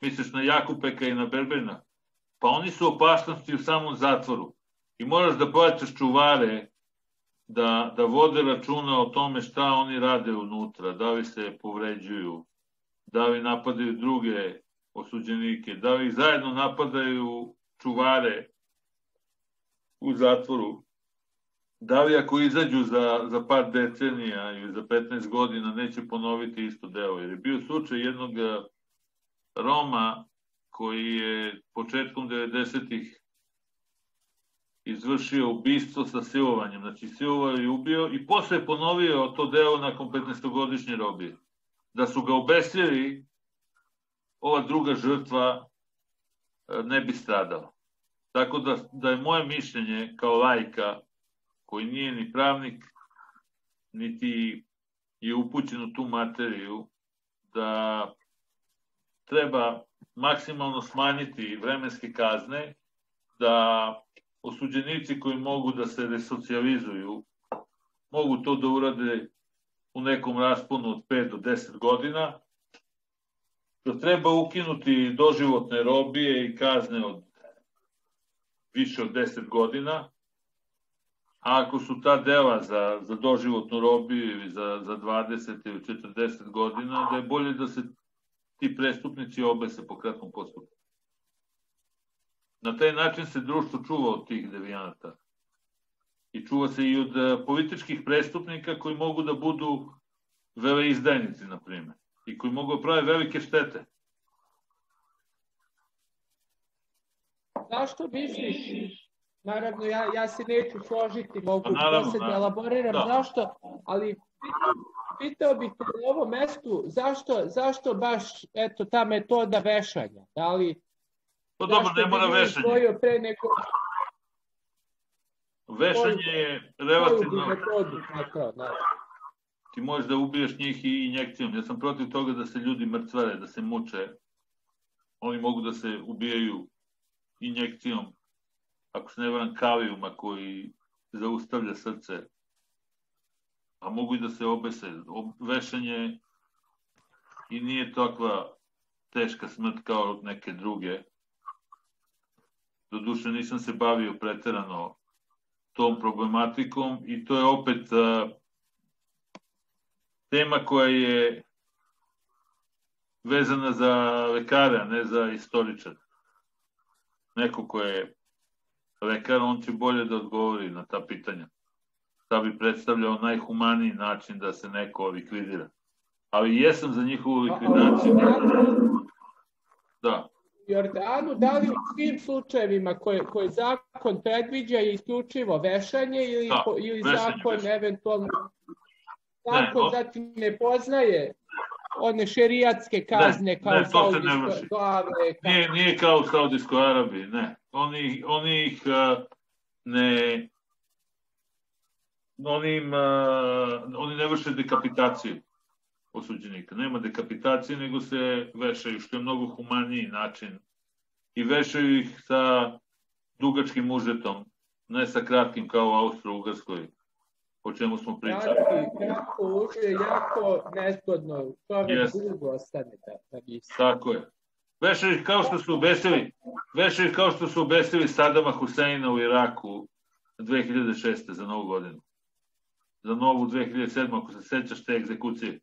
Misliš na Jakupeka i na Berberina? Pa oni su opasnosti u samom zatvoru. I moraš da plaćaš čuvare da, da vode računa o tome šta oni rade unutra, da li se povređuju, da li napadaju druge osuđenike, da li zajedno napadaju čuvare u zatvoru. da li ako izađu za, za par decenija ili za 15 godina neće ponoviti isto deo. Jer je bio slučaj jednog e, Roma koji je početkom 90-ih izvršio ubistvo sa silovanjem. Znači, silovao i ubio i posle je ponovio to deo nakon 15-godišnje robije. Da su ga obesili, ova druga žrtva e, ne bi stradala. Tako da, da je moje mišljenje kao lajka, koji nije ni pravnik, niti je upućen u tu materiju, da treba maksimalno smanjiti vremenske kazne, da osuđenici koji mogu da se resocijalizuju, mogu to da urade u nekom rasponu od 5 do 10 godina, da treba ukinuti doživotne robije i kazne od više od 10 godina, a ako su ta dela za, za doživotnu robiju ili za, za 20 ili 40 godina, da je bolje da se ti prestupnici obese po kratkom postupku. Na taj način se društvo čuva od tih devijanata. I čuva se i od e, političkih prestupnika koji mogu da budu veleizdajnici, na primjer. I koji mogu da prave velike štete. Zašto misliš? Naravno, ja, ja se neću složiti, mogu pa naravno, posle da elaboriram da. zašto, ali pitao bih te na ovom mestu zašto, zašto baš eto, ta metoda vešanja? Da li Pa dobro, ne mora vešanje. Pre neko... Vešanje je relativno... Metodu, tako, da. Ti možeš da ubiješ njih i injekcijom. Ja sam protiv toga da se ljudi mrcvare, da se muče. Oni mogu da se ubijaju injekcijom, ako se ne varam, kavijuma koji zaustavlja srce. A mogu i da se obese. Vešanje i nije takva teška smrt kao neke druge. Doduše nisam se bavio preterano tom problematikom i to je opet a, tema koja je vezana za lekara, ne za istoričar. Neko ko je lekar, on će bolje da odgovori na ta pitanja. Da bi predstavljao najhumaniji način da se neko likvidira. Ali jesam za njihovu likvidaciju. Da. Jordanu, da li u svim slučajevima koje, koje zakon predviđa je isključivo vešanje ili, da, ili vešanje, zakon vešanje. eventualno zakon ne, zatim ne poznaje one šerijatske kazne ne, kao ne, to se ne. Nije, nije kao u Saudijskoj Arabiji, ne. Oni, oni ih uh, ne oni, im, uh, oni ne vrše dekapitaciju osuđenika. Nema dekapitacije, nego se vešaju, što je mnogo humaniji način. I vešaju ih sa dugačkim užetom, ne sa kratkim kao u Austro-Ugrskoj, o čemu smo pričali. Kratki, kratko uže je jako nezgodno, čovek yes. dugo ostane da, da misli. Tako je. Vešaju ih kao što su obesili, vešaju ih kao što su obesili Sadama Huseina u Iraku 2006. za novu godinu. Za novu 2007. ako se sećaš te egzekucije.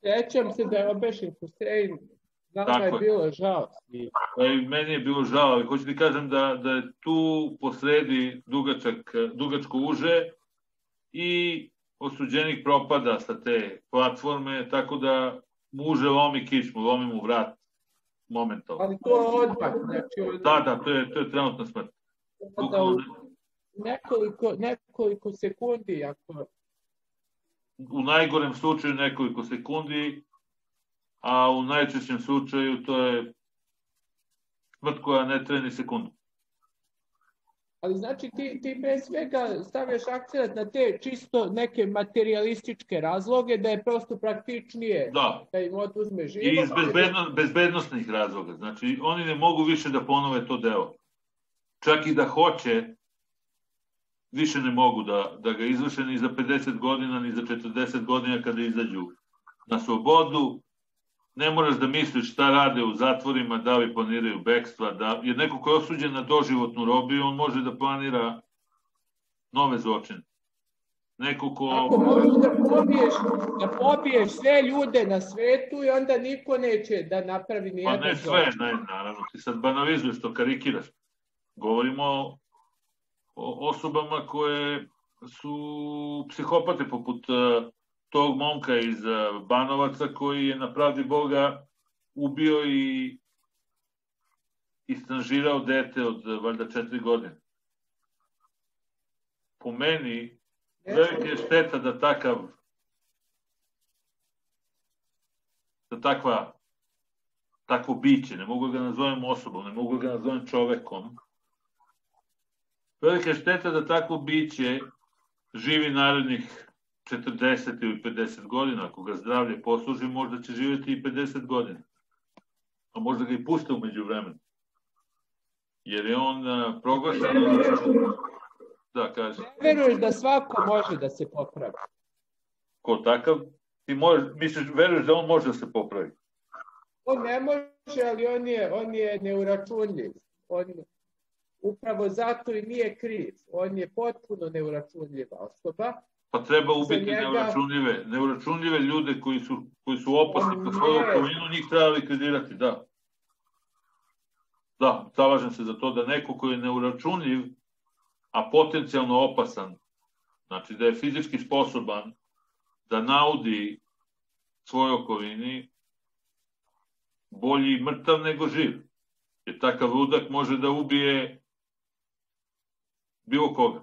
Sećam se da je obešen Husein, nama je bilo žao. Pa I meni je bilo žao, ali hoću ti kažem da, da je tu posredi dugačak, dugačko uže i osuđenik propada sa te platforme, tako da muže lomi kičmu, lomi mu vrat momentalno. Ali to je odmah. Znači. Da, da, to je, to je trenutna smrt. Nekoliko, nekoliko sekundi, ako u najgorem slučaju nekoliko sekundi, a u najčešćem slučaju to je smrt koja ne treni sekundu. Ali znači ti, ti pre svega stavljaš akcent na te čisto neke materialističke razloge, da je prosto praktičnije da, da im oduzme život. I iz bezbedno, bezbednostnih razloga. Znači oni ne mogu više da ponove to deo. Čak i da hoće, više ne mogu da, da ga izvrše ni za 50 godina, ni za 40 godina kada izađu na slobodu. Ne moraš da misliš šta rade u zatvorima, da li planiraju bekstva, da, jer neko ko je osuđen na doživotnu robiju, on može da planira nove zločine. Neko ko... Ako možeš da pobiješ, da pobiješ sve ljude na svetu i onda niko neće da napravi nijedan Pa ne sve, ne, naravno. Ti sad banalizuješ to, karikiraš. Govorimo osobama koje su psihopate poput uh, tog momka iz uh, Banovaca koji je na pravdi Boga ubio i istanžirao dete od uh, valjda četiri godine. Po meni, velike je šteta da takav da takva takvo biće, ne mogu ga nazovem osobom, ne mogu ga nazovem čovekom, velika je šteta da takvo biće živi narednih 40 ili 50 godina, ako ga zdravlje posluži, možda će živjeti i 50 godina. A možda ga i puste umeđu vremenu. Jer je on proglašen... Da, kaže. Ne veruješ da svako može da se popravi? Ko takav? Ti možeš, misliš, veruješ da on može da se popravi? On ne može, ali on je, on je neuračunljiv. On, upravo zato i nije kriv. On je potpuno neuračunljiva osoba. Pa treba ubiti njega... neuračunljive, neuračunljive ljude koji su, koji su opasni po svoju okolinu, njih treba likvidirati, da. Da, zalažem se za to da neko koji je neuračunljiv, a potencijalno opasan, znači da je fizički sposoban da naudi svojoj okolini, bolji mrtav nego živ. Jer takav ludak može da ubije bilo koga.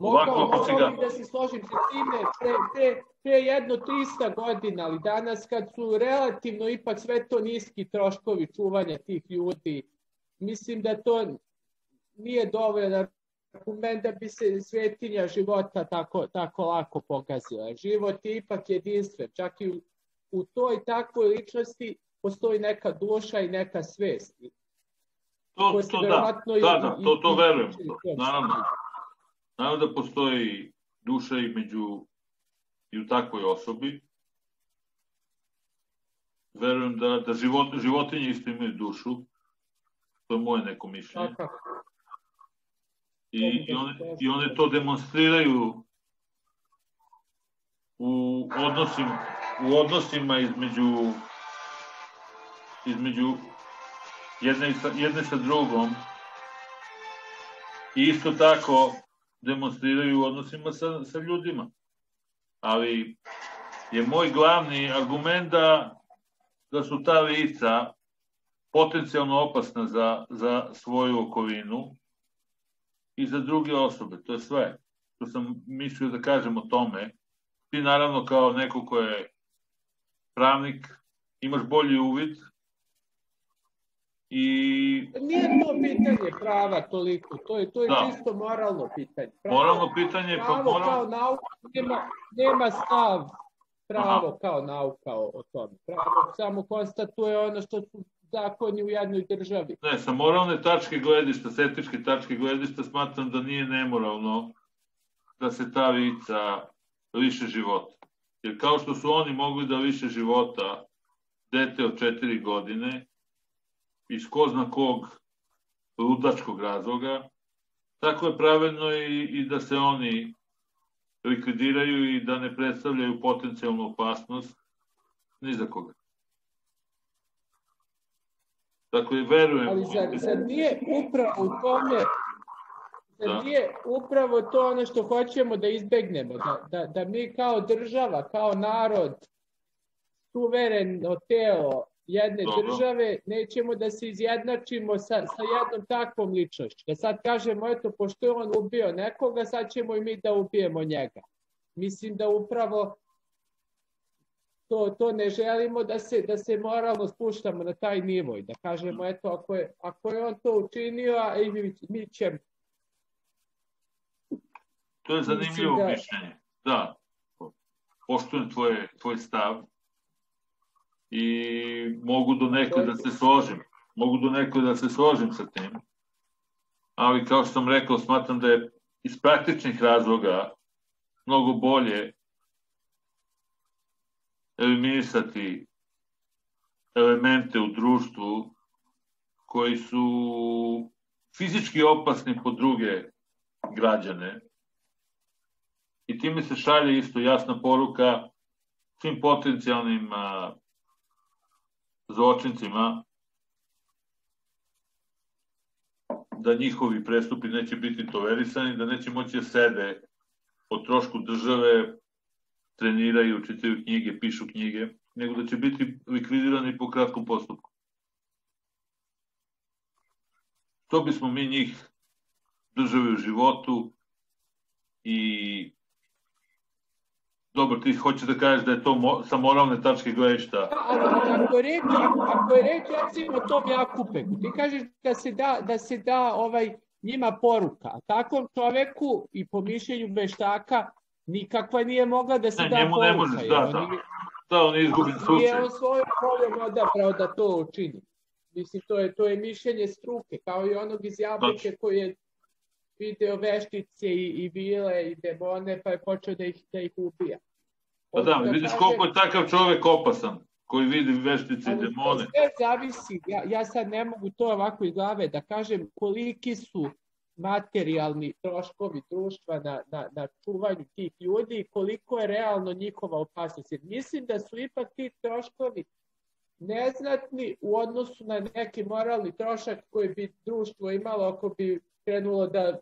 Mogao ako ga... da se složim sa time pre, pre, pre jedno 300 godina, ali danas kad su relativno ipak sve to niski troškovi čuvanja tih ljudi, mislim da to nije dovoljno argument da bi se svetinja života tako, tako lako pokazila. Život je ipak jedinstven, čak i u, u toj takvoj ličnosti postoji neka duša i neka svest. To, to da, da, da, to, to verujem. Naravno, naravno da postoji duša i među i u takvoj osobi. Verujem da, da život, životinje isto imaju dušu. To je moje neko mišljenje. I, i, one, I one to demonstriraju u odnosima, u odnosima između između jedne, sa, jedne sa drugom i isto tako demonstriraju u odnosima sa, sa ljudima. Ali je moj glavni argument da, da su ta lica potencijalno opasna za, za svoju okolinu i za druge osobe. To je sve što sam mislio da kažem o tome. Ti naravno kao neko ko je pravnik imaš bolji uvid I... Nije to pitanje prava toliko, to je, to je da. čisto moralno pitanje. Pravo, moralno pitanje, pa pravo pa moral... kao nauka nema, nema stav pravo Aha. kao nauka o, o tome. Pravo samo konstatuje ono što su zakoni u jednoj državi. Ne, sa moralne tačke gledišta, s etičke tačke gledišta smatram da nije nemoralno da se ta vica liše života. Jer kao što su oni mogli da liše života dete od četiri godine, iz ko zna kog ludačkog razloga, tako je pravedno i, i da se oni likvidiraju i da ne predstavljaju potencijalnu opasnost ni za koga. Tako je, verujem... Ali zar, zar nije upravo u tome da. da nije upravo to ono što hoćemo da izbegnemo, da, da, da mi kao država, kao narod, suvereno telo, jedne Dobro. države, nećemo da se izjednačimo sa, sa jednom takvom ličnošću. Da sad kažemo, eto, pošto je on ubio nekoga, sad ćemo i mi da ubijemo njega. Mislim da upravo to, to ne želimo da se, da se moralno spuštamo na taj nivo i da kažemo, eto, ako je, ako je on to učinio, a i mi, mi ćemo. To je zanimljivo da... mišljenje. Da, poštujem tvoje, tvoj stav i mogu do nekoj da se složim. Mogu do nekoj da se složim sa tim. Ali kao što sam rekao, smatram da je iz praktičnih razloga mnogo bolje eliminisati elemente u društvu koji su fizički opasni po druge građane. I time se šalje isto jasna poruka svim potencijalnim zločincima da njihovi prestupi neće biti tolerisani, da neće moći da sede o trošku države, treniraju, čitaju knjige, pišu knjige, nego da će biti likvidirani po kratkom postupku. To bismo mi njih državi u životu i Dobro, ti hoćeš da kažeš da je to mo, sa moralne tačke gledišta. Ako je reč, ako je reč recimo tom Jakupeku, ti kažeš da se da, da se da ovaj njima poruka. A takvom čoveku i po mišljenju veštaka nikakva nije mogla da se ne, da njemu poruka. ne možeš, da, da. Da, on je izgubljen slučaj. Nije on svojom voljom odabrao da to učini. Mislim, to je, to je mišljenje struke, kao i onog iz Jabuke koji je video veštice i, i vile i demone, pa je počeo da ih, da ih ubija. Pa da, da vidiš koliko je takav čovek opasan, koji vidi veštice i demone. Sve zavisi, ja, ja sad ne mogu to ovako iz glave da kažem koliki su materijalni troškovi društva na, na, na čuvanju tih ljudi i koliko je realno njihova opasnost. Jer mislim da su ipak ti troškovi neznatni u odnosu na neki moralni trošak koji bi društvo imalo ako bi krenulo da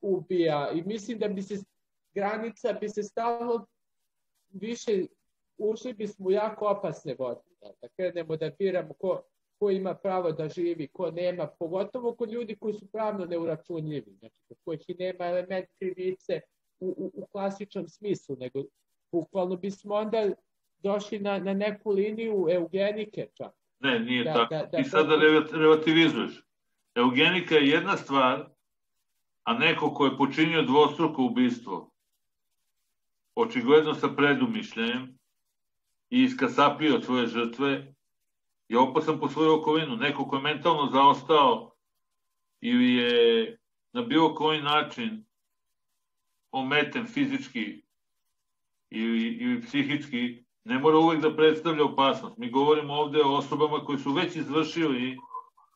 ubija. I mislim da bi se granica bi se stalno više ušli bismo u jako opasne vode. Da krenemo da biramo ko, ko ima pravo da živi, ko nema, pogotovo kod ljudi koji su pravno neuračunljivi, znači kod kojih i nema element krivice u, u, u klasičnom smislu, nego bukvalno bismo onda došli na, na neku liniju eugenike čak. Ne, nije da, tako. Da, da, Ti sada relativizuješ. Eugenika je jedna stvar, a neko ko je počinio dvostruko ubistvo, očigledno sa predumišljenjem i iskasapio svoje žrtve, je opasan po svoju okolinu. Neko ko je mentalno zaostao ili je na bilo koji način ometen fizički ili, ili psihički, ne mora uvek da predstavlja opasnost. Mi govorimo ovde o osobama koji su već izvršili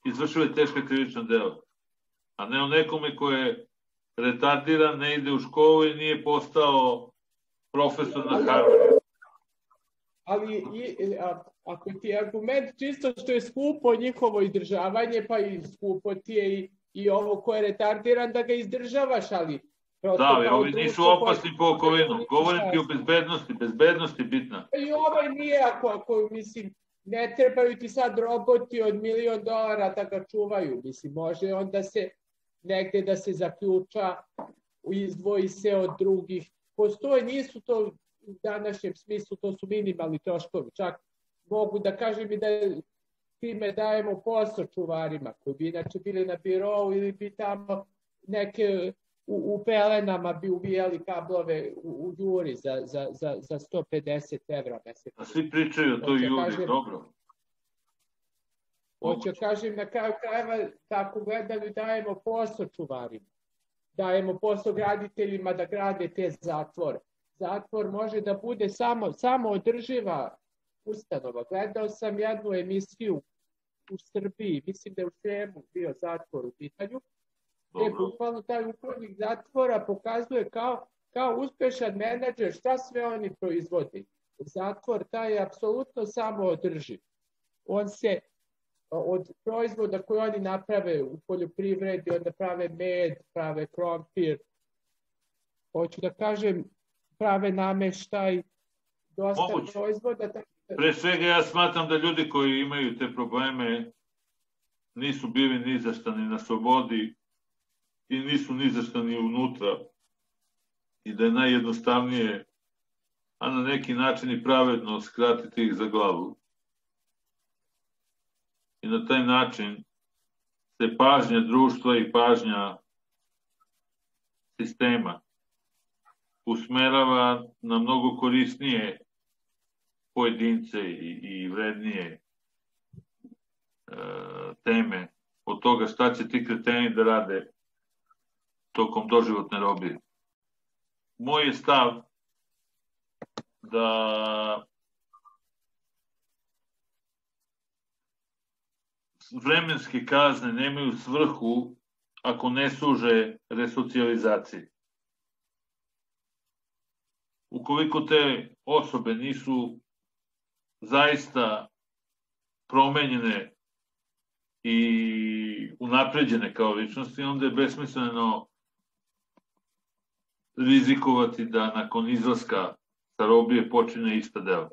izvršile teška krivična dela, a ne o nekome ko je retardiran, ne ide u školu i nije postao profesor na Harvardu. Ali i, a, ako ti je argument čisto što je skupo njihovo izdržavanje, pa i skupo ti je i, i ovo ko je retardiran da ga izdržavaš, ali Prosto da, ali ovi nisu opasni po okolinu. Govorim ti o bezbednosti. Bezbednost je bitna. I ovaj nije, ako, ako mislim, ne trebaju ti sad roboti od milion dolara da ga čuvaju. Mislim, može onda se negde da se zaključa, izdvoji se od drugih. Postoje, nisu to u današnjem smislu, to su minimalni troškovi. Čak mogu da kažem i da time dajemo posao čuvarima, koji bi inače bili na birovu ili bi tamo neke u, u pelenama bi uvijali kablove u, u juri za, za, za, za 150 evra mesečno. A svi pričaju o toj juri, kažem, dobro. Hoće kažem, na kraju krajeva, tako gledali, dajemo posao čuvarima. Dajemo posao graditeljima da grade te zatvore. Zatvor može da bude samo, samo održiva ustanova. Gledao sam jednu emisiju u Srbiji, mislim da je u Sremu bio zatvor u pitanju, gde bukvalno taj upravnik zatvora pokazuje kao, kao uspešan menadžer šta sve oni proizvodi. Zatvor taj je apsolutno samo održiv. On se od proizvoda koje oni naprave u poljoprivredi, onda prave med, prave krompir, hoću da kažem, prave nameštaj, dosta Moguće. proizvoda. Tako da... Pre svega ja smatram da ljudi koji imaju te probleme nisu bili ni zaštani na slobodi i nisu ni zašto ni unutra i da je najjednostavnije a na neki način i pravedno skratiti ih za glavu. I na taj način se pažnja društva i pažnja sistema usmerava na mnogo korisnije pojedince i, i vrednije e, teme od toga šta će ti kreteni da rade tokom doživotne robije. Moj je stav da vremenske kazne nemaju svrhu ako ne služe resocijalizaciji. Ukoliko te osobe nisu zaista promenjene i unapređene kao ličnosti, onda je besmisleno rizikovati da nakon izlaska sa robije počine ista dela.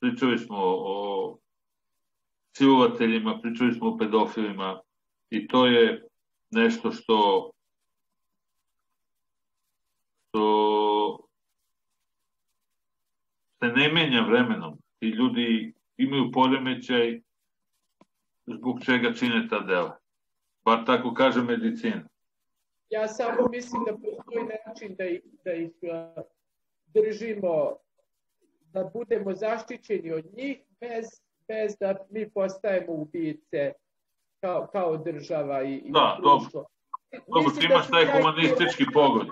Pričali smo o silovateljima, pričali smo o pedofilima i to je nešto što što se ne menja vremenom. Ti ljudi imaju poremećaj zbog čega čine ta dela. Bar tako kaže medicina. Ja samo mislim da postoji način da ih, da ih držimo, da budemo zaštićeni od njih bez, bez da mi postajemo ubice kao, kao država i, da, i dobro. Dobro, ti imaš da taj humanistički pogled.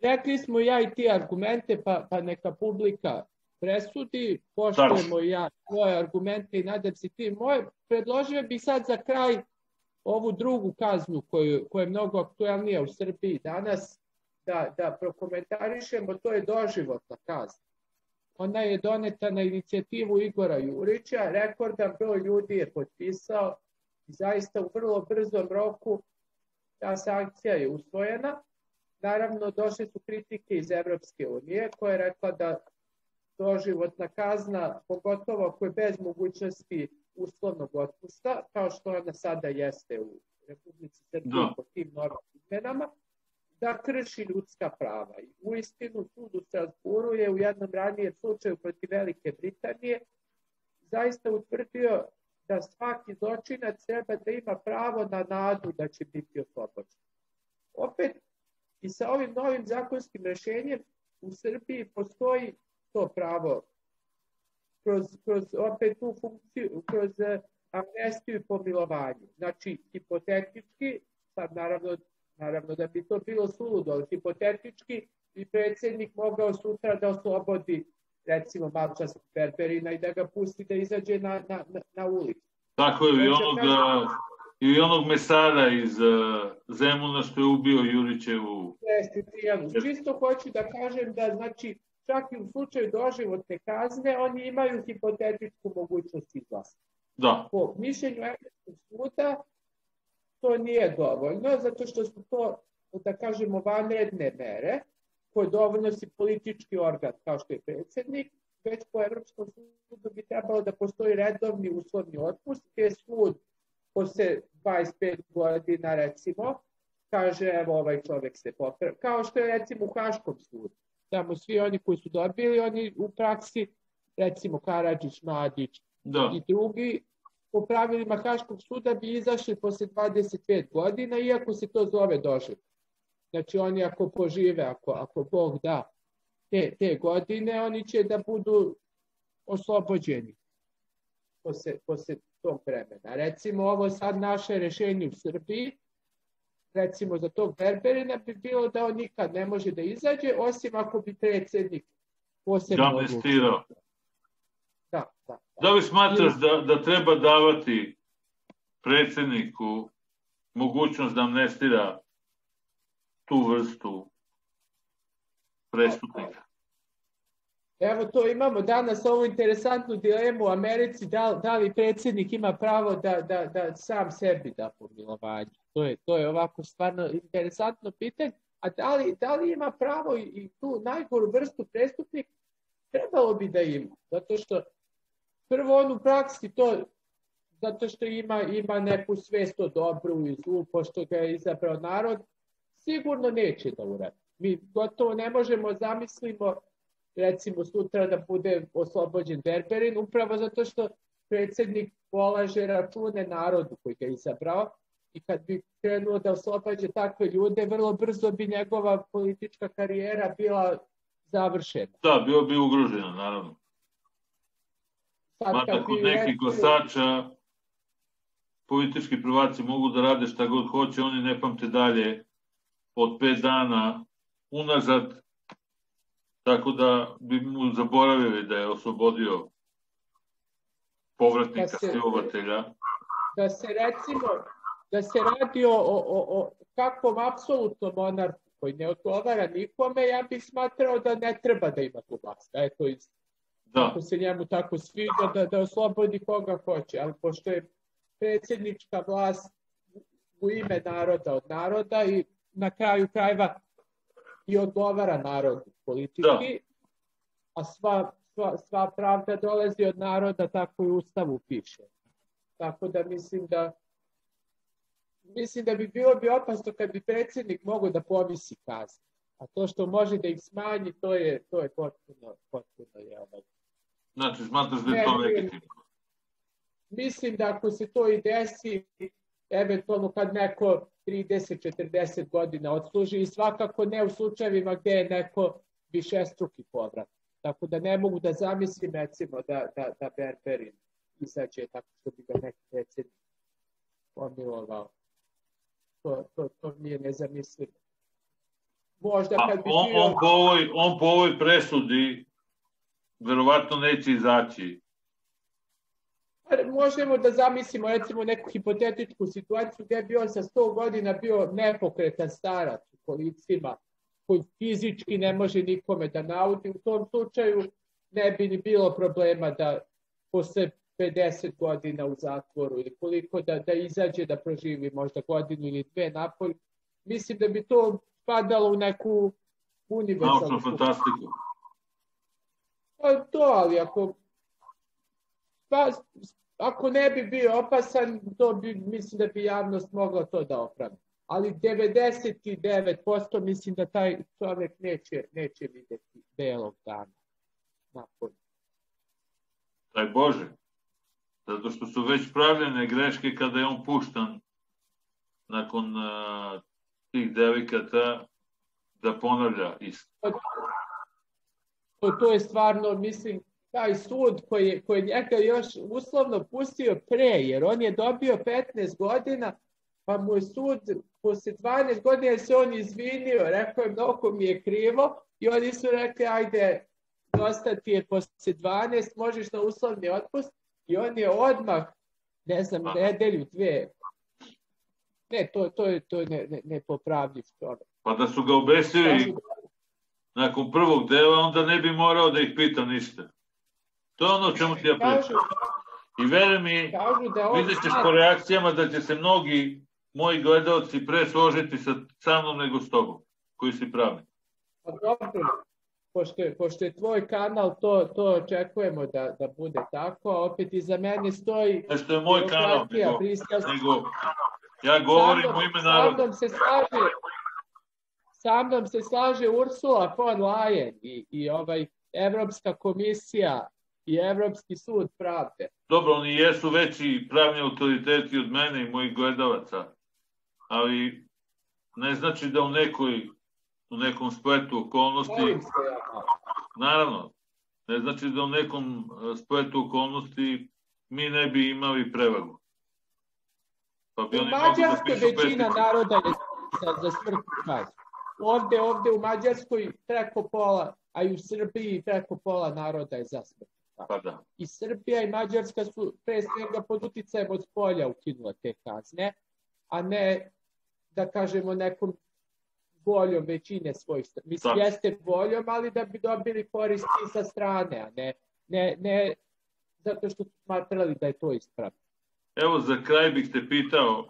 Rekli smo ja i ti argumente, pa, pa neka publika presudi, poštujemo ja tvoje argumente i nadam se ti moje. Predložio bih sad za kraj ovu drugu kaznu koju, koja je mnogo aktuelnija u Srbiji danas, da, da prokomentarišemo, to je doživotna kazna. Ona je doneta na inicijativu Igora Jurića, rekordan broj ljudi je potpisao i zaista u vrlo brzom roku ta sankcija je usvojena. Naravno, došle su kritike iz Evropske unije koja je rekla da doživotna kazna, pogotovo ako je bez mogućnosti uslovnog otpusta, kao što ona sada jeste u Republici Srbije da. po tim novim izmenama, da krši ljudska prava. I u istinu sud u Strasburu je u jednom ranijem slučaju protiv Velike Britanije zaista utvrdio da svaki zločinac treba da ima pravo na nadu da će biti oslobođen. Opet, i sa ovim novim zakonskim rešenjem u Srbiji postoji to pravo kroz, kroz opet tu funkciju, kroz eh, amnestiju i pomilovanje. Znači, hipotetički, sad naravno, naravno da bi to bilo suludo, ali hipotetički bi predsednik mogao sutra da oslobodi recimo Malčas Berberina i da ga pusti da izađe na, na, na, ulicu. Tako je, i onog, da... i onog mesara iz uh, Zemuna što je ubio Jurićevu. Jeste, Čisto hoću da kažem da, znači, čak i u slučaju doživotne kazne, oni imaju hipotetičku mogućnost izlaska. Da. Po mišljenju Evropskog suda to nije dovoljno, zato što su to, da kažemo, vanredne mere, koje dovoljnosi politički organ, kao što je predsednik, već po Evropskom sudu bi trebalo da postoji redovni uslovni otpust, gde sud posle 25 godina, recimo, kaže, evo, ovaj čovek se popravio, kao što je, recimo, u Haškom sudu tamo svi oni koji su dobili, oni u praksi, recimo Karadžić, Mladić da. i drugi, po pravilima Haškog suda bi izašli posle 25 godina, iako se to zove doživljaj. Znači oni ako požive, ako, ako Bog da te, te godine, oni će da budu oslobođeni posle, posle tog vremena. Recimo ovo sad naše rešenje u Srbiji, recimo za tog Berberina bi bilo da on nikad ne može da izađe, osim ako bi predsednik posebno. Da, da, da. Da li smatraš da, da treba davati predsedniku mogućnost da amnestira tu vrstu prestupnika? Evo to imamo danas ovu interesantnu dilemu u Americi, da, da li predsednik ima pravo da, da, da sam sebi da pomilovanje. To je, to je ovako stvarno interesantno pitanje. A da li, da li ima pravo i, i tu najgoru vrstu prestupnika? Trebalo bi da ima. Zato što prvo on u praksi to zato što ima, ima neku svest o dobru i zlu, pošto ga je izabrao narod, sigurno neće da uradi. Mi gotovo ne možemo zamislimo recimo sutra da bude oslobođen Berberin, upravo zato što predsednik polaže račune narodu koji ga je izabrao i kad bi krenuo da oslobađa takve ljude, vrlo brzo bi njegova politička karijera bila završena. Da, bio bi ugrožena, naravno. Sad, Mada kod nekih glasača politički prvaci mogu da rade šta god hoće, oni ne pamte dalje od pet dana unazad, tako da bi mu zaboravili da je oslobodio povratnika da se, silovatelja. Da se recimo da se radi o, o, o kakvom apsolutnom monarhu koji ne odgovara nikome, ja bih smatrao da ne treba da ima tu vlast. Eto, iz, Da. Ako se njemu tako sviđa, da, da oslobodi koga hoće. Ali pošto je predsjednička vlast u ime naroda od naroda i na kraju krajeva i odgovara narodu politički, a sva, sva, sva pravda dolazi od naroda, tako i Ustavu piše. Tako da mislim da mislim da bi bilo bi opasno kad bi predsjednik mogao da povisi kaznu. A to što može da ih smanji, to je, to je potpuno, potpuno je ovaj. Znači, smatraš da je to legitimno? Mislim da ako se to i desi, eventualno kad neko 30-40 godina odsluži i svakako ne u slučajevima gde je neko višestruki povrat. Tako da ne mogu da zamislim recimo da, da, da Berberin izađe tako što bi ga neki predsjednik pomilovao. To, to, to mi je nezamislivo. Možda kad bi on, bio... on, po ovoj, on po ovoj presudi verovatno neće izaći. Možemo da zamislimo recimo neku hipotetičku situaciju gdje bi on sa 100 godina bio nepokretan starac u kolicima koji fizički ne može nikome da naudi. U tom slučaju ne bi ni bilo problema da posle 50 godina u zatvoru ili koliko da, da izađe da proživi možda godinu ili dve napolju. Mislim da bi to spadalo u neku univerzalnu... Naučnu fantastiku. Pa to, ali ako pa, ako ne bi bio opasan, to bi, mislim da bi javnost mogla to da opravi. Ali 99% mislim da taj čovjek neće, neće vidjeti belog dana. Napolje. Daj Bože. Zato što su već pravljene greške kada je on puštan nakon uh, tih devikata da ponavlja isto. To, to je stvarno, mislim, taj sud koji je, koji njega još uslovno pustio pre, jer on je dobio 15 godina, pa mu je sud posle 12 godina se on izvinio, rekao je mnogo mi je krivo i oni su rekli ajde dosta ti je posle 12, možeš na uslovni otpust i on je odmah, ne znam, nedelju, dve, ne, to, to je, to je ne, ne, nepopravljiv čovjek. Pa da su ga obesili nakon prvog dela, onda ne bi morao da ih pita ništa. To je ono čemu ti ja pričam. I veri mi, da vidjet ćeš po reakcijama da će se mnogi moji gledalci pre složiti sa, sa mnom nego s tobom, koji si pravi. Pa dobro, pošto je, pošto je tvoj kanal, to, to očekujemo da, da bude tako, a opet i za mene stoji... Ne što je moj kanal, nego, nego ja govorim u ime naroda. Sa mnom se slaže, sa mnom se slaže Ursula von Leyen i, i ovaj Evropska komisija i Evropski sud pravde. Dobro, oni jesu veći pravni autoriteti od mene i mojih gledalaca, ali ne znači da u nekoj u nekom spletu okolnosti naravno, ne znači da u nekom e, spletu okolnosti mi ne bi imali prevagu. Pa bi oni u Mađarskoj da većina naroda je za, za smrtnu kaznu. Ovde, ovde u Mađarskoj preko pola, a i u Srbiji preko pola naroda je za smrt. Pa da. I Srbija i Mađarska su pre svega pod uticajem od spolja ukinula te kazne, a ne da kažemo nekom voljom većine svojih strana. Mislim, da. jeste voljom, ali da bi dobili koristi sa strane, a ne, ne, ne zato što su smatrali da je to ispravno. Evo, za kraj bih te pitao,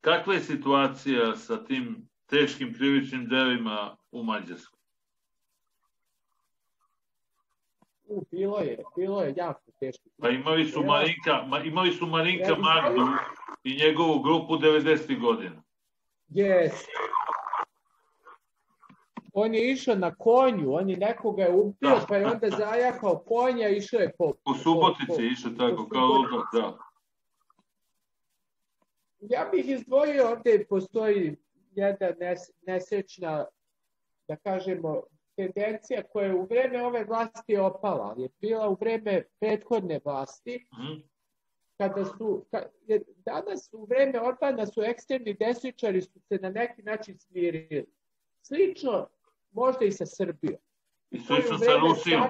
kakva je situacija sa tim teškim krivičnim delima u Mađarskoj? U, bilo je, bilo je jako teško. Pa imali su Marinka, ma, imali su Marinka Magdu i njegovu grupu 90. godina. Yes. On je išao na konju, on je nekoga je ubio, da. pa je onda zajahao konja i išao je po... Po Subotici išao tako, kao ludak, da. Ja bih izdvojio, ovde postoji jedna nes, nesečna, da kažemo, tendencija koja je u vreme ove vlasti opala, ali je bila u vreme prethodne vlasti, mm. kada su, ka, danas u vreme Orbana su ekstremni desničari su se na neki način smirili. Slično možda i sa Srbijom. I slično sa Rusijom.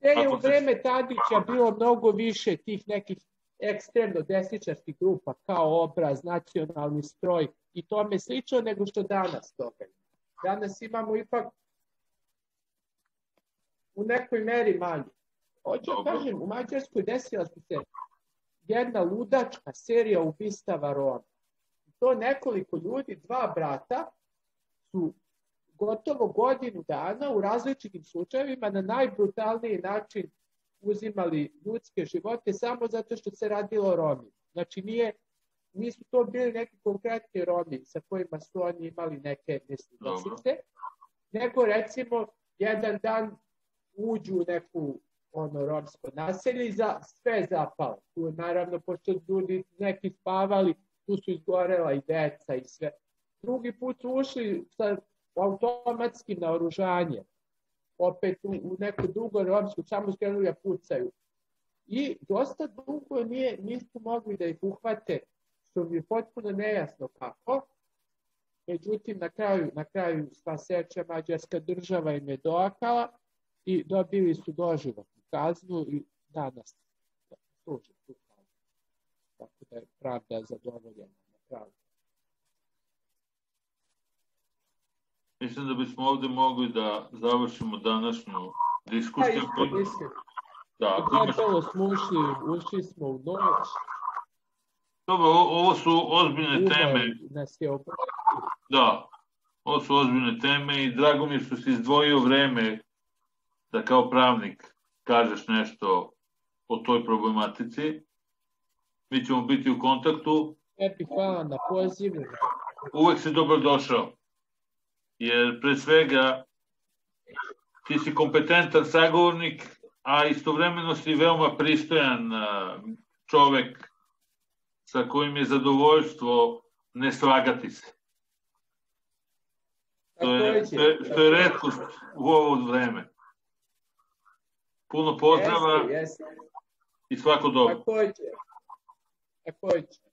Gde je u vreme Tadića bilo mnogo više tih nekih ekstremno desničarskih grupa kao obraz, nacionalni stroj i tome slično nego što danas toga. Danas imamo ipak u nekoj meri manje. Hoću da kažem, u Mađarskoj desila su se jedna ludačka serija ubistava Roma. To nekoliko ljudi, dva brata, su gotovo godinu dana u različitim slučajevima na najbrutalniji način uzimali ljudske živote samo zato što se radilo o Romi. Znači nije, nisu to bili neki konkretni Romi sa kojima su oni imali neke nesuglasice, nego recimo jedan dan uđu u neku ono romsko naselje i za sve zapalo. Tu naravno, pošto ljudi neki spavali, tu su izgorela i deca i sve. Drugi put su ušli sa automatskim naoružanjem, opet u, u neku dugo romsku, samo skrenuli da pucaju. I dosta dugo nije, nisu mogli da ih uhvate, što mi je potpuno nejasno kako. Međutim, na kraju, na kraju sva seča mađarska država im je doakala i dobili su doživotnu kaznu i danas služe tu kaznu. Tako da je pravda zadovoljena na kraju. Mislim da bismo ovde mogli da završimo današnju diskusiju. Pa isto. Da. Gotovo smo ušli, ušli smo u noć. Dobro, ovo su ozbiljne Ubar teme. nas je Da, ovo su ozbiljne teme i drago mi je što si izdvojio vreme da kao pravnik kažeš nešto o toj problematici. Mi ćemo biti u kontaktu. Epi, hvala na pozivu. Uvek si dobrodošao. Jer pre svega ti si kompetentan sagovornik, a istovremeno si veoma pristojan čovek sa kojim je zadovoljstvo ne slagati se. To je, to je, je redkost u ovo vreme. Puno pozdrava Jeste, jeste. i svako dobro. Takođe. Takođe.